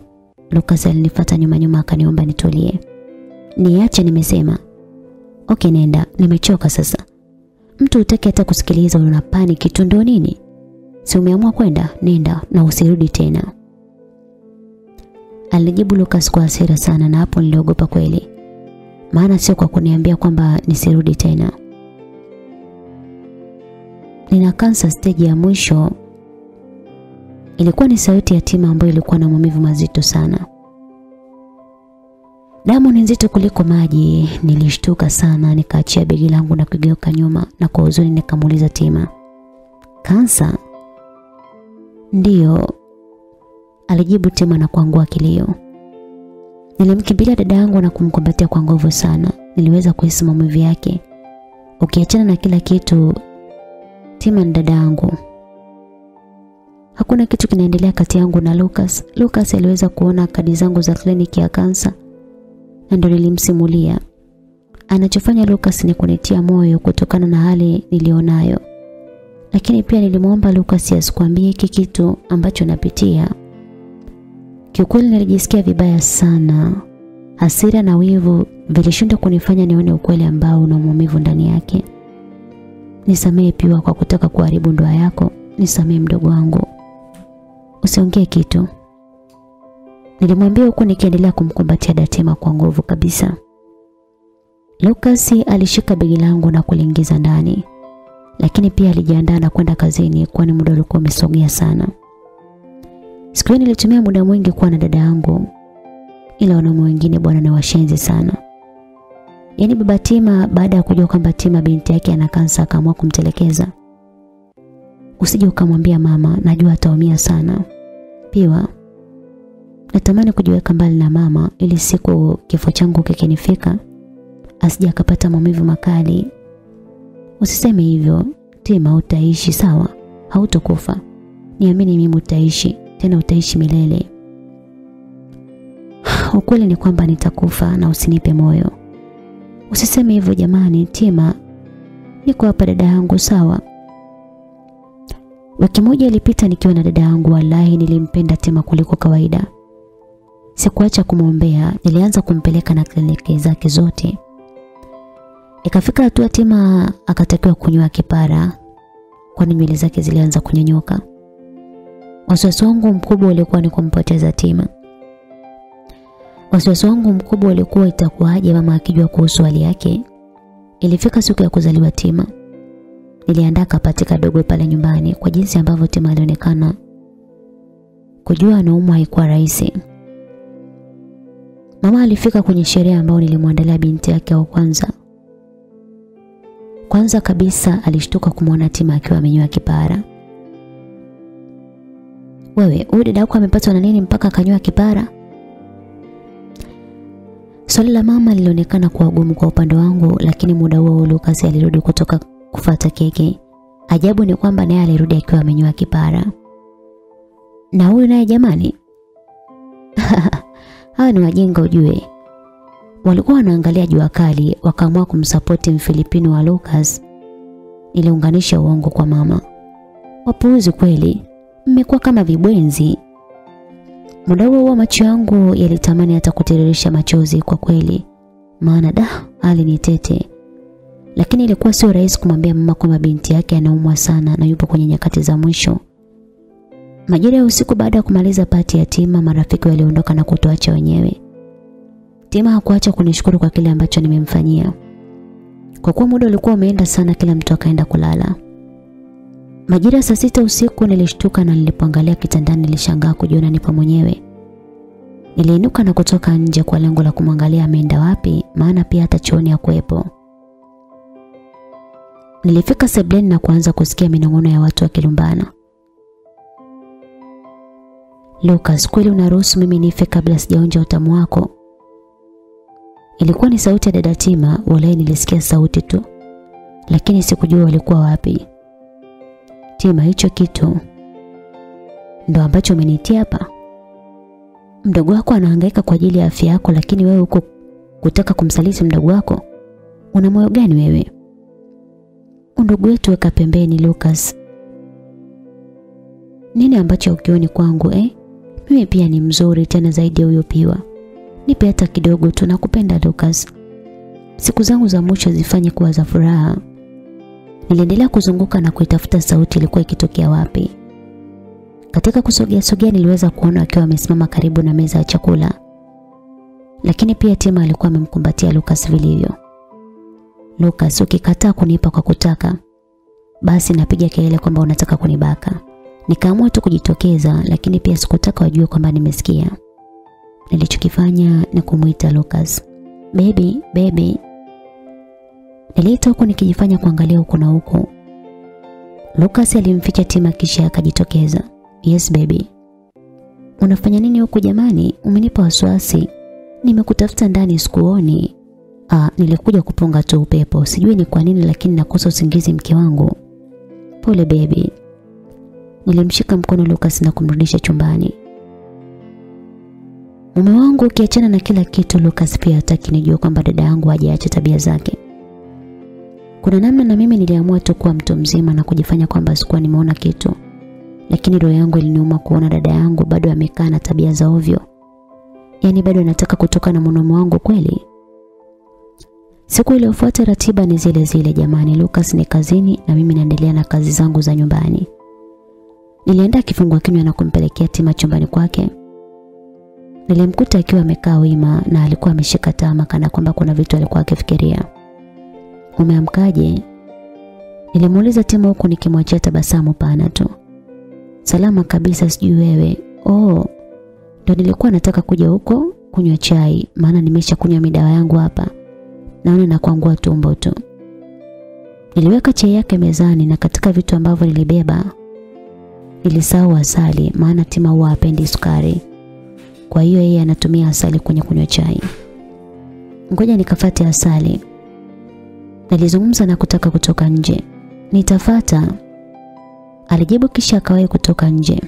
Lucas alinifuata nyuma nyuma akaniomba nitulie. Niache nimesema. Okay nenda, nimechoka sasa. Mtu utaki hata kusikiliza una panic kitu ndo nini? Si umeamua kwenda? Nenda na usirudi tena. Alijibu Lucas kwa hasira sana na hapo niliogopa kweli. Maana sio kwa kuniambia kwamba nisirudi tena. Nina kansa stage ya mwisho. Ilikuwa ni sauti ya Tima ambayo ilikuwa na maumivu mazito sana. Damu ni nzito kuliko maji. Nilishtuka sana nikaachia begi langu na kugeuka nyuma na kwa huzuni nikamuuliza Tima. Kansa? Ndiyo. Alijibu Tima na kuangua kilio. Nilimkimbilia dada yangu na kumkumbatia kwa nguvu sana. Niliweza kuhisi maumivu yake. Ukiachana na kila kitu, Tima ni dada yangu. Hakuna kitu kinaendelea kati yangu na Lucas. Lucas aliweza kuona kadi zangu za kliniki ya kansa na ndio nilimsimulia. Anachofanya Lucas ni kunitia moyo kutokana na hali nilionayo. Lakini pia nilimwomba Lucas asikwambie hiki kitu ambacho napitia. Kiukweli nilijisikia vibaya sana. Hasira na wivu vilishindwa kunifanya nione ukweli ambao una maumivu ndani yake. Nisamehe piwa kwa kutaka kuharibu ndoa yako. Nisamehe mdogo wangu. Usiongee kitu. Nilimwambia huku nikiendelea kumkumbatia Datema kwa nguvu kabisa. Lucas alishika begi langu na kuliingiza ndani. Lakini pia alijiandaa na kwenda kazini kwani muda ulikuwa umesogea sana. Siku nilitumia muda mwingi kuwa na dada yangu. Ila wanaume wengine bwana na washenzi sana. Yaani baba Tima baada ya kujua kwamba Tima binti yake ana kansa akaamua kumtelekeza. Usije ukamwambia mama, najua ataumia sana. Piwa. Natamani kujiweka mbali na mama ili siku kifo changu kikinifika asije akapata maumivu makali. Usiseme hivyo, Tima utaishi sawa, hautokufa. Niamini mimi utaishi, tena utaishi milele. Ukweli ni kwamba nitakufa na usinipe moyo. Usiseme hivyo jamani, Tima. Niko hapa dada yangu sawa. Wiki moja ilipita nikiwa na dada yangu, wallahi nilimpenda Tema kuliko kawaida. Sikuacha kumwombea, nilianza kumpeleka na kliniki zake zote. Ikafika hatua Tema akatakiwa kunywa kipara kwani nywele zake zilianza kunyonyoka. Wasiwasi wangu mkubwa ulikuwa ni kumpoteza Tima. Wasiwasi wangu mkubwa ulikuwa itakuwaje mama akijua kuhusu hali yake. Ilifika siku ya kuzaliwa Tima. Niliandaa kapati kadogo pale nyumbani kwa jinsi ambavyo Tima alionekana. Kujua anaumwa haikuwa rahisi. Mama alifika kwenye sherehe ambayo nilimwandalia binti yake wa kwanza. Kwanza kabisa alishtuka kumwona Tima akiwa amenyoa kipara. Wewe, huyu dada yako amepatwa na nini mpaka akanyoa kipara? Swali la mama lilionekana kuwa gumu kwa upande wangu, lakini muda huo Lucas alirudi kutoka kufata keki. Ajabu ni kwamba naye alirudi akiwa amenyoa kipara. Na huyu naye jamani? Hawa ni wajinga ujue. Walikuwa wanaangalia jua kali, wakaamua kumsapoti Mfilipino wa Lucas. Niliunganisha uongo kwa mama. Wapuuzi kweli. Mmekuwa kama vibwenzi. Muda huo huo macho yangu yalitamani hata kutiririsha machozi kwa kweli. Maana da hali ni tete. Lakini ilikuwa sio rahisi kumwambia mama kwamba binti yake anaumwa sana na yupo kwenye nyakati za mwisho. Majira ya usiku baada ya kumaliza pati ya Tima, marafiki waliondoka na kutoacha wenyewe. Tima hakuacha kunishukuru kwa kile ambacho nimemfanyia. Kwa kuwa muda ulikuwa umeenda sana, kila mtu akaenda kulala. Majira saa sita usiku nilishtuka na nilipoangalia kitandani nilishangaa kujiona nipo mwenyewe. Niliinuka na kutoka nje kwa lengo la kumwangalia ameenda wapi, maana pia hata chooni hakuwepo. Nilifika sebleni na kuanza kusikia minong'ono ya watu wakilumbana. Lucas, kweli unaruhusu mimi nife kabla sijaonja utamu wako? Ilikuwa ni sauti ya dada Tima, walai nilisikia sauti tu. Lakini sikujua walikuwa wapi. Tima, hicho kitu ndo ambacho umenitia hapa. Mdogo wako anahangaika kwa ajili ya afya yako lakini wewe uko kutaka kumsaliti mdogo wako. Una moyo gani wewe? Ndugu wetu weka pembeni Lucas. Nini ambacho ukioni kwangu eh? Mimi pia ni mzuri tena zaidi ya huyo piwa. Nipe hata kidogo tu nakupenda Lucas. Siku zangu za mwisho zifanye kuwa za furaha. Niliendelea kuzunguka na kuitafuta sauti ilikuwa ikitokea wapi. Katika kusogea sogea niliweza kuona akiwa amesimama karibu na meza ya chakula. Lakini pia Tima alikuwa amemkumbatia Lucas vilivyo. Lucas ukikataa kunipa kwa kutaka basi napiga kelele kwamba unataka kunibaka. Nikaamua tu kujitokeza lakini pia sikutaka wajue kwamba nimesikia. Nilichokifanya ni kumuita Lucas. Baby, baby. Niliita huku nikijifanya kuangalia huku na huku. Lucas alimficha Tima kisha akajitokeza. Yes baby. Unafanya nini huku jamani? Umenipa wasiwasi. Nimekutafuta ndani sikuoni. Ah, nilikuja kupunga tu upepo. Sijui ni kwa nini lakini nakosa usingizi mke wangu. Pole baby. Nilimshika mkono Lucas na kumrudisha chumbani. Mume wangu ukiachana na kila kitu Lucas pia hataki nijue kwamba dada yangu hajaacha tabia zake. Kuna namna na mimi niliamua tu kuwa mtu mzima na kujifanya kwamba sikuwa nimeona kitu. Lakini roho yangu iliniuma kuona dada yangu bado amekaa na tabia za ovyo. Yaani bado anataka kutoka na mwanaume wangu kweli? Siku iliyofuata ratiba ni zile zile jamani. Lucas ni kazini na mimi naendelea na kazi zangu za nyumbani. Nilienda kifungua kinywa na kumpelekea Tima chumbani kwake. Nilimkuta akiwa amekaa wima na alikuwa ameshika tama kana kwamba kuna vitu alikuwa akifikiria. umeamkaje? Nilimuuliza Tima huku nikimwachia tabasamu pana tu. Salama kabisa sijui wewe. Oh, ndo nilikuwa nataka kuja huko kunywa chai maana nimesha kunywa midawa yangu hapa. Naona nakuangua tumbo tu. Niliweka chai yake mezani na katika vitu ambavyo nilibeba nilisahau asali maana Tima huwa hapendi sukari. Kwa hiyo yeye anatumia asali kwenye kunywa chai. Ngoja nikafate asali. Nilizungumza na kutaka kutoka nje. Nitafata. Alijibu kisha akawahi kutoka nje.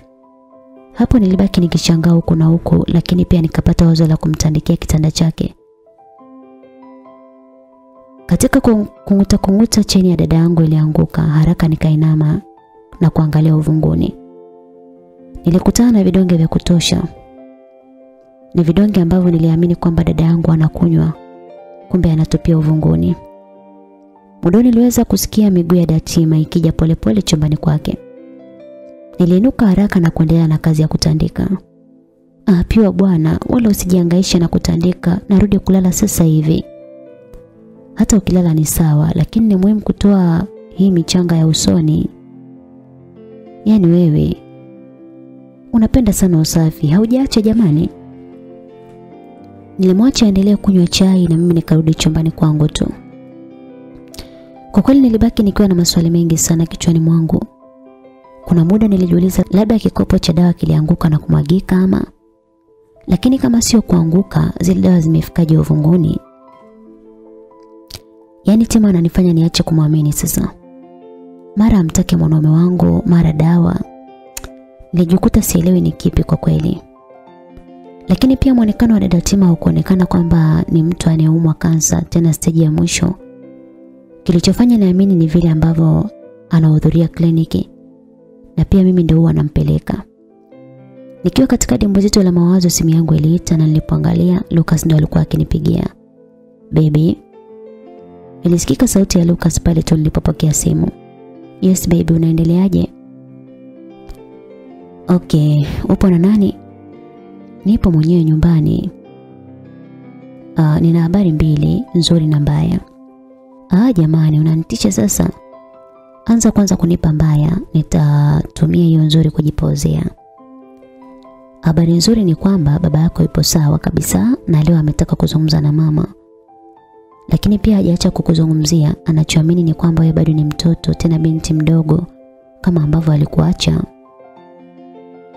Hapo nilibaki nikishangaa huku na huku lakini pia nikapata wazo la kumtandikia kitanda chake. Katika kunguta kunguta chini ya dada yangu ilianguka haraka nikainama na kuangalia uvunguni. Nilikutana na vidonge vya kutosha. Ni vidonge ambavyo niliamini kwamba dada yangu anakunywa kumbe anatupia uvunguni. Mudoni niliweza kusikia miguu ya Datima ikija polepole chumbani kwake. Niliinuka haraka na kuendelea na kazi ya kutandika. Ah, piwa bwana, wala usijihangaishe na kutandika, narudi kulala sasa hivi. Hata ukilala ni sawa, lakini ni muhimu kutoa hii michanga ya usoni. Yaani wewe unapenda sana usafi, haujaacha jamani. Nilimwacha aendelee kunywa chai na mimi nikarudi chumbani kwangu tu. Kwa kweli nilibaki nikiwa na maswali mengi sana kichwani mwangu. Kuna muda nilijiuliza labda kikopo cha dawa kilianguka na kumwagika ama lakini kama sio kuanguka zile dawa zimefikaje uvunguni? Yaani Tima ananifanya niache kumwamini sasa. Mara amtake mwanaume wangu, mara dawa. Nilijikuta sielewi ni kipi kwa kweli. Lakini pia mwonekano wa dada Tima haukuonekana kwamba ni mtu anayeumwa kansa tena stage ya mwisho. Kilichofanya naamini ni vile ambavyo anahudhuria kliniki na pia mimi ndio huwa nampeleka. Nikiwa katika dimbo zito la mawazo simu yangu iliita na nilipoangalia Lucas ndio alikuwa akinipigia. Baby. Nilisikika sauti ya Lucas pale tu nilipopokea simu. Yes baby unaendeleaje? Okay, upo na nani? Nipo mwenyewe nyumbani. Uh, nina habari mbili, nzuri na mbaya. Ah jamani unanitisha sasa. Anza kwanza kunipa mbaya, nitatumia hiyo nzuri kujipozea. Habari nzuri ni kwamba baba yako yupo sawa kabisa na leo ametaka kuzungumza na mama. Lakini pia hajaacha kukuzungumzia, anachoamini ni kwamba wewe bado ni mtoto tena binti mdogo kama ambavyo alikuacha.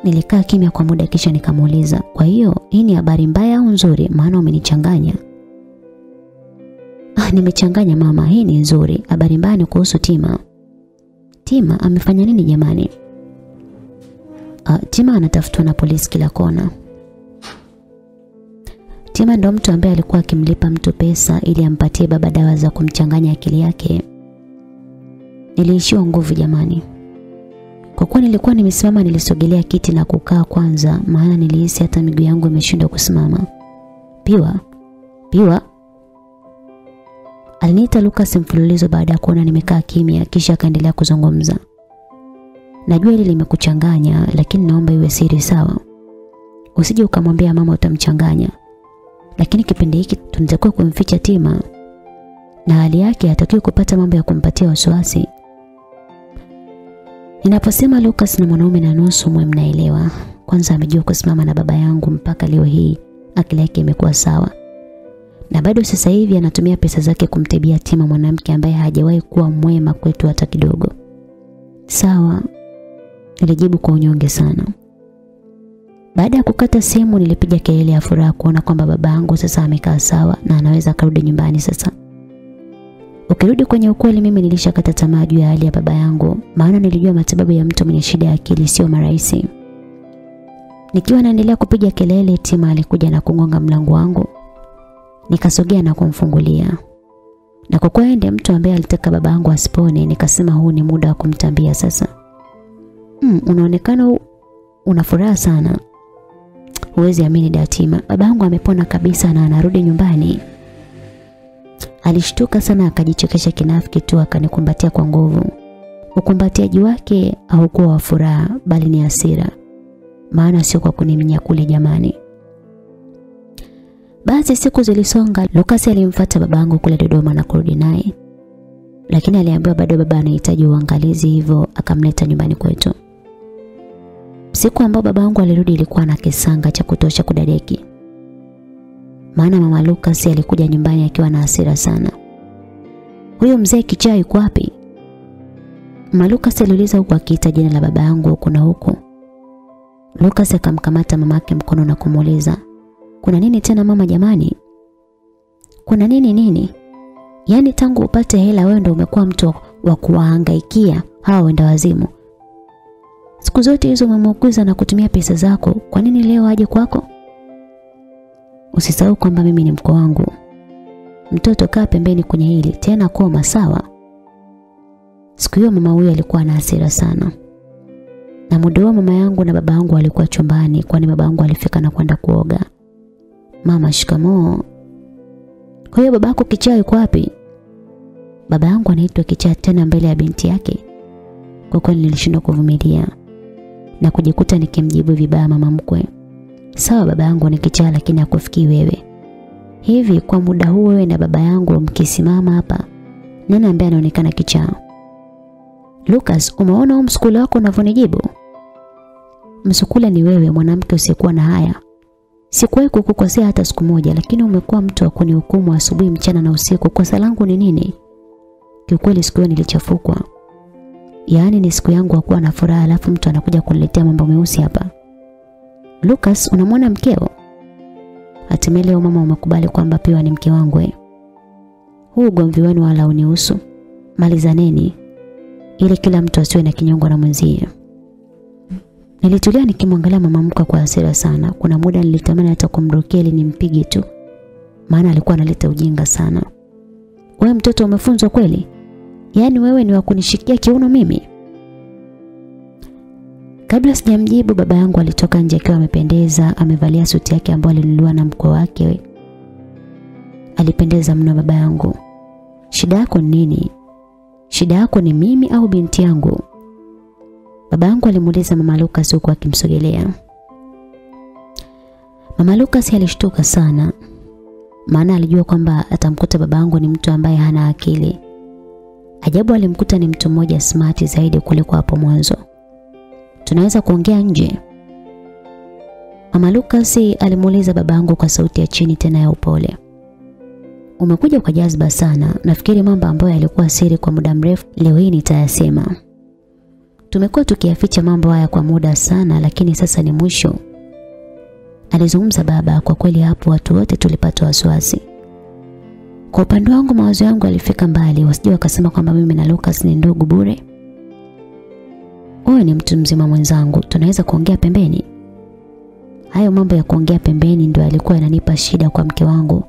Nilikaa kimya kwa muda kisha nikamuuliza, "Kwa hiyo hii ni habari mbaya au nzuri maana umenichanganya?" Ah, nimechanganya mama, hii ni nzuri. Habari mbaya ni kuhusu Tima. Tima amefanya nini jamani? "Ah, Tima anatafutwa na polisi kila kona. Tima ndo mtu ambaye alikuwa akimlipa mtu pesa ili ampatie baba dawa za kumchanganya akili yake. Niliishiwa nguvu jamani. Kwa kuwa nilikuwa nimesimama nilisogelea kiti na kukaa kwanza maana nilihisi hata miguu yangu imeshindwa kusimama. Piwa. Piwa. Aliniita Lucas mfululizo baada ya kuona nimekaa kimya kisha akaendelea kuzungumza. Najua hili limekuchanganya lakini naomba iwe siri sawa. Usije ukamwambia mama utamchanganya. Lakini kipindi hiki tunatakiwa kumficha Tima na hali yake hatakiwi kupata mambo ya kumpatia wasiwasi. Ninaposema Lucas na mwanaume na nusu mwe mnaelewa. Kwanza amejua kusimama na baba yangu mpaka leo hii akili yake imekuwa sawa. Na bado sasa hivi anatumia pesa zake kumtebia Tima mwanamke ambaye hajawahi kuwa mwema kwetu hata kidogo. Sawa, nilijibu kwa unyonge sana. Baada ya kukata simu nilipiga kelele ya furaha kuona kwamba baba yangu sasa amekaa sawa na anaweza karudi nyumbani sasa. Ukirudi kwenye ukweli mimi nilishakata tamaa juu ya hali ya baba yangu maana nilijua matibabu ya mtu mwenye shida ya akili sio marahisi. Nikiwa naendelea kupiga kelele Tima alikuja na kungonga mlango wangu. Nikasogea na kumfungulia. Na kwa kuwa ndiye mtu ambaye alitaka baba yangu asipone nikasema huu ni muda wa kumtambia sasa. Mm, unaonekana una furaha sana. Huwezi amini Datima, babangu amepona kabisa na anarudi nyumbani. Alishtuka sana akajichekesha kinafiki tu akanikumbatia kwa nguvu. Ukumbatiaji wake haukuwa wa furaha bali ni hasira. Maana sio kwa kuniminya kule jamani. Basi siku zilisonga, Lucas alimfuata babangu kule Dodoma na kurudi naye. lakini aliambiwa bado baba anahitaji uangalizi, hivyo akamleta nyumbani kwetu. Siku ambayo yangu alirudi ilikuwa na kisanga cha kutosha kudadeki, maana mama Lucas alikuja nyumbani akiwa na hasira sana. Huyo mzee kichaa yuko wapi? Mama Lucas aliuliza huku akiita jina la baba yangu huku na huku. Lucas akamkamata mamake mkono na kumuuliza, "Kuna nini tena mama jamani?" "Kuna nini nini?" Yaani tangu upate hela wewe ndio umekuwa mtu wa kuwahangaikia hawa wenda wazimu. Siku zote hizo umemuuguza na kutumia pesa zako, kwa nini leo aje kwako? Usisahau kwamba mimi ni mko wangu. Mtoto kaa pembeni kwenye hili, tena koma sawa. Siku hiyo mama huyu alikuwa na hasira sana. Na muda huo mama yangu na baba yangu walikuwa chumbani kwani baba yangu alifika na kwenda kuoga. Mama shikamoo. Kwa hiyo babako kichaa yuko wapi? Baba yangu anaitwa kichaa tena mbele ya binti yake. Kwa kweli nilishindwa kuvumilia na kujikuta nikimjibu vibaya mama mkwe. Sawa baba yangu ni kichaa lakini hakufikii wewe. Hivi kwa muda huu wewe na baba yangu mkisimama hapa, nani ambaye anaonekana kichaa? Lucas, umeona huu msukule wako unavyonijibu? Msukule ni wewe mwanamke usiyekuwa na haya. Sikuwahi kukukosea hata siku moja, lakini umekuwa mtu wa kunihukumu asubuhi, mchana na usiku. Kosa langu ni nini? Kiukweli siku hiyo nilichafukwa. Yaani ni siku yangu ya kuwa na furaha alafu mtu anakuja kuniletea mambo meusi hapa. Lucas, unamwona mkeo? Hatimaye leo mama umekubali kwamba Piwa ni mke wangu eh. Huu ugomvi wenu wala unihusu. Malizaneni ili kila mtu asiwe na kinyongo na mwenzie. Nilitulia nikimwangalia mama mkwe kwa hasira sana. Kuna muda nilitamani hata kumrukia ili nimpige tu. Maana alikuwa analeta ujinga sana. Wewe mtoto umefunzwa kweli? Yaani wewe ni wa kunishikia kiuno mimi? Kabla sijamjibu baba yangu alitoka nje akiwa amependeza, amevalia suti yake ambayo alinunua na mkwe wake. Alipendeza mno baba yangu. Shida yako ni nini? Shida yako ni mimi au binti yangu? Baba yangu alimuuliza mama Lucas huku akimsogelea. Mama Lucas alishtuka sana. Maana alijua kwamba atamkuta baba yangu ni mtu ambaye hana akili. Ajabu alimkuta ni mtu mmoja smart zaidi kuliko hapo mwanzo. Tunaweza kuongea nje? Mama Lucas alimuuliza babangu kwa sauti ya chini tena ya upole. Umekuja kwa jazba sana. Nafikiri mambo ambayo yalikuwa siri kwa muda mrefu leo hii nitayasema. Tumekuwa tukiyaficha mambo haya kwa muda sana lakini sasa ni mwisho. Alizungumza baba, kwa kweli hapo watu wote tulipata wasiwasi. Kwa upande wangu mawazo yangu alifika mbali, wasije wakasema kwamba mimi na Lucas ni ndugu bure. Huyu ni mtu mzima mwenzangu, tunaweza kuongea pembeni. Hayo mambo ya kuongea pembeni ndio alikuwa yananipa shida kwa mke wangu.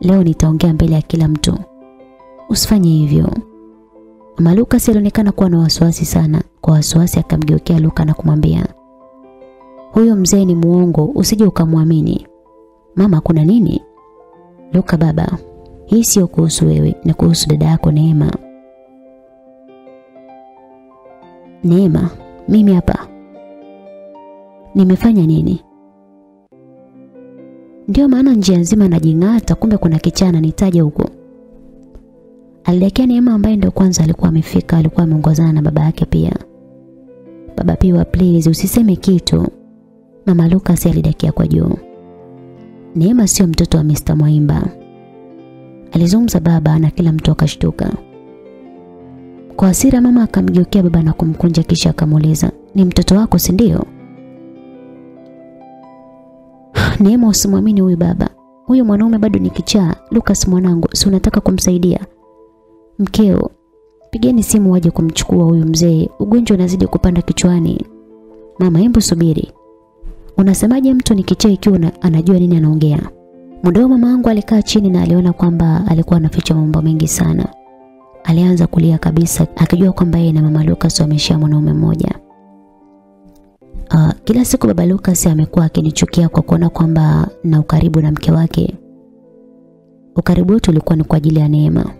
Leo nitaongea mbele ya kila mtu. Usifanye hivyo. Mama Lucas alionekana kuwa na wasiwasi sana. Kwa wasiwasi akamgeukea Luka na kumwambia, "Huyo mzee ni muongo, usije ukamwamini." "Mama, kuna nini?" "Luka baba, hii sio kuhusu wewe, ni kuhusu dada yako Neema." Neema, mimi hapa. Nimefanya nini? Ndio maana njia nzima najing'ata kumbe kuna kichana nitaja huko. Alidakia Neema ambaye ndio kwanza alikuwa amefika, alikuwa ameongozana na baba yake pia. Baba Piwa, please usiseme kitu. Mama Lucas alidakia kwa juu. Neema sio mtoto wa Mr. Mwaimba. Alizungumza baba na kila mtu akashtuka. Kwa hasira mama akamgeukia baba na kumkunja kisha akamuuliza, "Ni mtoto wako si ndio?" Neema usimwamini huyu baba. Huyu mwanaume bado ni kichaa. Lucas mwanangu, si unataka kumsaidia? Mkeo, pigeni simu waje kumchukua huyu mzee. Ugonjwa unazidi kupanda kichwani. Mama, hebu subiri. Unasemaje mtu ni kichaa ikiwa anajua nini anaongea? Muda mama wangu alikaa chini na aliona kwamba alikuwa anaficha mambo mengi sana. Alianza kulia kabisa akijua kwamba yeye na mama Lucas wameshia mwanaume mmoja. Uh, kila siku baba Lucas amekuwa akinichukia kwa kuona kwamba na ukaribu na mke wake. Ukaribu wetu ulikuwa ni kwa ajili ya Neema.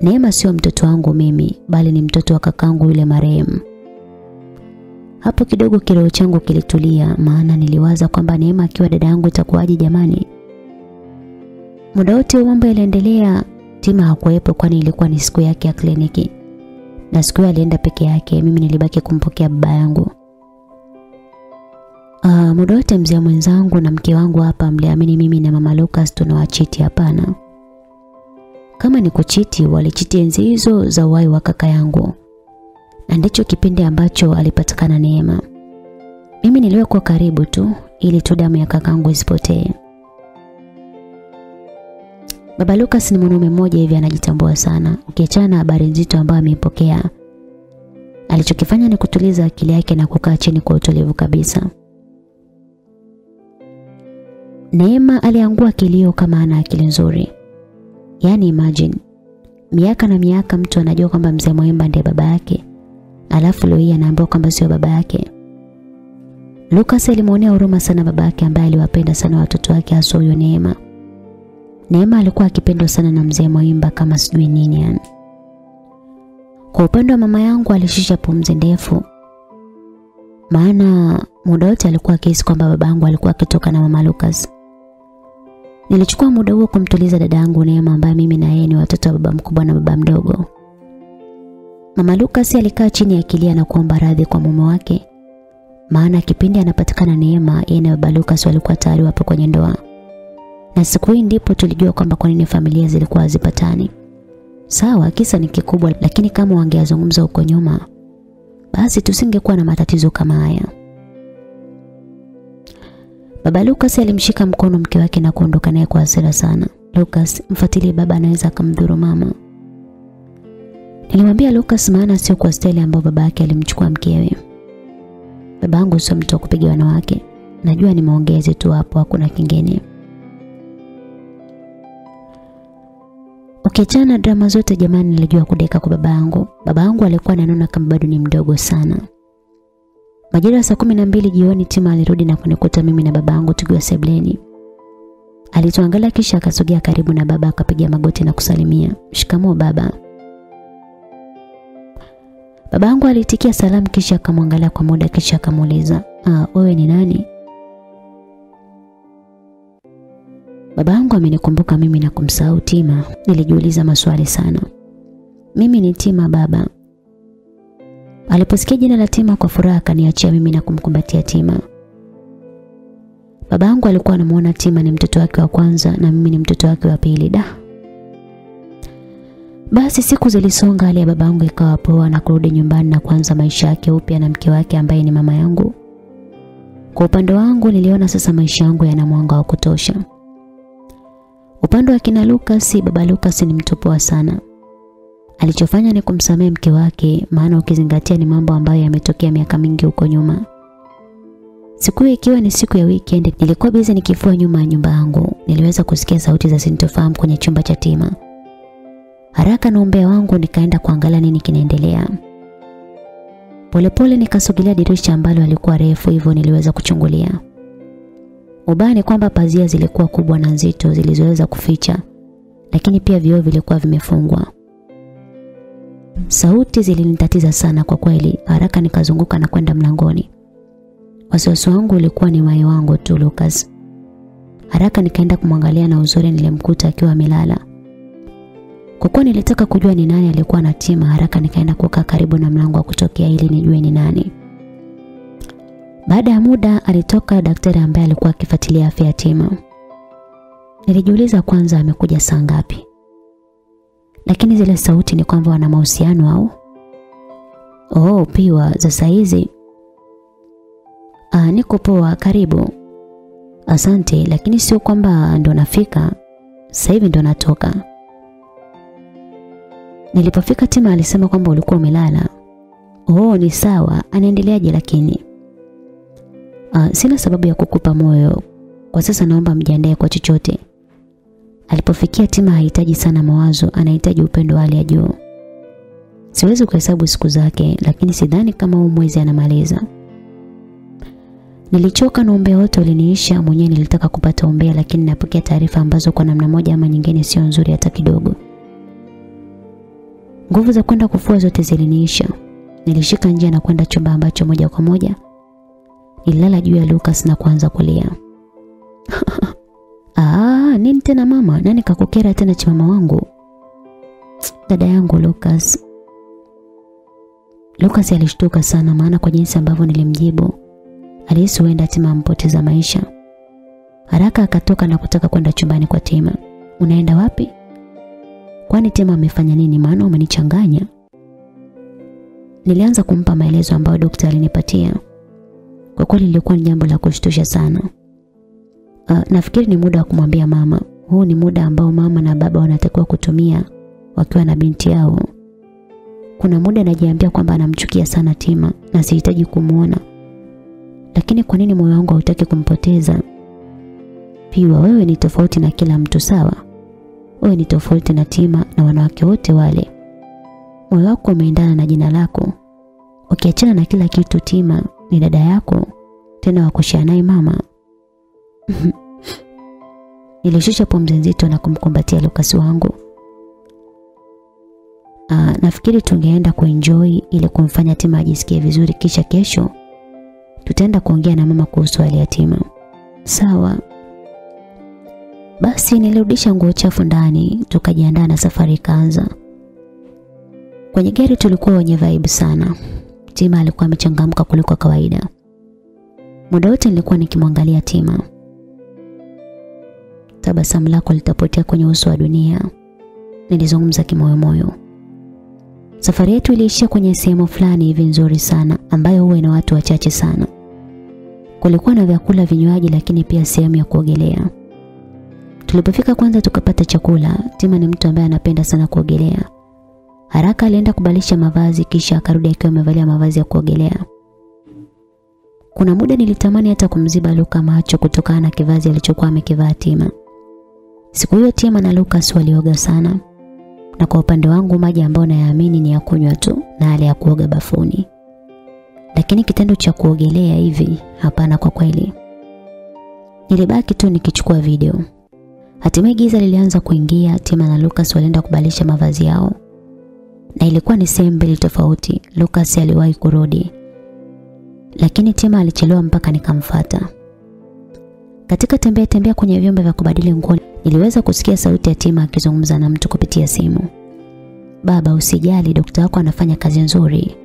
Neema sio mtoto wangu mimi, bali ni mtoto wa kakangu yule marehemu. Hapo kidogo kiroho changu kilitulia, maana niliwaza kwamba Neema akiwa dada yangu itakuwaje jamani. Muda wote mambo yaliendelea, Tima hakuwepo kwani ilikuwa ni siku yake ya kliniki. Na siku alienda peke yake, mimi nilibaki kumpokea baba yangu. Uh, muda wote mzee mwenzangu na mke wangu hapa mliamini mimi na mama Lucas tunawachiti hapana. Kama ni kuchiti walichiti enzi hizo za uhai wa kaka yangu. Na ndicho kipindi ambacho alipatikana Neema. Mimi niliwekwa karibu tu ili tu damu ya kakangu isipotee. Baba Lucas ni mwanaume mmoja hivi anajitambua sana. Ukiachana na habari nzito ambayo ameipokea, alichokifanya ni kutuliza akili yake na kukaa chini kwa utulivu kabisa. Neema aliangua kilio kama ana akili nzuri. Yaani imagine miaka na miaka mtu anajua kwamba mzee Mwemba ndiye baba yake. Alafu anaambia anaambiwa kwamba sio baba yake. Lucas alimwonea huruma sana baba yake ambaye aliwapenda sana watoto wake hasa huyo Neema. Neema alikuwa akipendwa sana na mzee Mwimba kama sijui nini yani. Kwa upande wa mama yangu alishisha pumzi ndefu. Maana muda wote alikuwa akihisi kwamba babangu alikuwa akitoka na mama Lucas. Nilichukua muda huo kumtuliza dada yangu Neema ambaye mimi na yeye ni watoto wa baba mkubwa na baba mdogo. Mama Lucas alikaa chini akilia na kuomba radhi kwa mume wake. Maana kipindi anapatikana Neema, yeye na baba Lucas walikuwa tayari wapo kwenye ndoa. Na siku hii ndipo tulijua kwamba kwa nini familia zilikuwa hazipatani. Sawa, kisa ni kikubwa, lakini kama wangeazungumza huko nyuma, basi tusingekuwa na matatizo kama haya. Baba Lucas alimshika mkono mke wake na kuondoka naye kwa hasira sana. Lucas, mfuatilie baba anaweza akamdhuru mama. Nilimwambia Lucas maana sio kwa staili ambayo baba yake alimchukua mkewe. Babangu sio mtu wa kupiga wanawake. Najua ni maongezi tu hapo, hakuna kingine. Ukiachana na drama zote jamani, nilijua kudeka kwa babangu. Babangu alikuwa ananona kama bado ni mdogo sana. Majira saa kumi na mbili jioni Tima alirudi na kunikuta mimi na babangu tukiwa sebleni. Alituangalia kisha akasogea karibu na baba akapiga magoti na kusalimia. Shikamoo baba. Baba yangu alitikia salamu kisha akamwangalia kwa muda kisha akamuuliza, "Ah, wewe ni nani?" Babangu amenikumbuka mimi na kumsahau Tima. Nilijiuliza maswali sana. Mimi ni Tima baba. Aliposikia jina la Tima kwa furaha akaniachia mimi na kumkumbatia Tima. Babangu alikuwa anamuona Tima ni mtoto wake wa kwanza na mimi ni mtoto wake wa pili. Da. Basi siku zilisonga, hali ya baba yangu ikawa poa na kurudi nyumbani na kuanza maisha yake upya na mke wake ambaye ni mama yangu. Kwa upande wangu niliona sasa maisha yangu yana mwanga wa kutosha. Upande wa kina Lucas, baba Lucas ni mtu poa sana. Alichofanya ni kumsamehe mke wake maana ukizingatia ni mambo ambayo yametokea miaka mingi huko nyuma. Siku hiyo ikiwa ni siku ya weekend, nilikuwa busy nikifua nyuma ya nyumba yangu. Niliweza kusikia sauti za sintofahamu kwenye chumba cha Tima. Haraka na umbea wangu nikaenda kuangalia nini kinaendelea. Polepole nikasogelea dirisha ambalo alikuwa refu hivyo niliweza kuchungulia. Ubaya ni kwamba pazia zilikuwa kubwa na nzito zilizoweza kuficha, lakini pia vioo vilikuwa vimefungwa. Sauti zilinitatiza sana kwa kweli. Haraka nikazunguka na kwenda mlangoni. Wasiwasi wangu ulikuwa ni mai wangu tu Lucas. Haraka nikaenda kumwangalia na uzuri nilimkuta akiwa amelala. Kwa kuwa nilitaka kujua ni nani alikuwa anatima, haraka nikaenda kukaa karibu na mlango wa kutokea ili nijue ni nani. Baada ya muda alitoka daktari ambaye alikuwa akifuatilia afya ya Tima. Nilijiuliza kwanza amekuja saa ngapi. Lakini zile sauti ni kwamba wana mahusiano au? Oh, piwa za saizi. Ah, niko poa, karibu. Asante, lakini sio kwamba ndo nafika. Sasa hivi ndo natoka. Nilipofika Tima alisema kwamba ulikuwa umelala. Oh, ni sawa. Anaendeleaje lakini? Uh, sina sababu ya kukupa moyo. Kwa sasa naomba mjiandae kwa chochote. Alipofikia Tima hahitaji sana mawazo, anahitaji upendo wa hali ya juu. Siwezi kuhesabu siku zake, lakini sidhani kama huu mwezi anamaliza. Nilichoka na umbea wote uliniisha, mwenyewe nilitaka kupata umbea lakini napokea taarifa ambazo kwa namna moja ama nyingine sio nzuri hata kidogo. Nguvu za kwenda kufua zote ziliniisha. Nilishika njia na kwenda chumba ambacho moja kwa moja nililala juu ya Lucas na kuanza kulia. Ah, nini tena mama? Nani kakukera tena chimama wangu? Dada yangu Lucas. Lucas alishtuka sana maana kwa jinsi ambavyo nilimjibu alihisi huenda Tima ampoteza maisha. Haraka akatoka na kutaka kwenda chumbani kwa Tima. Unaenda wapi? Kwani Tema amefanya nini maana umenichanganya? Nilianza kumpa maelezo ambayo daktari alinipatia. Kwa kweli lilikuwa ni jambo la kushtusha sana. Uh, nafikiri ni muda wa kumwambia mama. Huu ni muda ambao mama na baba wanatakiwa kutumia wakiwa na binti yao. Kuna muda najiambia kwamba anamchukia sana Tima na sihitaji kumuona. Lakini kwa nini moyo wangu hautaki kumpoteza? Piwa, wewe ni tofauti na kila mtu sawa? Wewe ni tofauti na Tima na wanawake wote wale. Moyo wako umeendana na jina lako. Ukiachana na kila kitu, Tima ni dada yako, tena wakushia naye mama. Nilishusha pumzi nzito na kumkumbatia Lucas wangu. Aa, nafikiri tungeenda kuenjoy ili kumfanya Tima ajisikie vizuri kisha kesho tutaenda kuongea na mama kuhusu hali ya Tima. Sawa. Basi nilirudisha nguo chafu ndani, tukajiandaa na safari ikaanza. Kwenye gari tulikuwa wenye vibe sana. Tima alikuwa amechangamka kuliko kawaida. Muda wote nilikuwa nikimwangalia Tima. Tabasamu lako litapotea kwenye uso wa dunia. Nilizungumza kimoyomoyo. Safari yetu iliishia kwenye sehemu fulani hivi nzuri sana ambayo huwa ina watu wachache sana. Kulikuwa na vyakula, vinywaji lakini pia sehemu ya kuogelea. Tulipofika kwanza tukapata chakula. Tima ni mtu ambaye anapenda sana kuogelea. Haraka alienda kubalisha mavazi kisha akarudi akiwa amevalia mavazi ya kuogelea. Kuna muda nilitamani hata kumziba Luka macho kutokana na kivazi alichokuwa amekivaa Tima. Siku hiyo Tima na Lucas walioga sana. Na kwa upande wangu maji ambayo nayaamini ni ya kunywa tu na yale ya kuoga bafuni. Lakini kitendo cha kuogelea hivi hapana kwa kweli. Nilibaki tu nikichukua video. Hatimaye giza lilianza kuingia, Tima na Lucas walienda kubadilisha mavazi yao. Na ilikuwa ni sehemu mbili tofauti. Lucas aliwahi kurudi. Lakini Tima alichelewa mpaka nikamfata. Katika tembea tembea kwenye vyombo vya kubadili nguo, niliweza kusikia sauti ya Tima akizungumza na mtu kupitia simu. Baba, usijali, daktari wako anafanya kazi nzuri.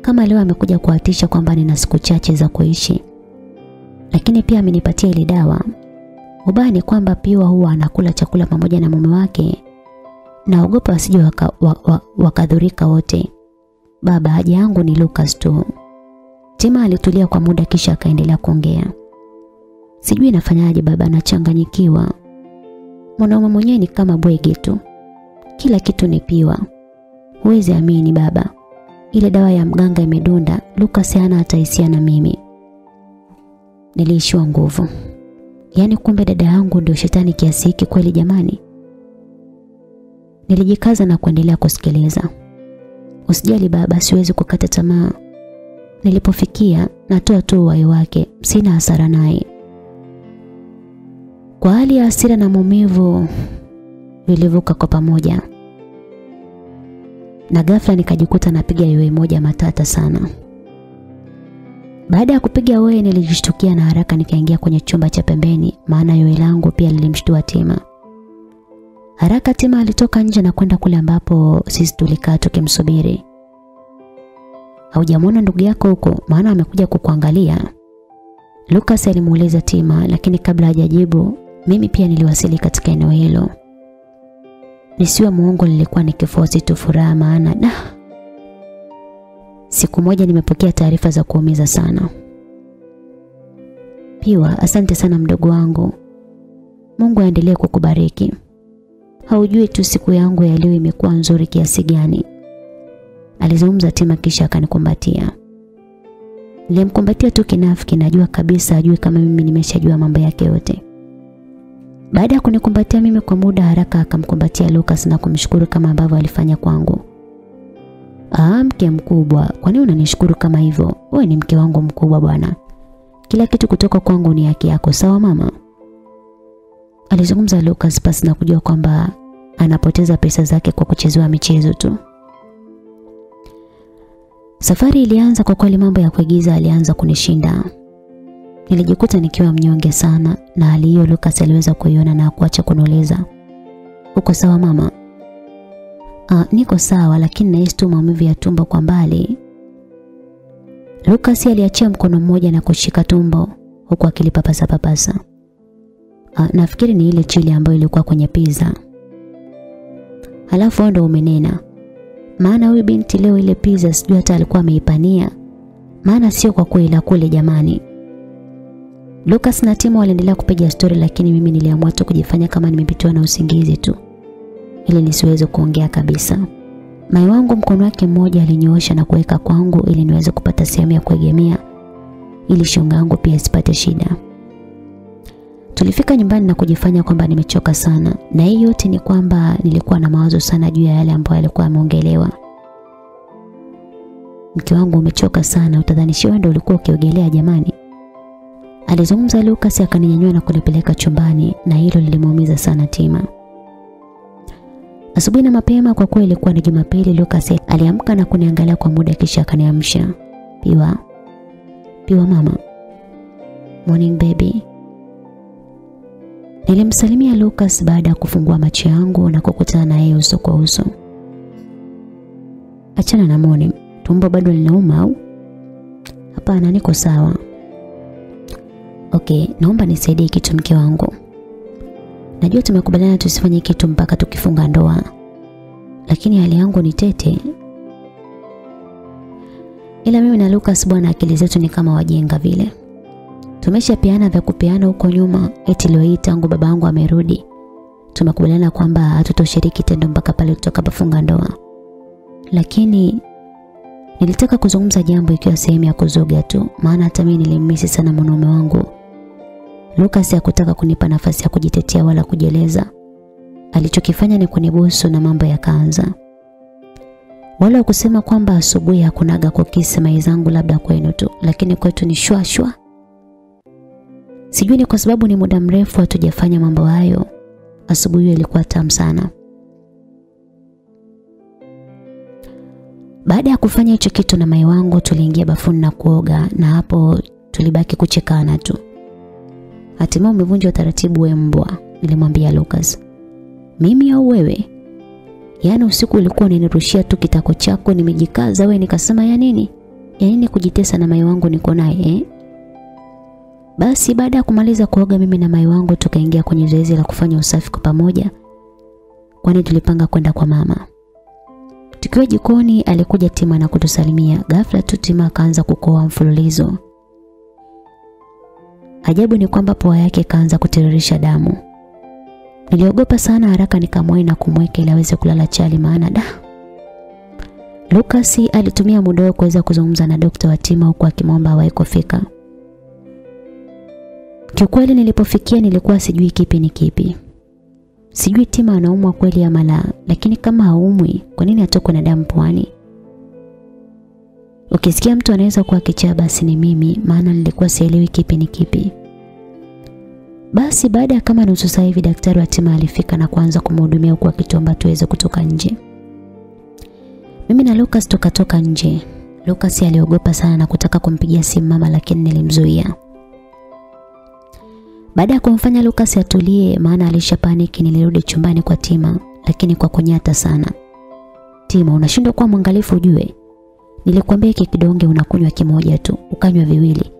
Kama leo amekuja kuhatisha kwamba nina siku chache za kuishi. Lakini pia amenipatia ile dawa. Ubaya ni kwamba Piwa huwa anakula chakula pamoja na mume wake. Naogopa wasije wakadhurika waka wote. Baba, haja yangu ni Lucas tu. Tima alitulia kwa muda kisha akaendelea kuongea. Sijui nafanyaje baba, nachanganyikiwa. Mwanaume mwenyewe ni kama bwege tu. Kila kitu ni Piwa. Huwezi amini baba. Ile dawa ya mganga imedunda, Lucas hana hata hisia na mimi. Niliishiwa nguvu. Yaani kumbe dada yangu ndio shetani kiasi hiki kweli jamani. Nilijikaza na kuendelea kusikiliza. Usijali baba, siwezi kukata tamaa. Nilipofikia natoa tu uhai wake, sina hasara naye. Kwa hali ya hasira na maumivu vilivuka kwa pamoja. Na ghafla nikajikuta napiga yowe moja matata sana. Baada ya kupiga wewe nilijishtukia na haraka nikaingia kwenye chumba cha pembeni maana yoe langu pia lilimshtua Tima. Haraka Tima alitoka nje na kwenda kule ambapo sisi tulikaa tukimsubiri. Haujamwona ndugu yako huko maana amekuja kukuangalia. Lucas alimuuliza Tima lakini kabla hajajibu mimi pia niliwasili katika eneo hilo. Nisiwe muongo nilikuwa nikifosi tu furaha maana da. Siku moja nimepokea taarifa za kuumiza sana. Piwa, asante sana mdogo wangu. Mungu aendelee kukubariki. Haujui tu siku yangu ya leo imekuwa nzuri kiasi gani. Alizungumza Tima kisha akanikumbatia. Nilimkumbatia tu kinafiki najua kabisa ajui kama mimi nimeshajua mambo yake yote. Baada ya kunikumbatia mimi kwa muda haraka akamkumbatia Lucas na kumshukuru kama ambavyo alifanya kwangu. Ah, mke mkubwa, kwa nini unanishukuru kama hivyo? Wewe ni mke wangu mkubwa bwana. Kila kitu kutoka kwangu ni haki yako, sawa mama? Alizungumza Lucas pasi na kujua kwamba anapoteza pesa zake kwa kuchezewa michezo tu. Safari ilianza kwa kweli mambo ya kuigiza alianza kunishinda. Nilijikuta nikiwa mnyonge sana na hali hiyo Lucas aliweza kuiona na kuacha kuniuliza. Uko sawa mama? Ah, niko sawa lakini nahisi tu maumivu ya tumbo kwa mbali. Lucas aliachia mkono mmoja na kushika tumbo huku akilipapasa papasa. Ah, nafikiri ni ile chili ambayo ilikuwa kwenye pizza. Halafu ndo umenena. Maana huyu binti leo ile pizza sijui hata alikuwa ameipania. Maana sio kwa kweli kule jamani. Lucas na Timo waliendelea kupiga stori lakini mimi niliamua tu kujifanya kama nimepitiwa na usingizi tu ili nisiweze kuongea kabisa. Mai wangu mkono wake mmoja alinyoosha na kuweka kwangu ili niweze kupata sehemu ya kuegemea ili shonga yangu pia isipate shida. Tulifika nyumbani na kujifanya kwamba nimechoka sana na hii yote ni kwamba nilikuwa na mawazo sana juu ya yale ambayo alikuwa ameongelewa. Mke wangu umechoka sana utadhani wewe ndio ulikuwa ukiogelea jamani. Alizungumza Lucas akaninyanyua na kunipeleka chumbani na hilo lilimuumiza sana Tima. Asubuhi na mapema kwa kuwa ilikuwa ni Jumapili Lucas aliamka na kuniangalia kwa muda kisha akaniamsha. Piwa. Piwa mama. Morning baby. Nilimsalimia Lucas baada ya kufungua macho yangu na kukutana naye uso kwa uso. Achana na morning. Tumbo bado linauma au? Hapana, niko sawa. Okay, naomba nisaidie kitu mke wangu. Najua tumekubaliana tusifanye kitu mpaka tukifunga ndoa. Lakini hali yangu ni tete. Ila mimi na Lucas bwana akili zetu ni kama wajenga vile. Tumeshapeana vya kupeana huko nyuma eti leo hii tangu babangu amerudi. Tumekubaliana kwamba hatutoshiriki tendo mpaka pale tutakapofunga ndoa. Lakini nilitaka kuzungumza jambo ikiwa sehemu ya kuzoga tu maana hata mimi nilimisi sana mwanaume wangu. Lucas hakutaka kunipa nafasi ya kujitetea wala kujieleza. Alichokifanya ni kunibusu na mambo yakaanza. Wala kusema kwamba asubuhi hakunaga kukisi mai zangu labda kwenu tu, lakini kwetu ni shwa shwa. Sijui ni kwa sababu ni muda mrefu hatujafanya mambo hayo. Asubuhi ilikuwa tamu sana. Baada ya kufanya hicho kitu na mai wangu tuliingia bafuni na kuoga na hapo tulibaki kuchekana tu. Hatimaye umevunja utaratibu we mbwa, nilimwambia Lucas. Mimi au wewe? Yaani usiku ulikuwa unanirushia tu kitako chako nimejikaza wewe nikasema ya nini? Ya nini kujitesa na mai wangu niko naye eh? Basi baada ya kumaliza kuoga mimi na mai wangu tukaingia kwenye zoezi la kufanya usafi kwa pamoja. Kwani tulipanga kwenda kwa mama. Tukiwa jikoni alikuja Tima na kutusalimia. Ghafla tu Tima akaanza kukoa mfululizo. Ajabu ni kwamba pua yake kaanza kutiririsha damu. Niliogopa sana haraka nikamwona na kumweka ili aweze kulala chali maana da. Lucas alitumia muda wake kuweza kuzungumza na daktari wa Tima huku akimwomba awahi kufika. Kiukweli nilipofikia nilikuwa sijui kipi ni kipi. Sijui Tima anaumwa kweli ama la, lakini kama haumwi, kwa nini atokwe na damu puani? Ukisikia mtu anaweza kuwa kichaa basi ni mimi, maana nilikuwa sielewi kipi ni kipi. Basi baada ya kama nusu saa hivi daktari wa Tima alifika na kuanza kumhudumia huku akitomba tuweze kutoka nje. Mimi na Lucas tukatoka nje. Lucas aliogopa sana na kutaka kumpigia simu mama lakini nilimzuia. Baada ya kumfanya Lucas atulie maana alisha paniki nilirudi chumbani kwa Tima lakini kwa kunyata sana. Tima unashindwa kuwa mwangalifu ujue. Nilikwambia hiki kidonge unakunywa kimoja tu, ukanywa viwili.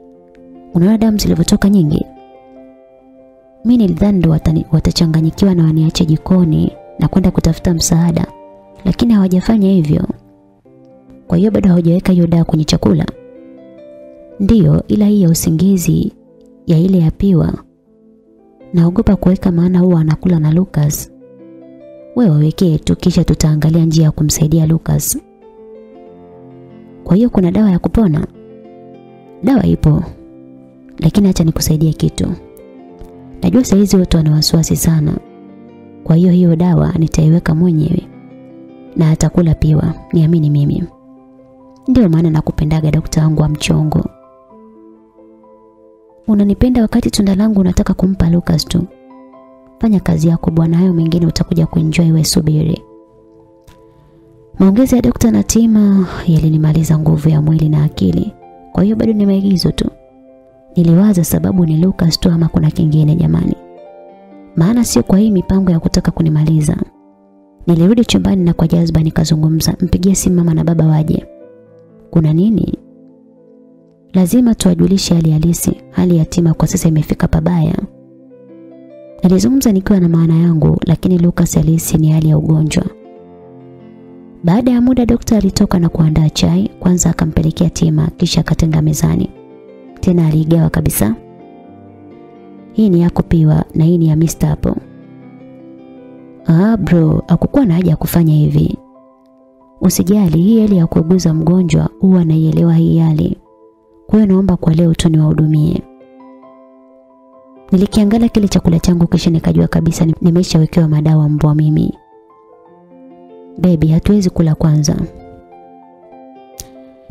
Unaona damu zilivyotoka nyingi? Mimi nilidhani ndo watachanganyikiwa na waniache jikoni na kwenda kutafuta msaada, lakini hawajafanya hivyo. Kwa hiyo bado hawajaweka hiyo dawa kwenye chakula. Ndiyo, ila hii ya usingizi ya ile ya piwa naogopa kuweka maana huwa anakula na Lucas. Wewe wawekee tu kisha tutaangalia njia ya kumsaidia Lucas. Kwa hiyo kuna dawa ya kupona? Dawa ipo. Lakini acha nikusaidie kitu. Najua saizi watu wana wasiwasi sana. Kwa hiyo hiyo dawa nitaiweka mwenyewe. Na atakula piwa, niamini mimi. Ndio maana nakupendaga daktari wangu wa mchongo. Unanipenda wakati tunda langu unataka kumpa Lucas tu. Fanya kazi yako bwana, hayo mengine utakuja kuenjoy wewe subiri. Maongezi ya dokta na Tima yalinimaliza nguvu ya mwili na akili. Kwa hiyo bado ni maigizo tu. Niliwaza sababu ni Lucas tu ama kuna kingine jamani. Maana sio kwa hii mipango ya kutaka kunimaliza. Nilirudi chumbani na kwa jazba nikazungumza, mpigie simu mama na baba waje. Kuna nini? Lazima tuwajulishe hali halisi. Hali ya Tima kwa sasa imefika pabaya. Nilizungumza nikiwa na maana yangu, lakini Lucas alihisi ni hali ya ugonjwa. Baada ya muda daktari alitoka na kuandaa chai, kwanza akampelekea Tima kisha akatenga mezani. Tena aliigawa kabisa. Hii ni yako piwa na hii ni ya Mr. hapo. Ah bro, hakukuwa na haja ya kufanya hivi. Usijali, hii hali ya kuuguza mgonjwa huwa naielewa hii hali. Kwa naomba kwa leo tu niwahudumie. Nilikiangalia kile chakula changu kisha nikajua kabisa nimeshawekewa madawa mbwa mimi. Baby, hatuwezi kula kwanza.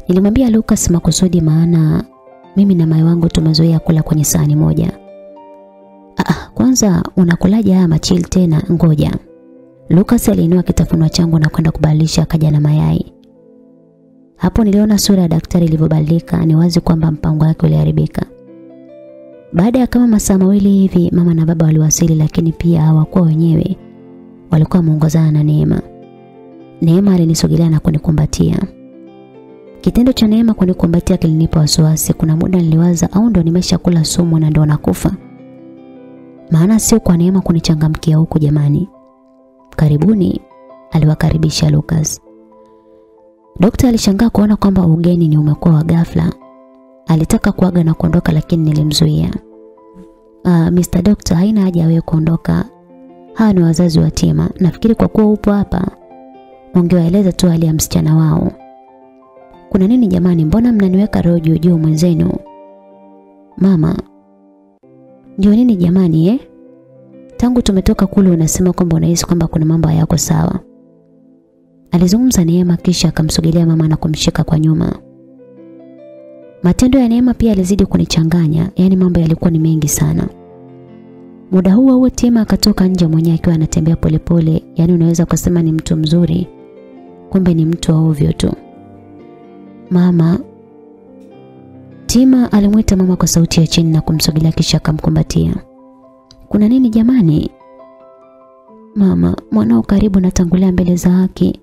Nilimwambia Lucas makusudi maana mimi na mai wangu tumezoea kula kwenye sahani moja. Ah, kwanza unakulaje haya machili tena? Ngoja. Lucas aliinua kitafunwa changu na kwenda kubadilisha akaja na mayai. Hapo niliona sura ya daktari ilivyobadilika, ni wazi kwamba mpango wake uliharibika. Baada ya kama masaa mawili hivi mama na baba waliwasili lakini pia hawakuwa wenyewe. Walikuwa wameongozana na Neema. Neema alinisogelea na kunikumbatia. Kitendo cha Neema kunikumbatia kilinipa wasiwasi. Kuna muda niliwaza au ndo nimeshakula sumu na ndo nakufa. Maana sio kwa Neema kunichangamkia huku jamani. Karibuni, aliwakaribisha Lucas. Dokta alishangaa kuona kwamba ugeni ni umekuwa wa ghafla. Alitaka kuaga na kuondoka lakini nilimzuia. Uh, Mr. Doctor haina haja wewe kuondoka. Hawa ni wazazi wa Tima. Nafikiri kwa kuwa upo hapa ungewaeleza tu hali ya msichana wao. Kuna nini jamani? Mbona mnaniweka roho juu juu mwenzenu? Mama. Ndio nini jamani eh? Tangu tumetoka kule unasema kwamba unahisi kwamba kuna mambo hayako sawa. Alizungumza Neema kisha akamsogelea mama na kumshika kwa nyuma. Matendo ya Neema pia yalizidi kunichanganya, yani mambo yalikuwa ni mengi sana. Muda huo huo Tima akatoka nje mwenyewe akiwa anatembea polepole, yani unaweza kusema ni mtu mzuri, kumbe ni mtu wa ovyo tu. Mama Tima alimwita mama kwa sauti ya chini na kumsogelea kisha akamkumbatia. Kuna nini jamani? Mama, mwanao karibu natangulia mbele za haki.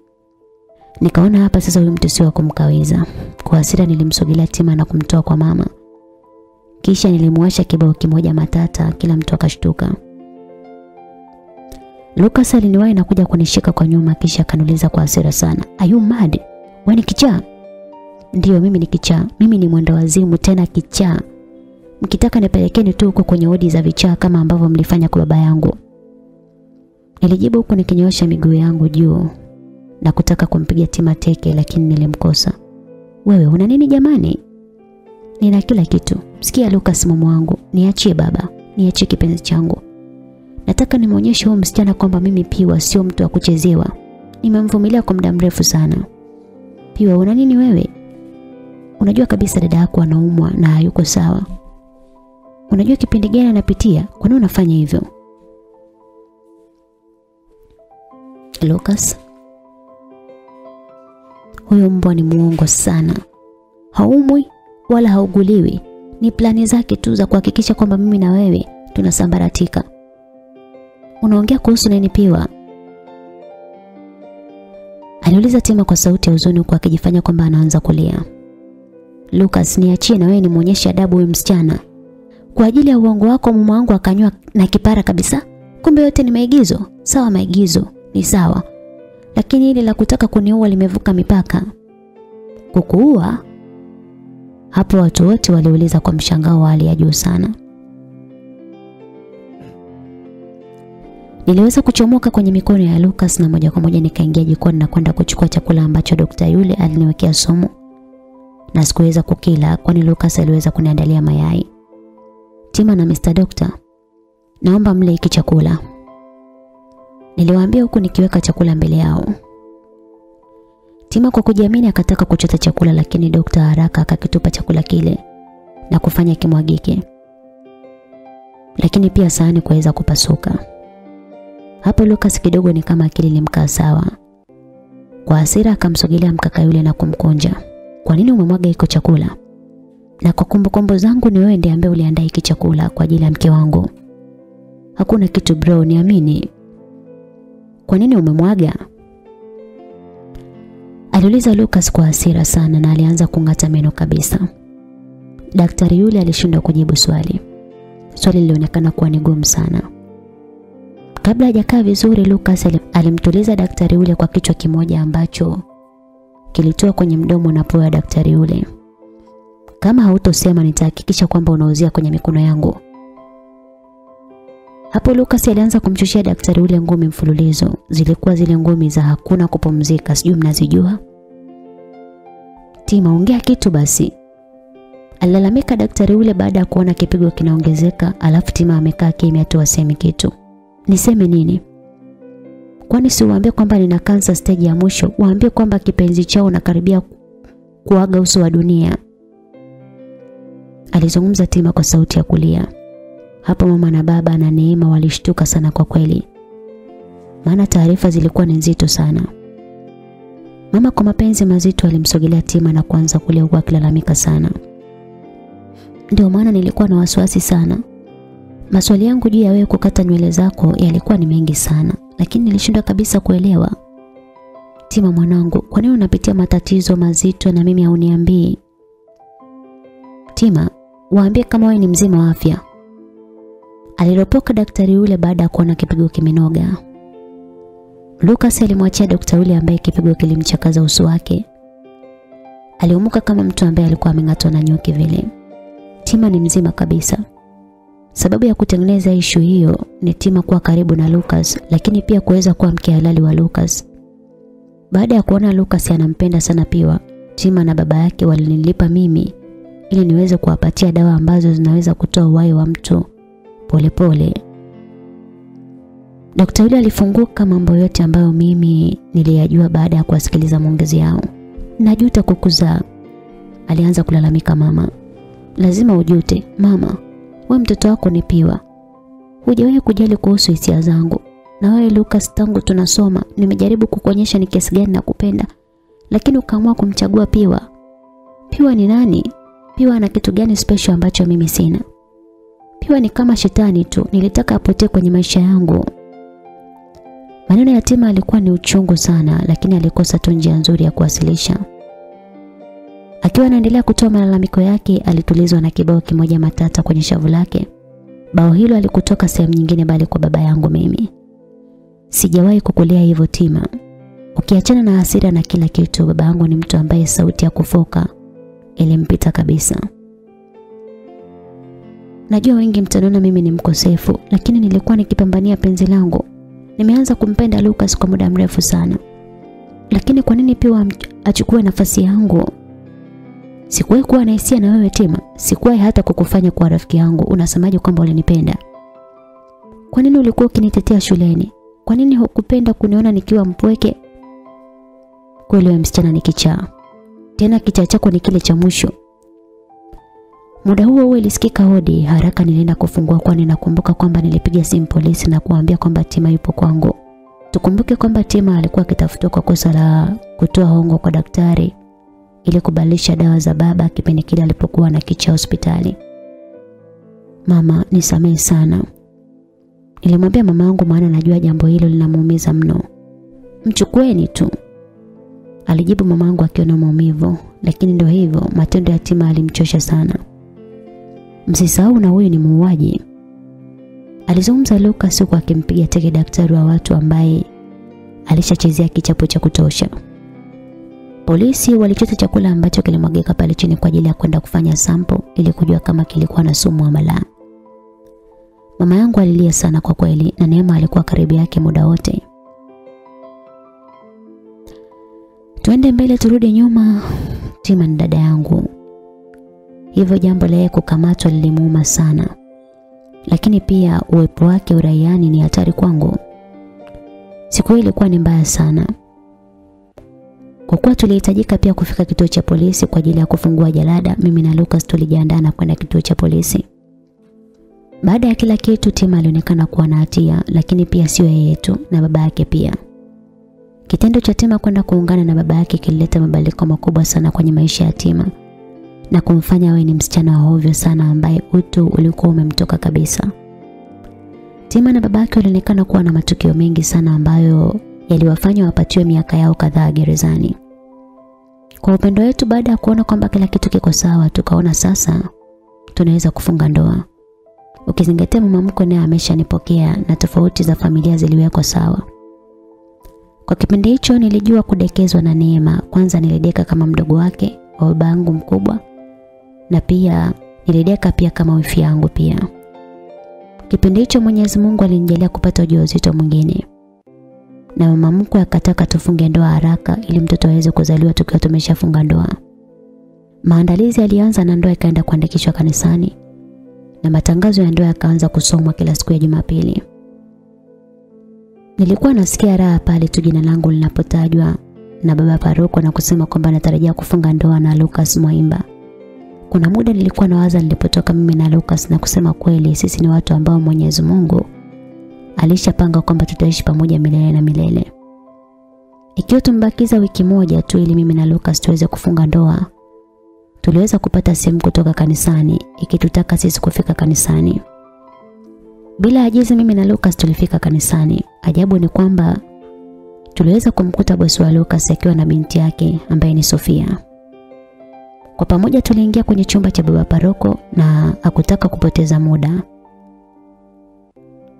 Nikaona hapa sasa huyu mtu wa kumkaweza. Kwa hasira nilimsogelea Tima na kumtoa kwa mama. Kisha nilimwasha kibao kimoja matata, kila mtu akashtuka. Lucas aliniwahi na kuja kunishika kwa nyuma kisha akaniuliza kwa hasira sana. Are you mad? Wewe ni kichaa? Ndiyo mimi ni kichaa. Mimi ni mwenda wazimu tena kichaa. Mkitaka nipelekeni tu huko kwenye odi za vichaa kama ambavyo mlifanya kwa baba yangu. Nilijibu huku nikinyoosha miguu yangu juu na kutaka kumpiga Tima teke lakini nilimkosa. Wewe una nini jamani? Nina kila kitu. Sikia Lucas mumu wangu, niachie baba, niachie kipenzi changu. Nataka nimwonyeshe huyu msichana kwamba mimi Piwa sio mtu wa kuchezewa. Nimemvumilia kwa muda mrefu sana. Piwa una nini wewe? Unajua kabisa dada yako anaumwa na hayuko sawa. Unajua kipindi gani anapitia? Kwa nini unafanya hivyo? Lucas Huyo mbwa ni muongo sana. Haumwi wala hauguliwi. Ni plani zake tu za kuhakikisha kwamba mimi na wewe tunasambaratika. Unaongea kuhusu nini Piwa? Aliuliza Tima kwa sauti ya huzuni huku akijifanya kwamba anaanza kulia. Lucas, niachie na wewe nimuonyeshe adabu huyu msichana. Kwa ajili ya uongo wako mume wangu akanywa na kipara kabisa. Kumbe yote ni maigizo. Sawa maigizo, ni sawa. Lakini hili la kutaka kuniua limevuka mipaka. Kukuua? Hapo watu wote waliuliza kwa mshangao wa hali ya juu sana. Niliweza kuchomoka kwenye mikono ya Lucas na moja kwa moja nikaingia jikoni na kwenda kuchukua chakula ambacho dokta yule aliniwekea somo Na sikuweza kukila kwani Lucas aliweza kuniandalia mayai. Tima na Mr. Doctor, naomba mle hiki chakula. Niliwaambia huku nikiweka chakula mbele yao. Tima kwa kujiamini akataka kuchota chakula lakini dokta haraka akakitupa chakula kile na kufanya kimwagike. Lakini pia sahani kuweza kupasuka. Hapo Lucas kidogo ni kama akili ilimkaa sawa. Kwa hasira akamsogelea mkaka yule na kumkunja. Kwa nini umemwaga iko chakula? Na kwa kumbukumbu zangu ni wewe ndiye ambaye uliandaa hiki chakula kwa ajili ya mke wangu. Hakuna kitu bro, niamini. kwa nini umemwaga? Aliuliza Lucas kwa hasira sana na alianza kung'ata meno kabisa. Daktari yule alishindwa kujibu swali. Swali lilionekana kuwa ni gumu sana. Kabla hajakaa vizuri, Lucas alimtuliza daktari yule kwa kichwa kimoja ambacho kilitoa kwenye mdomo na pua ya daktari yule. Kama hautosema nitahakikisha kwamba unauzia kwenye mikono yangu. Hapo Lucas alianza kumchushia daktari ule ngumi mfululizo. Zilikuwa zile ngumi za hakuna kupumzika, sijui mnazijua. Tima, ongea kitu basi. Alilalamika daktari ule baada ya kuona kipigo kinaongezeka, alafu Tima amekaa kimya tu asemi kitu. Niseme nini? Kwani si uambie kwamba nina kansa stage ya mwisho, waambie kwamba kipenzi chao unakaribia kuaga uso wa dunia. Alizungumza Tima kwa sauti ya kulia. Hapo mama na baba na Neema walishtuka sana kwa kweli. Maana taarifa zilikuwa ni nzito sana. Mama kwa mapenzi mazito alimsogelea Tima na kuanza kulia huku akilalamika sana. Ndio maana nilikuwa na wasiwasi sana. Maswali yangu juu ya wewe kukata nywele zako yalikuwa ni mengi sana, lakini nilishindwa kabisa kuelewa. Tima mwanangu, kwa nini unapitia matatizo mazito na mimi hauniambii? Tima, waambie kama wewe ni mzima wa afya. Aliropoka daktari yule baada ya kuona kipigo kimenoga. Lucas alimwachia daktari yule ambaye kipigo kilimchakaza uso wake. Aliumuka kama mtu ambaye alikuwa ameng'atwa na nyuki vile. Tima ni mzima kabisa. Sababu ya kutengeneza ishu hiyo ni Tima kuwa karibu na Lucas, lakini pia kuweza kuwa mke halali wa Lucas. Baada ya kuona Lucas anampenda sana Piwa, Tima na baba yake walinilipa mimi ili niweze kuwapatia dawa ambazo zinaweza kutoa uhai wa mtu polepole. Daktari yule alifunguka mambo yote ambayo mimi niliyajua baada ya kuwasikiliza maongezi yao. Najuta kukuzaa. Alianza kulalamika mama. Lazima ujute, mama. We mtoto wako ni Piwa. Hujawahi kujali kuhusu hisia zangu. Na wewe Lucas, tangu tunasoma nimejaribu kukuonyesha ni kiasi gani nakupenda, lakini ukaamua kumchagua Piwa. Piwa ni nani? Piwa ana kitu gani special ambacho mimi sina? Piwa ni kama shetani tu, nilitaka apotee kwenye maisha yangu. Maneno ya Tima alikuwa ni uchungu sana, lakini alikosa tu njia nzuri ya kuwasilisha. Akiwa anaendelea kutoa malalamiko yake, alitulizwa na kibao kimoja matata kwenye shavu lake. Bao hilo alikutoka sehemu nyingine bali kwa baba yangu mimi. Sijawahi kukulea hivyo Tima. Ukiachana na hasira na kila kitu, baba yangu ni mtu ambaye sauti ya kufoka ilimpita kabisa. Najua wengi mtaniona mimi ni mkosefu, lakini nilikuwa nikipambania penzi langu. Nimeanza kumpenda Lucas kwa muda mrefu sana. Lakini kwa nini pia achukue nafasi yangu? Sikuwahi kuwa na hisia na wewe Tima. Sikuwahi hata kukufanya kuwa rafiki yangu. Unasemaje kwamba ulinipenda? Kwa nini ulikuwa ukinitetea shuleni? Kwa nini hukupenda kuniona nikiwa mpweke? Kweli wewe msichana ni kichaa. Tena kichaa chako ni kile cha mwisho. Muda huo huo ilisikika hodi. Haraka nilienda kufungua kwani nakumbuka kwamba nilipiga simu polisi na kuambia kwamba Tima yupo kwangu. Tukumbuke kwamba Tima alikuwa akitafutwa kwa kosa la kutoa hongo kwa daktari ili kubadilisha dawa za baba kipindi kile alipokuwa na kicha hospitali. Mama, nisamehe sana. Nilimwambia mama yangu maana najua jambo hilo linamuumiza mno. Mchukueni tu. Alijibu mama mamangu akiona maumivu, lakini ndio hivyo, matendo ya Tima alimchosha sana. Msisahau na huyu ni muuaji. Alizungumza Lucas huku akimpiga teke daktari wa watu ambaye alishachezea kichapo cha kutosha. Polisi walichota chakula ambacho kilimwagika pale chini kwa ajili ya kwenda kufanya sampo ili kujua kama kilikuwa na sumu ama la. Mama yangu alilia sana kwa kweli na Neema alikuwa karibu yake muda wote. Tuende mbele turudi nyuma. Tima ni dada yangu. Hivyo jambo la yeye kukamatwa lilimuuma sana. Lakini pia uwepo wake uraiani ni hatari kwangu. Siku ile ilikuwa ni mbaya sana. Kwa kuwa tulihitajika pia kufika kituo cha polisi kwa ajili ya kufungua jalada, mimi na Lucas tulijiandaa na kwenda kituo cha polisi. Baada ya kila kitu, Tima alionekana kuwa na hatia, lakini pia sio yeye tu na baba yake pia. Kitendo cha Tima kwenda kuungana na baba yake kilileta mabadiliko makubwa sana kwenye maisha ya Tima na kumfanya awe ni msichana wa ovyo sana ambaye utu ulikuwa umemtoka kabisa. Tima na babake walionekana kuwa na matukio mengi sana ambayo yaliwafanya wapatiwe miaka yao kadhaa gerezani. Kwa upendo wetu baada ya kuona kwamba kila kitu kiko sawa, tukaona sasa tunaweza kufunga ndoa. Ukizingatia mama mkwe naye ameshanipokea na tofauti za familia ziliwekwa sawa. Kwa kipindi hicho nilijua kudekezwa na Neema. Kwanza nilideka kama mdogo wake wa baba yangu mkubwa na pia nilideka pia kama wifi yangu pia. Kipindi hicho Mwenyezi Mungu alinijalia kupata ujauzito mwingine. Na mama mkwe akataka tufunge ndoa haraka ili mtoto aweze kuzaliwa tukiwa tumeshafunga ndoa. Maandalizi yalianza na ndoa ikaenda kuandikishwa kanisani na matangazo ya ndoa yakaanza kusomwa kila siku ya Jumapili. Nilikuwa nasikia raha pale tu jina langu linapotajwa na baba paroko na kusema kwamba natarajia kufunga ndoa na Lucas Mwaimba. Kuna muda nilikuwa nawaza nilipotoka mimi na Lucas na kusema kweli sisi ni watu ambao Mwenyezi Mungu alishapanga kwamba tutaishi pamoja milele na milele. Ikiwa tumbakiza wiki moja tu ili mimi na Lucas tuweze kufunga ndoa, tuliweza kupata simu kutoka kanisani ikitutaka sisi kufika kanisani. Bila ajizi mimi na Lucas tulifika kanisani. Ajabu ni kwamba tuliweza kumkuta bosi wa Lucas akiwa na binti yake ambaye ni Sofia. Kwa pamoja tuliingia kwenye chumba cha baba paroko na akutaka kupoteza muda.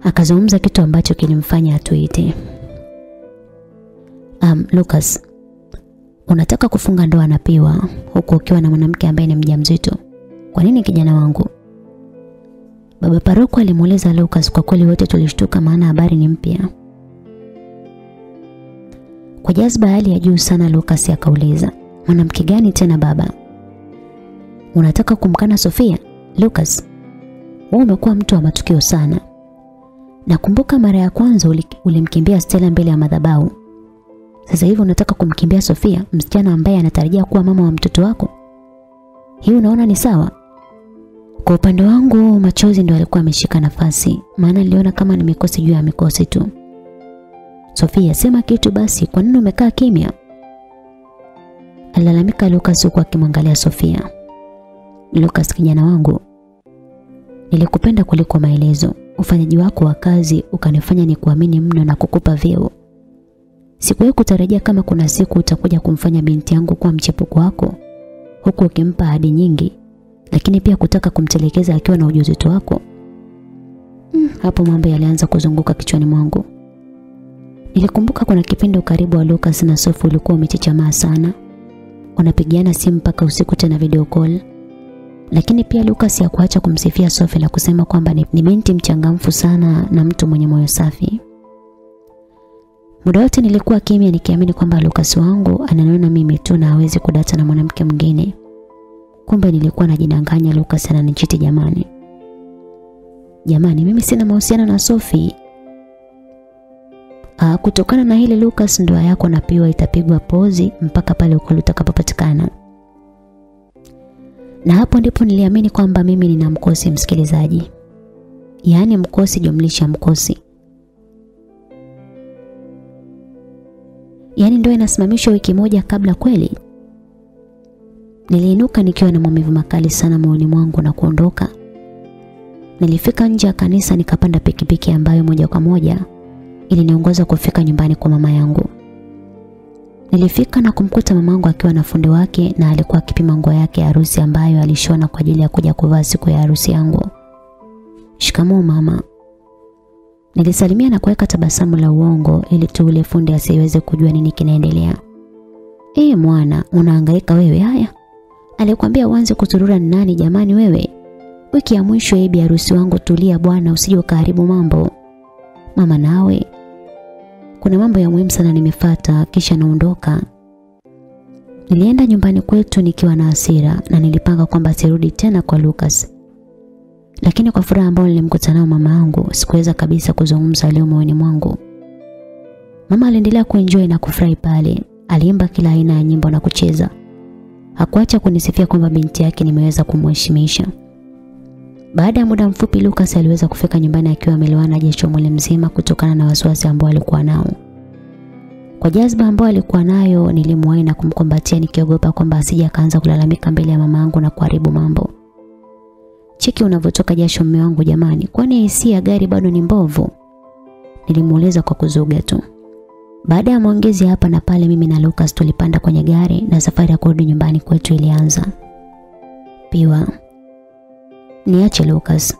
Akazungumza kitu ambacho kilimfanya atuite. Um, Lucas, unataka kufunga ndoa na Piwa huku ukiwa na mwanamke ambaye ni mjamzito. Kwa nini kijana wangu? Baba paroko alimuuliza Lucas kwa kweli wote tulishtuka maana habari ni mpya. Kwa jazba hali ya juu sana Lucas akauliza, "Mwanamke gani tena baba?" Unataka kumkana Sofia? Lucas, wewe umekuwa mtu wa matukio sana. Nakumbuka mara ya kwanza ulimkimbia Stella mbele ya madhabahu. Sasa hivi unataka kumkimbia Sofia, msichana ambaye anatarajia kuwa mama wa mtoto wako? Hii unaona ni sawa? Kwa upande wangu machozi ndio alikuwa ameshika nafasi, maana niliona kama nimekosa juu ya mikosi tu. Sofia, sema kitu basi, kwa nini umekaa kimya? Alalamika Lucas huku akimwangalia Sofia. Lucas kijana wangu, nilikupenda kuliko maelezo. Ufanyaji wako wa kazi ukanifanya ni kuamini mno na kukupa vyeo. Sikuwahi kutarajia kama kuna siku utakuja kumfanya binti yangu kuwa mchepuko wako huku ukimpa hadi nyingi lakini pia kutaka kumtelekeza akiwa na ujuzi wako. Mm, hapo mambo yalianza kuzunguka kichwani mwangu. Nilikumbuka kuna kipindi ukaribu wa Lucas na Sofu ulikuwa umechechamaa sana. Wanapigiana simu mpaka usiku tena video call. Lakini pia Lucas hakuacha kumsifia Sophie na kusema kwamba ni, ni binti mchangamfu sana na mtu mwenye moyo safi. Muda wote nilikuwa kimya nikiamini kwamba Lucas wangu ananiona mimi tu na hawezi kudata na mwanamke mwingine. Kumbe nilikuwa najidanganya Lucas ananichiti jamani. Jamani mimi sina mahusiano na Sophie. Ah, kutokana na hili Lucas ndoa yako na Piwa itapigwa pozi mpaka pale ukweli utakapopatikana. Na hapo ndipo niliamini kwamba mimi nina mkosi msikilizaji. Yaani mkosi jumlisha mkosi. Yaani ndio inasimamishwa wiki moja kabla kweli. Niliinuka nikiwa na maumivu makali sana moyoni mwangu na kuondoka. Nilifika nje ya kanisa nikapanda pikipiki ambayo moja kwa moja iliniongoza kufika nyumbani kwa mama yangu. Nilifika na kumkuta mamangu akiwa na fundi wake na alikuwa akipima nguo yake ya harusi ambayo alishona kwa ajili ya kuja kuvaa siku ya harusi yangu. Shikamoo mama. Nilisalimia na kuweka tabasamu la uongo ili tu ule fundi asiweze kujua nini kinaendelea. Eh mwana, unahangaika wewe haya? Alikwambia uanze kuturura ni nani jamani wewe? Wiki ya mwisho ya harusi wangu tulia bwana usije ukaharibu mambo. Mama nawe kuna mambo ya muhimu sana nimefata kisha naondoka. Nilienda nyumbani kwetu nikiwa na hasira na nilipanga kwamba sirudi tena kwa Lucas. Lakini kwa furaha ambayo nilimkuta nao mama yangu sikuweza kabisa kuzungumza leo moyoni mwangu. Mama aliendelea kuenjoy na kufurahi pale. Aliimba kila aina ya nyimbo na kucheza. Hakuacha kunisifia kwamba binti yake nimeweza kumheshimisha. Baada ya muda mfupi Lucas aliweza kufika nyumbani akiwa amelewana jicho mwili mzima kutokana na wasiwasi ambao alikuwa nao. Kwa jazba ambayo alikuwa nayo nilimwahi na kumkumbatia nikiogopa kwamba asije akaanza kulalamika mbele ya mama yangu na kuharibu mambo. cheki unavyotoka jasho mume wangu jamani. Kwani hisia ya gari bado ni mbovu? Nilimuuliza kwa kuzuga tu. Baada ya maongezi hapa na pale mimi na Lucas tulipanda kwenye gari na safari ya kurudi nyumbani kwetu ilianza. Piwa. Niache Lucas.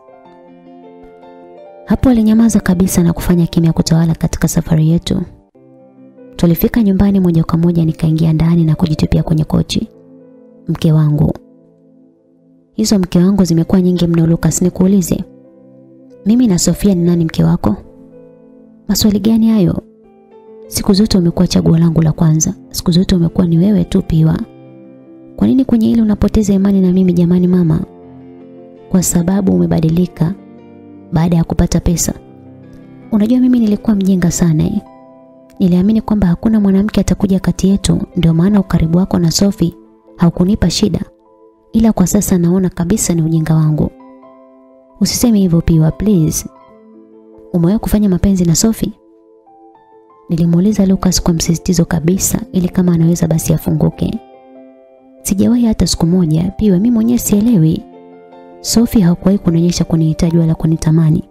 Hapo alinyamaza kabisa na kufanya kimya kutawala katika safari yetu. Tulifika nyumbani moja kwa moja nikaingia ndani na kujitupia kwenye kochi. Mke wangu. Hizo mke wangu zimekuwa nyingi mno Lucas nikuulize. Mimi na Sofia ni nani mke wako? Maswali gani hayo? Siku zote umekuwa chaguo langu la kwanza. Siku zote umekuwa ni wewe tu Piwa. Kwa nini kwenye ile unapoteza imani na mimi jamani mama? Kwa sababu umebadilika baada ya kupata pesa. Unajua mimi nilikuwa mjinga sana eh. Niliamini kwamba hakuna mwanamke atakuja kati yetu, ndio maana ukaribu wako na Sofi haukunipa shida. Ila kwa sasa naona kabisa ni ujinga wangu. Usiseme hivyo Piwa please. Umewahi kufanya mapenzi na Sofi? Nilimuuliza Lucas kwa msisitizo kabisa ili kama anaweza basi afunguke. Sijawahi hata siku moja, Piwa mimi mwenyewe sielewi. Sophie hakuwahi kunionyesha kunihitaji wala kunitamani.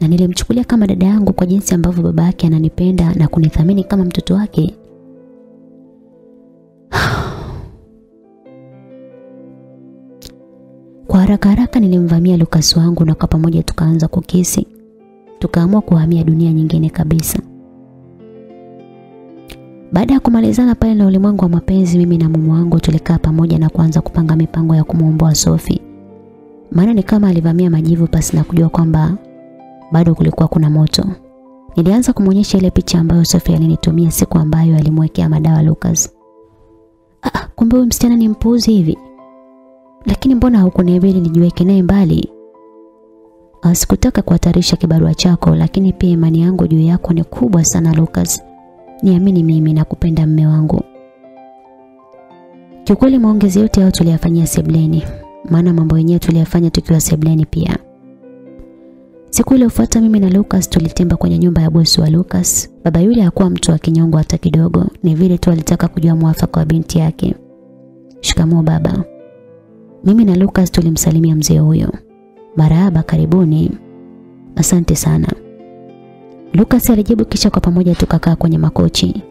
Na nilimchukulia kama dada yangu kwa jinsi ambavyo baba yake ananipenda na kunithamini kama mtoto wake. Kwa haraka haraka nilimvamia Lucas wangu na kwa pamoja tukaanza kukisi. Tukaamua kuhamia dunia nyingine kabisa. Baada ya kumalizana pale na ulimwengu wa mapenzi mimi na mume wangu tulikaa pamoja na kuanza kupanga mipango ya kumuomboa Sophie maana ni kama alivamia majivu pasi na kujua kwamba bado kulikuwa kuna moto. Nilianza kumwonyesha ile picha ambayo Sofia alinitumia siku ambayo alimwekea madawa Lucas. Ah, kumbe huyu msichana ni mpuuzi hivi. Lakini mbona hukuniambia nijiweke naye mbali? Ah, sikutaka kuhatarisha kibarua chako lakini pia imani yangu juu yako ni kubwa sana Lucas. Niamini mimi na kupenda mme wangu. Kiukweli maongezi yote yao tuliyafanyia sebleni maana mambo yenyewe tuliyafanya tukiwa sebleni pia. Siku iliyofuata mimi na Lucas tulitemba kwenye nyumba ya bosi wa Lucas. Baba yule hakuwa mtu wa kinyongo hata kidogo, ni vile tu alitaka kujua mwafaka wa binti yake. Shikamoo baba. Mimi na Lucas tulimsalimia mzee huyo. Marahaba, karibuni. Asante sana. Lucas alijibu kisha kwa pamoja tukakaa kwenye makochi.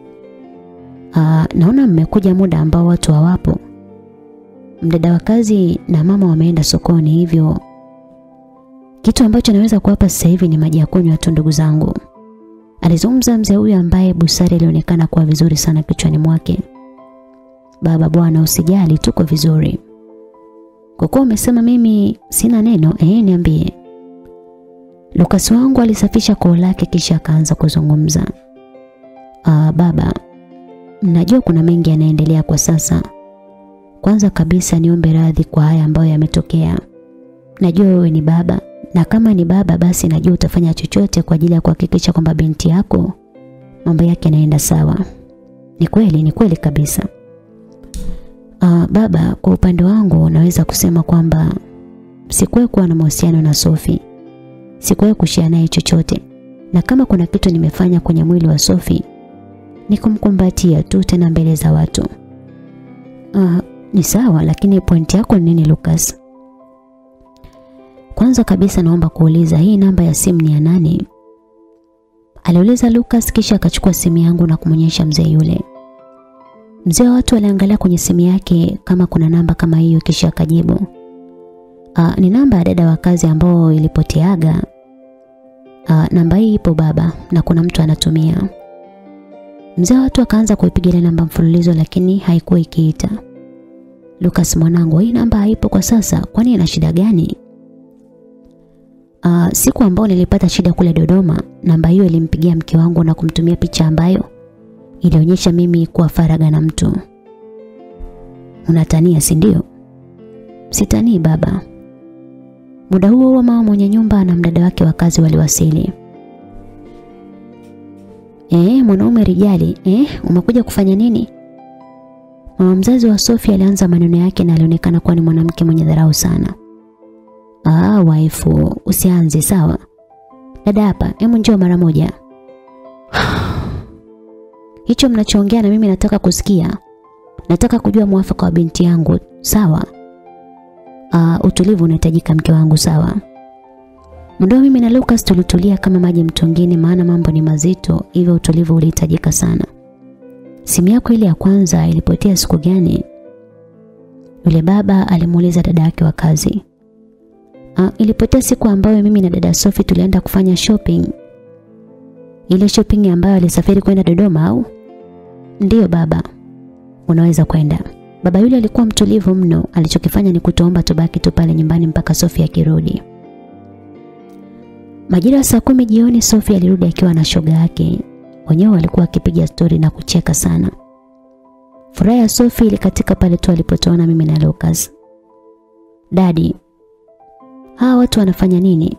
Aa, naona mmekuja muda ambao watu hawapo. Mdada wa kazi na mama wameenda sokoni hivyo kitu ambacho naweza kuwapa sasa hivi ni maji ya kunywa tu ndugu zangu. Alizungumza mzee huyu ambaye busara ilionekana kuwa vizuri sana kichwani mwake. Baba bwana usijali tuko vizuri. Kwa kuwa umesema mimi sina neno, eh niambie. Lukas wangu alisafisha koo lake kisha akaanza kuzungumza. Ah baba, najua kuna mengi yanaendelea kwa sasa. Kwanza kabisa niombe radhi kwa haya ambayo yametokea. Najua wewe ni baba na kama ni baba basi najua utafanya chochote kwa ajili ya kuhakikisha kwamba binti yako mambo yake yanaenda sawa. Ni kweli, ni kweli kabisa. Uh, baba, kwa upande wangu naweza kusema kwamba sikuwahi kuwa na mahusiano na Sofi. Sikuwahi kushia naye chochote. Na kama kuna kitu nimefanya kwenye mwili wa Sofi ni kumkumbatia tu tena mbele za watu. Uh, ni sawa lakini pointi yako ni nini Lucas? Kwanza kabisa naomba kuuliza hii namba ya simu ni ya nani? Aliuliza Lucas kisha akachukua simu yangu na kumonyesha mzee yule. Mzee wa watu aliangalia kwenye simu yake kama kuna namba kama hiyo kisha akajibu. Ah, ni namba ya dada wa kazi ambao ilipoteaga. Ah, namba hii ipo baba na kuna mtu anatumia. Mzee wa watu akaanza kuipigia namba mfululizo lakini haikuwa ikiita. Lucas mwanangu, hii namba haipo kwa sasa, kwani ina shida gani? Uh, siku ambayo nilipata shida kule Dodoma, namba hiyo ilimpigia mke wangu na kumtumia picha ambayo ilionyesha mimi kuwa faraga na mtu. Unatania, si ndio? Sitanii baba. Muda huo huo mama mwenye nyumba na mdada wake wa kazi waliwasili. Eh, mwanaume rijali, eh, umekuja kufanya nini? Mama mzazi wa Sofia alianza maneno yake na alionekana kuwa ni mwanamke mwenye dharau sana. Ah, waifu, usianze sawa. Dada hapa, hebu njoo mara moja. Hicho mnachoongea na mimi nataka kusikia. Nataka kujua mwafaka wa binti yangu, sawa? uh, utulivu unahitajika mke wangu sawa. Mdomo mimi na Lucas tulitulia kama maji mtongini maana mambo ni mazito hivyo utulivu ulihitajika sana. Simu yako ile ya kwanza ilipotea siku gani? Yule baba alimuuliza dada yake wa kazi. Ah, ilipotea siku ambayo mimi na dada Sophie tulienda kufanya shopping. Ile shopping ambayo alisafiri kwenda Dodoma au? Ndiyo baba. Unaweza kwenda. Baba yule alikuwa mtulivu mno, alichokifanya ni kutoomba tubaki tu pale nyumbani mpaka Sophie akirudi. Majira ya saa kumi jioni Sophie alirudi akiwa na shoga yake. Wenyewe walikuwa wakipiga stori na kucheka sana. Furaha ya Sophie ilikatika pale tu alipotoona mimi na Lucas. Dadi, hawa watu wanafanya nini?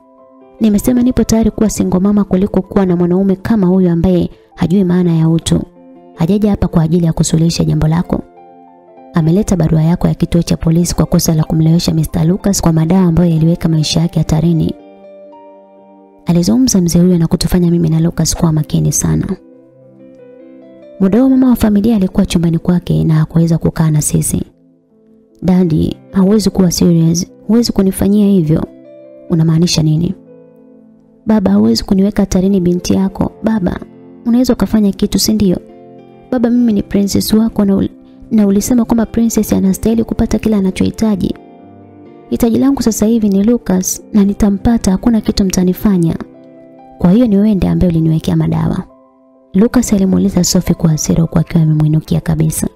Nimesema nipo tayari kuwa single mama kuliko kuwa na mwanaume kama huyu ambaye hajui maana ya utu. Hajaja hapa kwa ajili ya kusuluhisha jambo lako. Ameleta barua yako ya kituo cha polisi kwa kosa la kumlewesha Mr. Lucas kwa madawa ambayo yaliweka maisha yake hatarini. Alizungumza mzee huyo na kutufanya mimi na Lucas kuwa makini sana. Muda huo mama wa familia alikuwa chumbani kwake na hakuweza kukaa na sisi. Dadi, hauwezi kuwa serious. Huwezi kunifanyia hivyo. Unamaanisha nini? Baba, hauwezi kuniweka hatarini binti yako. Baba, unaweza ukafanya kitu, si ndio? Baba, mimi ni princess wako na, ul na ulisema kwamba princess anastahili kupata kila anachohitaji. Hitaji langu sasa hivi ni Lucas na nitampata, hakuna kitu mtanifanya. Kwa hiyo ni wende ambaye uliniwekea madawa. Lucas alimuuliza Sophie kwa hasira huku akiwa amemwinukia kabisa.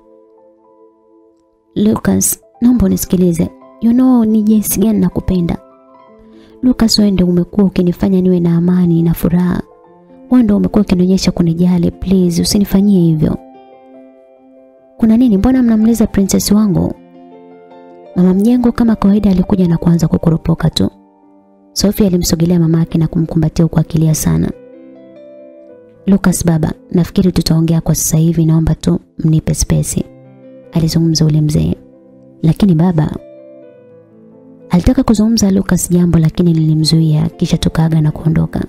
Lucas, naomba unisikilize. You know ni jinsi gani nakupenda. Lucas, wende umekuwa ukinifanya niwe na amani na furaha. Wewe ndio umekuwa ukinionyesha kunijali, please usinifanyie hivyo. Kuna nini? Mbona mnamliza princess wangu? Mama mjengo kama kawaida alikuja na kuanza kukoropoka tu. Sophie alimsogelea mamake na kumkumbatia kwa akilia sana. Lucas baba, nafikiri tutaongea kwa sasa hivi naomba tu mnipe space. Alizungumza ule mzee. Lakini baba alitaka kuzungumza Lucas jambo lakini nilimzuia kisha tukaaga na kuondoka.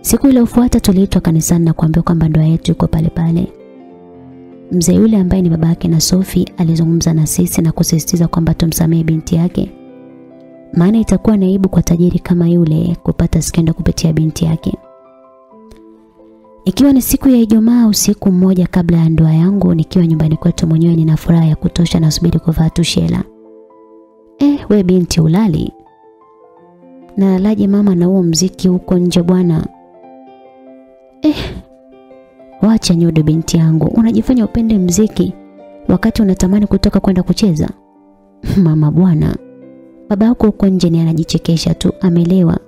Siku iliyofuata tuliitwa kanisani na kuambiwa kwamba ndoa yetu iko pale pale. Mzee yule ambaye ni baba yake na sofi alizungumza na sisi na kusisitiza kwamba tumsamehe binti yake. Maana itakuwa naibu aibu kwa tajiri kama yule kupata skendo kupitia binti yake. Ikiwa ni siku ya Ijumaa usiku mmoja kabla ya ndoa yangu nikiwa nyumbani kwetu mwenyewe nina furaha ya kutosha nasubiri kuvaa tushela. Eh, we binti ulali. Na laje mama na huo mziki huko nje bwana. Wacha nyodo binti yangu. Unajifanya upende mziki wakati unatamani kutoka kwenda kucheza. mama bwana. Baba yako huko nje ni anajichekesha tu, amelewa.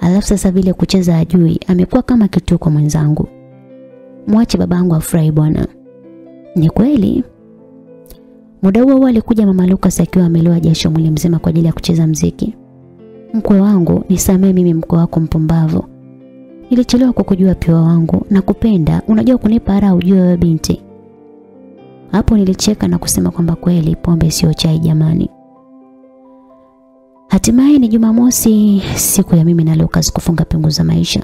Alafu sasa vile kucheza ajui, amekuwa kama kituko mwenzangu. Mwache babangu afurahi bwana. Ni kweli? Muda huo huo alikuja mama Lucas akiwa amelewa jasho mwili mzima kwa ajili ya kucheza mziki. Mkwe wangu, nisamee mimi mkwe wako mpumbavu. Nilichelewa kujua piwa wangu na kupenda, unajua kunipa raha ujue wewe binti. Hapo nilicheka na kusema kwamba kweli pombe sio chai jamani. Hatimaye ni Jumamosi, siku ya mimi na Lucas kufunga pingu za maisha.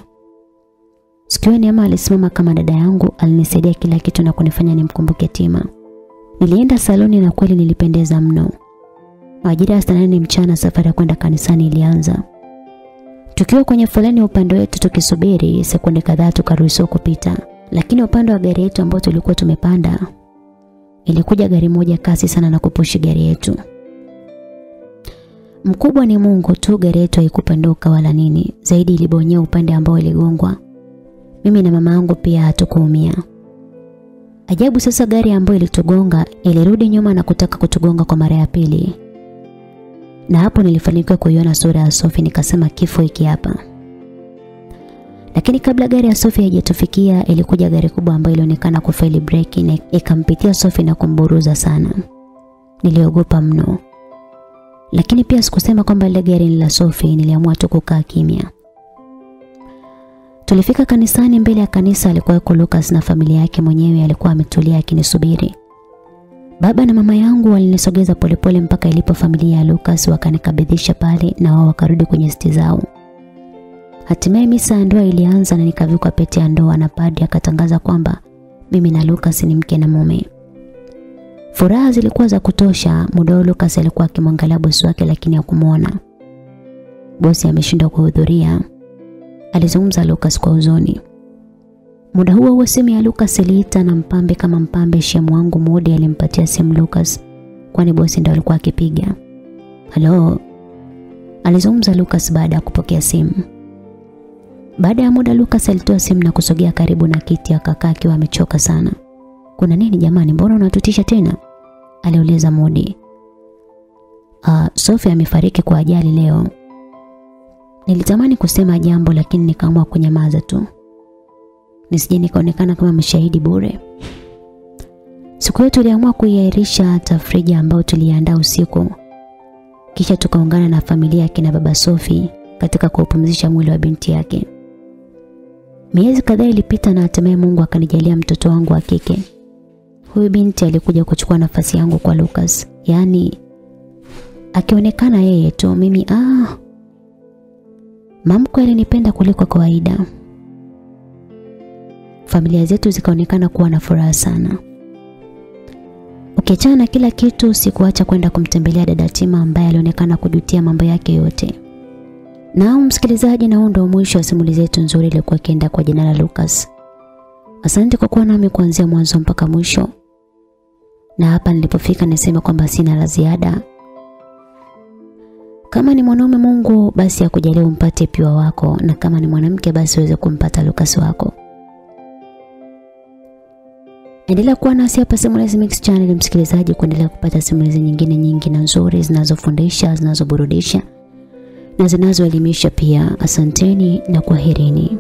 Sikio ni Neema alisimama kama dada yangu, alinisaidia kila kitu na kunifanya nimkumbuke Tima. Nilienda saloni na kweli nilipendeza mno. Majira ya saa mchana safari ya kwenda kanisani ilianza. Tukiwa kwenye foleni upande wetu tukisubiri sekunde kadhaa tukaruhusiwa kupita, lakini upande wa gari yetu ambao tulikuwa tumepanda ilikuja gari moja kasi sana na kupushi gari yetu. Mkubwa ni Mungu tu, gari yetu haikupanduka wala nini, zaidi ilibonyea upande ambao iligongwa. Mimi na mama yangu pia hatukuumia. Ajabu sasa gari ambayo ilitugonga ilirudi nyuma na kutaka kutugonga kwa mara ya pili. Na hapo nilifanikiwa kuiona sura ya Sophie nikasema kifo hiki hapa. Lakini kabla gari ya Sophie haijatufikia ilikuja gari kubwa ambayo ilionekana kufaili breki na ikampitia Sophie na kumburuza sana. Niliogopa mno. Lakini pia sikusema kwamba ile gari ni la Sophie, niliamua tu kukaa kimya. Tulifika kanisani mbele ya kanisa alikuwa Lucas na familia yake mwenyewe alikuwa ametulia akinisubiri. Baba na mama yangu walinisogeza polepole mpaka ilipo familia ya Lucas wakanikabidhisha pale na wao wakarudi kwenye siti zao. Hatimaye misa ya ndoa ilianza na nikavikwa pete ya ndoa na padri akatangaza kwamba mimi na Lucas ni mke na mume. Furaha zilikuwa za kutosha. Muda Lucas alikuwa akimwangalia bosi wake lakini hakumwona. Bosi ameshindwa kuhudhuria. Alizungumza Lucas kwa huzuni. Muda huo huo simu ya Lucas iliita na mpambe kama mpambe shemu wangu Mudi alimpatia simu Lucas kwani bosi ndo alikuwa akipiga. Halo. Alizungumza Lucas baada ya kupokea simu. Baada ya muda Lucas alitoa simu na kusogea karibu na kiti akakaa akiwa amechoka sana. Kuna nini jamani, mbona unatutisha tena? aliuliza Mudi. Uh, Sophie amefariki kwa ajali leo. Nilitamani kusema jambo lakini nikaamua kunyamaza tu. Nisije nikaonekana kama mshahidi bure. Siku hiyo tuliamua kuiahirisha tafrija ambayo tuliandaa usiku. Kisha tukaungana na familia yake na baba Sofi katika kuupumzisha mwili wa binti yake. Miezi kadhaa ilipita na hatimaye Mungu akanijalia mtoto wangu wa kike. Huyu binti alikuja kuchukua nafasi yangu kwa Lucas. Yaani akionekana yeye tu mimi ah Mamko alinipenda kuliko kawaida. Familia zetu zikaonekana kuwa na furaha sana. Ukiachana na kila kitu sikuacha kwenda kumtembelea dada Tima ambaye alionekana kujutia mambo yake yote. Na msikilizaji na ndio mwisho wa simulizi yetu nzuri iliyokuwa ikienda kwa jina la Lucas. Asante kwa kuwa nami kuanzia mwanzo mpaka mwisho. Na hapa nilipofika nisema kwamba sina la ziada. Kama ni mwanaume Mungu basi akujalie umpate piwa wako na kama ni mwanamke basi uweze kumpata Lucas wako. Endelea kuwa nasi hapa Simulizi Mix Channel msikilizaji kuendelea kupata simulizi nyingine nyingi na nzuri zinazofundisha, zinazoburudisha na zinazoelimisha pia. Asanteni na kwaherini.